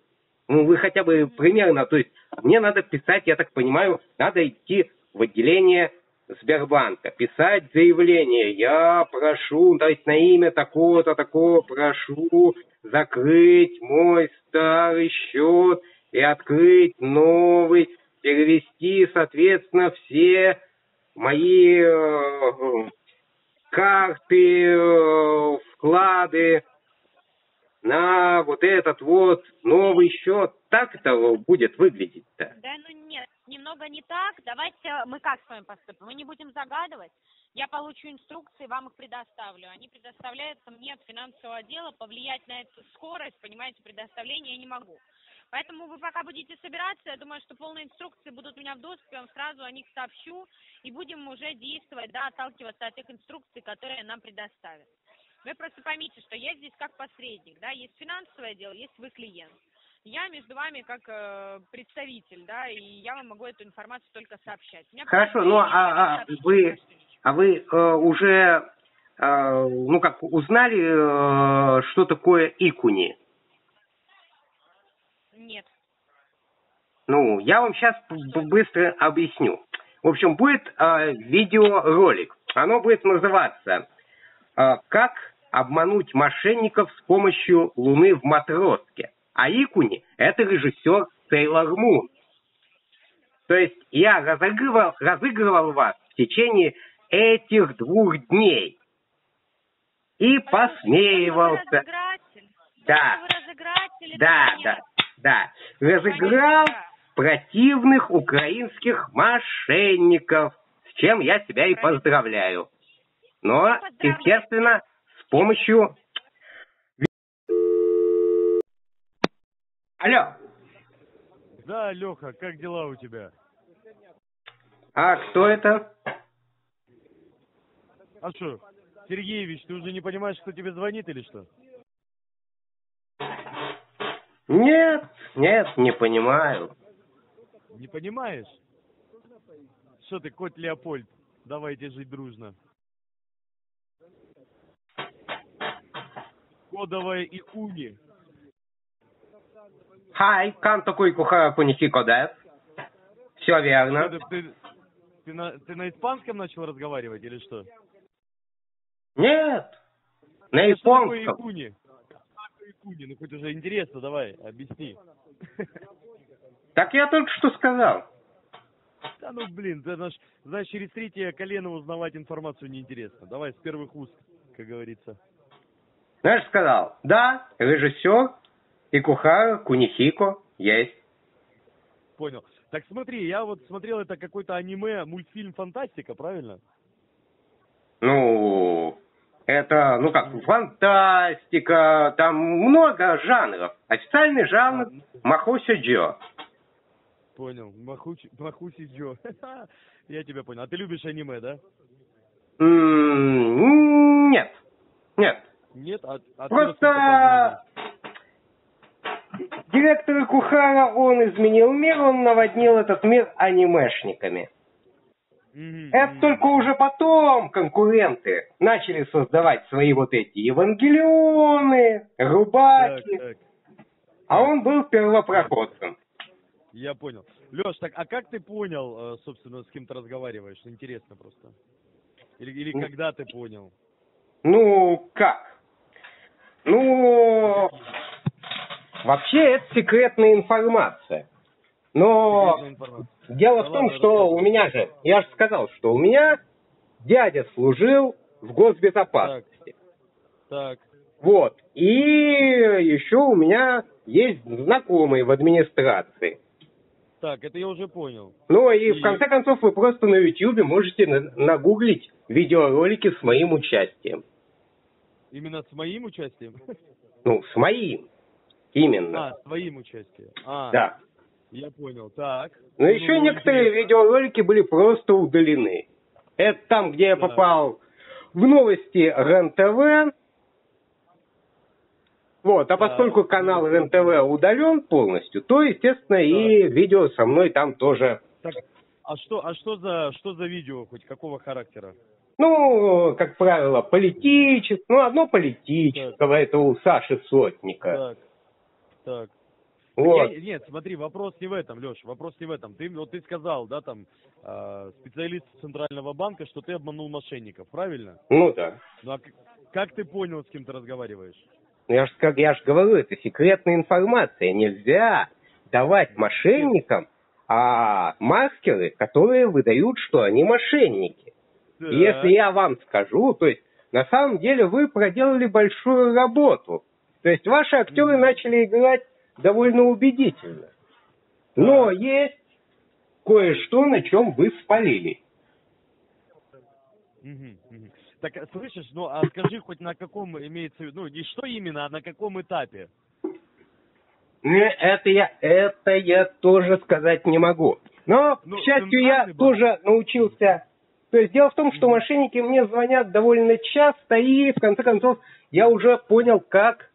Ну, вы хотя бы примерно, то есть мне надо писать, я так понимаю, надо идти в отделение Сбербанка, писать заявление, я прошу, есть на имя такого-то, такого прошу закрыть мой старый счет и открыть новый, перевести, соответственно, все мои э, карты, э, вклады на вот этот вот новый счет. Так это будет выглядеть-то. Да, ну нет, немного не так. Давайте мы как с вами поступим? Мы не будем загадывать. Я получу инструкции, вам их предоставлю. Они предоставляются мне от финансового отдела. Повлиять на эту скорость, понимаете, предоставления я не могу. Поэтому вы пока будете собираться, я думаю, что полные инструкции будут у меня в доступе, я вам сразу о них сообщу, и будем уже действовать, да, отталкиваться от тех инструкций, которые нам предоставят. Вы просто поймите, что я здесь как посредник, да, есть финансовое дело, есть вы клиент. Я между вами как э, представитель, да, и я вам могу эту информацию только сообщать. Меня Хорошо, ну, а- а сообщить вы-. А вы э, уже, э, ну как, узнали, э, что такое икуни? Нет. Ну, я вам сейчас быстро объясню. В общем, будет э, видеоролик. Оно будет называться э, «Как обмануть мошенников с помощью Луны в Матроске». А Икуни – это режиссер Сейлор Мун. То есть я разыгрывал, разыгрывал вас в течение этих двух дней. И посмеивался. Да. Да, да, да. Разыграл Конечно. противных украинских мошенников в чем я тебя и поздравляю. Но, естественно, с помощью... Алло, Да, Леха, как дела у тебя? а кто это? А что, Сергеевич, ты уже не понимаешь, кто тебе звонит или что? Нет, нет, не понимаю. Не понимаешь? Что ты, кот Леопольд? Давайте жить дружно. Кодовая Икуни. Хай, канто куйкуха кунихико дес. Все верно. Ты, ты- ты на, ты на испанском начал разговаривать или что? Нет, на что такое японском. Икуни? Что такое Икуни? Ну хоть уже интересно, давай, объясни. Так я только что сказал. Да ну блин, ты наш, знаешь, через третье колено узнавать информацию неинтересно. Давай с первых уст, как говорится. Знаешь, сказал, да, режиссер Икухара Кунихико есть. Понял. Так смотри, я вот смотрел это какой-то аниме, мультфильм фантастика, правильно? Ну, это, ну как, фантастика, там много жанров. Официальный жанр Махося Джо. Понял. Махучи, Махуси Джо. Я тебя понял. А ты любишь аниме, да? Нет, нет. Нет? А, откуда Просто столько директор Кухара, он изменил мир, он наводнил этот мир анимешниками. Это только уже потом конкуренты начали создавать свои вот эти Евангелионы, Так, Рубаки, так. а он был первопроходцем. Я понял. Леш, так а как ты понял, э, собственно, с кем ты разговариваешь? Интересно просто. Или, или Ну. когда ты понял? Ну, как? Ну, вообще это секретная информация. Но Секретная информация. дело в том, что у меня же, я же сказал, что у меня дядя служил в госбезопасности. Так. Вот. И еще у меня есть знакомые в администрации. Так, это я уже понял. Ну и в И- конце концов вы просто на YouTube можете на- нагуглить видеоролики с моим участием. Именно с моим участием? Ну, с моим. Именно. А, с твоим участием. А, Да. я понял. Так. Но Ну, еще ну, некоторые интересно. видеоролики были просто удалены. Это там, где я Да. попал в новости РЕН-ТВ. Вот, а Да. поскольку канал РЕН-ТВ удален полностью, то, естественно, и видео со мной там тоже. Так, а что, а что за, что за видео, хоть какого характера? Ну, как правило, политическое, ну, одно политического, это у Саши Сотника. Так, так. Вот. Я- нет, смотри, вопрос не в этом, Леш, вопрос не в этом. Ты, вот ты сказал, да, там, а, специалист Центрального банка, что ты обманул мошенников, правильно? Ну да. Ну а как ты понял, с кем ты разговариваешь? Ну, Я же я ж говорю, это секретная информация. Нельзя давать мошенникам а, маркеры, которые выдают, что они мошенники. И Если я вам скажу, то есть на самом деле вы проделали большую работу. То есть ваши актеры начали играть довольно убедительно. Но есть кое-что, на чем вы спалили. Так, а, слышишь, ну а скажи хоть на каком имеется, ну не что именно, а на каком этапе? Не, Это я, это я тоже сказать не могу. Но, Ну, к счастью, я банк. тоже научился. То есть дело в том, что мошенники мне звонят довольно часто, и в конце концов я уже понял, как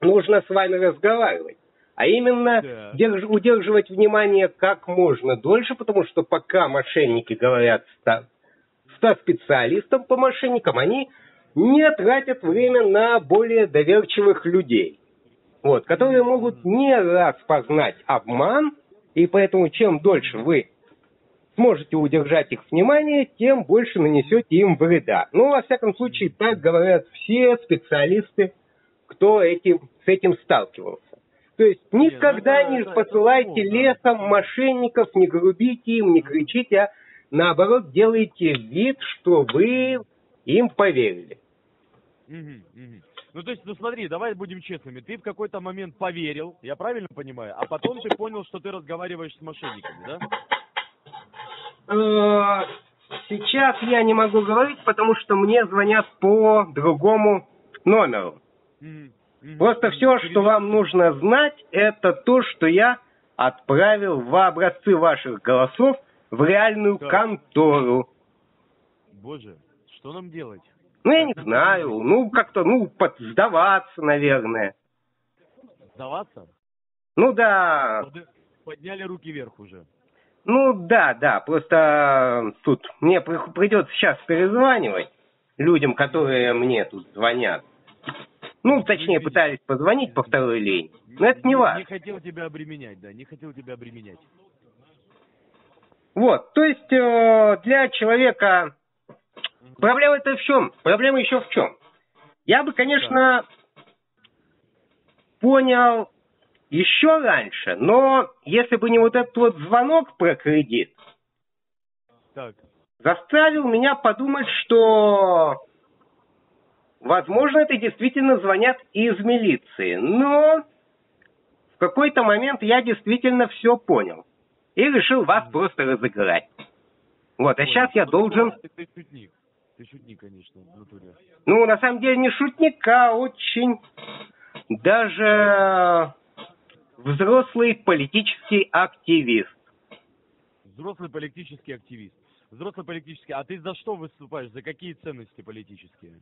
нужно с вами разговаривать. А именно Да. держ- удерживать внимание как можно дольше, потому что пока мошенники говорят ста- со специалистом по мошенникам, они не тратят время на более доверчивых людей. Вот, которые могут не распознать обман, и поэтому чем дольше вы сможете удержать их внимание, тем больше нанесете им вреда. Ну, во всяком случае, так говорят все специалисты, кто этим, с этим сталкивался. То есть никогда ну не это- это посылайте плохо. лесом мошенников, не грубите им, не кричите, а наоборот делайте вид, что вы им поверили. Мгм, мгм. Ну, то есть, ну смотри, давай будем честными. Ты в какой-то момент поверил, я правильно понимаю, а потом ты понял, что ты разговариваешь с мошенниками, да? Э, сейчас я не могу говорить, потому что мне звонят по другому номеру. Просто все, что вам нужно знать, это то, что я отправил в образцы ваших голосов в реальную Так. контору. Боже, что нам делать? Ну, я не знаю, ну, как-то, ну, под- сдаваться, наверное. Сдаваться? Ну, да, Под- Подняли руки вверх уже. ну, да, да, просто тут мне при- придется сейчас перезванивать людям, которые мне тут звонят. Ну, точнее, пытались позвонить по второй линии. Но это не Не важно. хотел тебя обременять, да, не хотел тебя обременять. Вот, то есть э, для человека проблема это в чем? Проблема еще в чем? Я бы, конечно, понял еще раньше, но если бы не вот этот вот звонок про кредит, Так, заставил меня подумать, что, возможно, это действительно звонят из милиции. Но в какой-то момент я действительно все понял и решил вас просто разыграть. Вот, а сейчас я Ну, должен, Ты, ты шутник. Ты шутник, конечно, в натуре. ну, на самом деле не шутник, а очень даже взрослый политический активист. Взрослый политический активист. Взрослый политический. А ты за что выступаешь? За какие ценности политические?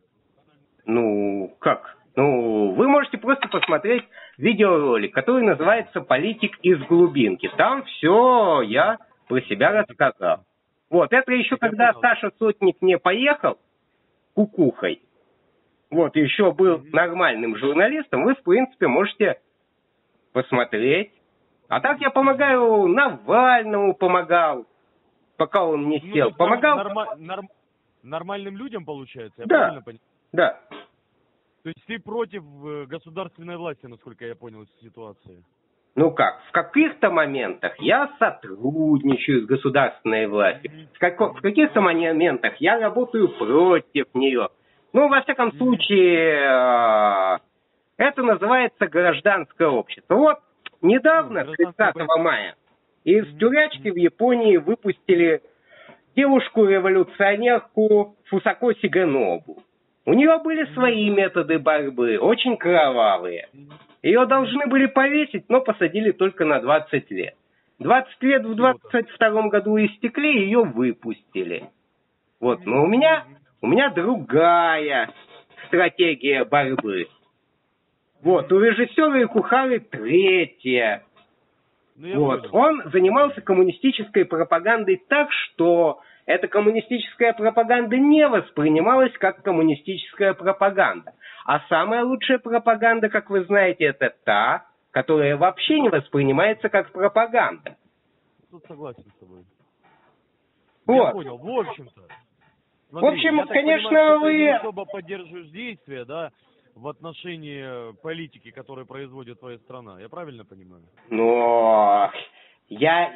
Ну, как? Ну, вы можете просто посмотреть видеоролик, который называется «Политик из глубинки». Там все я про себя рассказал. Вот, это еще когда. Саша Сотник не поехал кукухой, вот, еще был нормальным журналистом, вы, в принципе, можете посмотреть. А так я помогаю Навальному, помогал, пока он не Ну, сел. норм- Помогал, норма- норм- нормальным людям, получается? Я Да. правильно понял? Да. То есть ты против э, государственной власти, насколько я понял, из ситуации? Ну как, в каких-то моментах я сотрудничаю с государственной властью, в, како- в каких-то моментах я работаю против нее. Ну, во всяком случае, э, это называется гражданское общество. Вот недавно, Ну, гражданское 30 мая, из тюрячки в Японии выпустили девушку-революционерку Фусако Сиганобу. У нее были свои методы борьбы, очень кровавые. Ее должны были повесить, но посадили только на 20 лет. 20 лет в 22 году истекли, ее выпустили. Вот, но у меня, у меня другая стратегия борьбы. Вот, у режиссера Икухары третья. Ну, Вот, он занимался коммунистической пропагандой так, что эта коммунистическая пропаганда не воспринималась как коммунистическая пропаганда. А самая лучшая пропаганда, как вы знаете, это та, которая вообще не воспринимается как пропаганда. Тут согласен с тобой. Вот. Я понял, в общем-то. В общем, я конечно, понимаю, ты вы- не особо поддерживаешь действия, да, в отношении э, политики, которую производит твоя страна. Я правильно понимаю? Но я...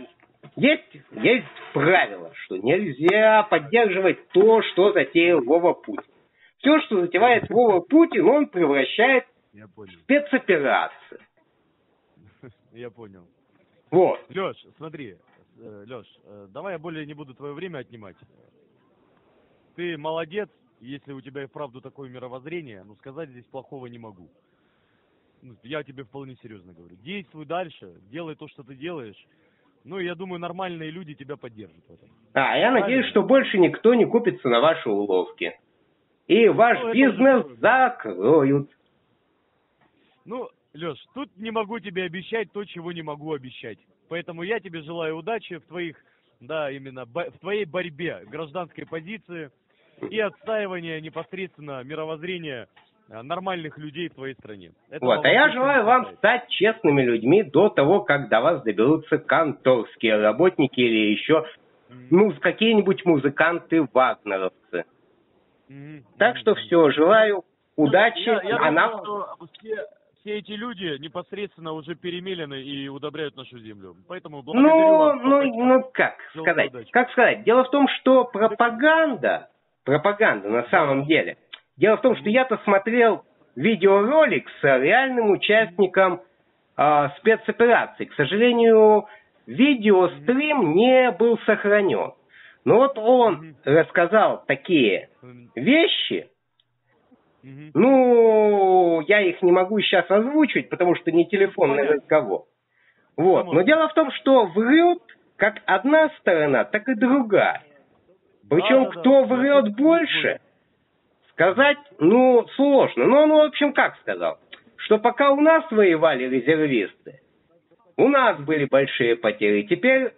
Есть, есть правило, что нельзя поддерживать то, что затеял Вова Путин. Все, что затевает Вова Путин, он превращает в спецоперации. Я понял. Вот. Леш, смотри, Леш, давай я более не буду твое время отнимать. Ты молодец, если у тебя и вправду такое мировоззрение, но сказать здесь плохого не могу. Ну, Я тебе вполне серьезно говорю. Действуй дальше, делай то, что ты делаешь. Ну, я думаю, нормальные люди тебя поддержат в этом. А, я надеюсь, что больше никто не купится на ваши уловки. И ваш Ну, бизнес уже- закроют. Ну, Леш, тут не могу тебе обещать то, чего не могу обещать. Поэтому я тебе желаю удачи в твоих, да, именно в твоей борьбе гражданской позиции и отстаивания непосредственно мировоззрения нормальных людей в твоей стране. Это Вот, а я желаю вам стать честными людьми до того, как до вас доберутся конторские работники или еще ну, какие-нибудь музыканты-вагнеровцы. Мгм. Так что все, желаю удачи. Я, я а думаю, нам- что все, все эти люди непосредственно уже перемелены и удобряют нашу землю. Поэтому благодарю Ну, вас. ну, поддержку. ну, как Желаю сказать? удачи. Как сказать? Дело в том, что пропаганда, пропаганда на самом деле. Дело в том, что я-то смотрел видеоролик с реальным участником а, спецоперации. К сожалению, видеострим не был сохранен. Но вот он рассказал такие вещи, ну, я их не могу сейчас озвучить, потому что не телефонный разговор. Вот. Но дело в том, что врет как одна сторона, так и другая. Причем, кто врет больше, сказать, ну, сложно. Но он, в общем, как сказал? Что пока у нас воевали резервисты, у нас были большие потери. Теперь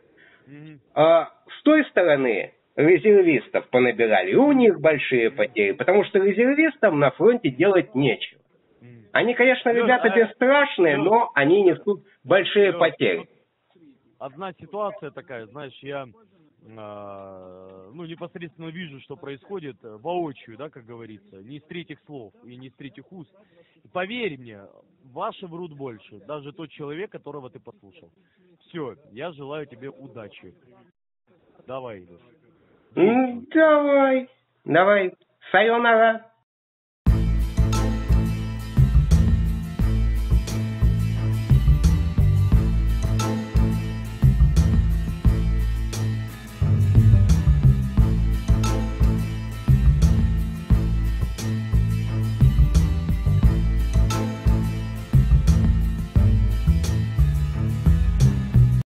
а, с той стороны резервистов понабирали, и у них большие потери, потому что резервистам на фронте делать нечего. Они, конечно, ребята а- бесстрашные, Лёш, но они несут большие потери. Одна ситуация такая, знаешь, я а, ну, непосредственно вижу, что происходит э, воочию, да, как говорится, не из третьих слов и не из третьих уст. И поверь мне, ваши врут больше, даже тот человек, которого ты послушал. Все, я желаю тебе удачи. Давай, Илюш. М, Давай, давай, сайонара.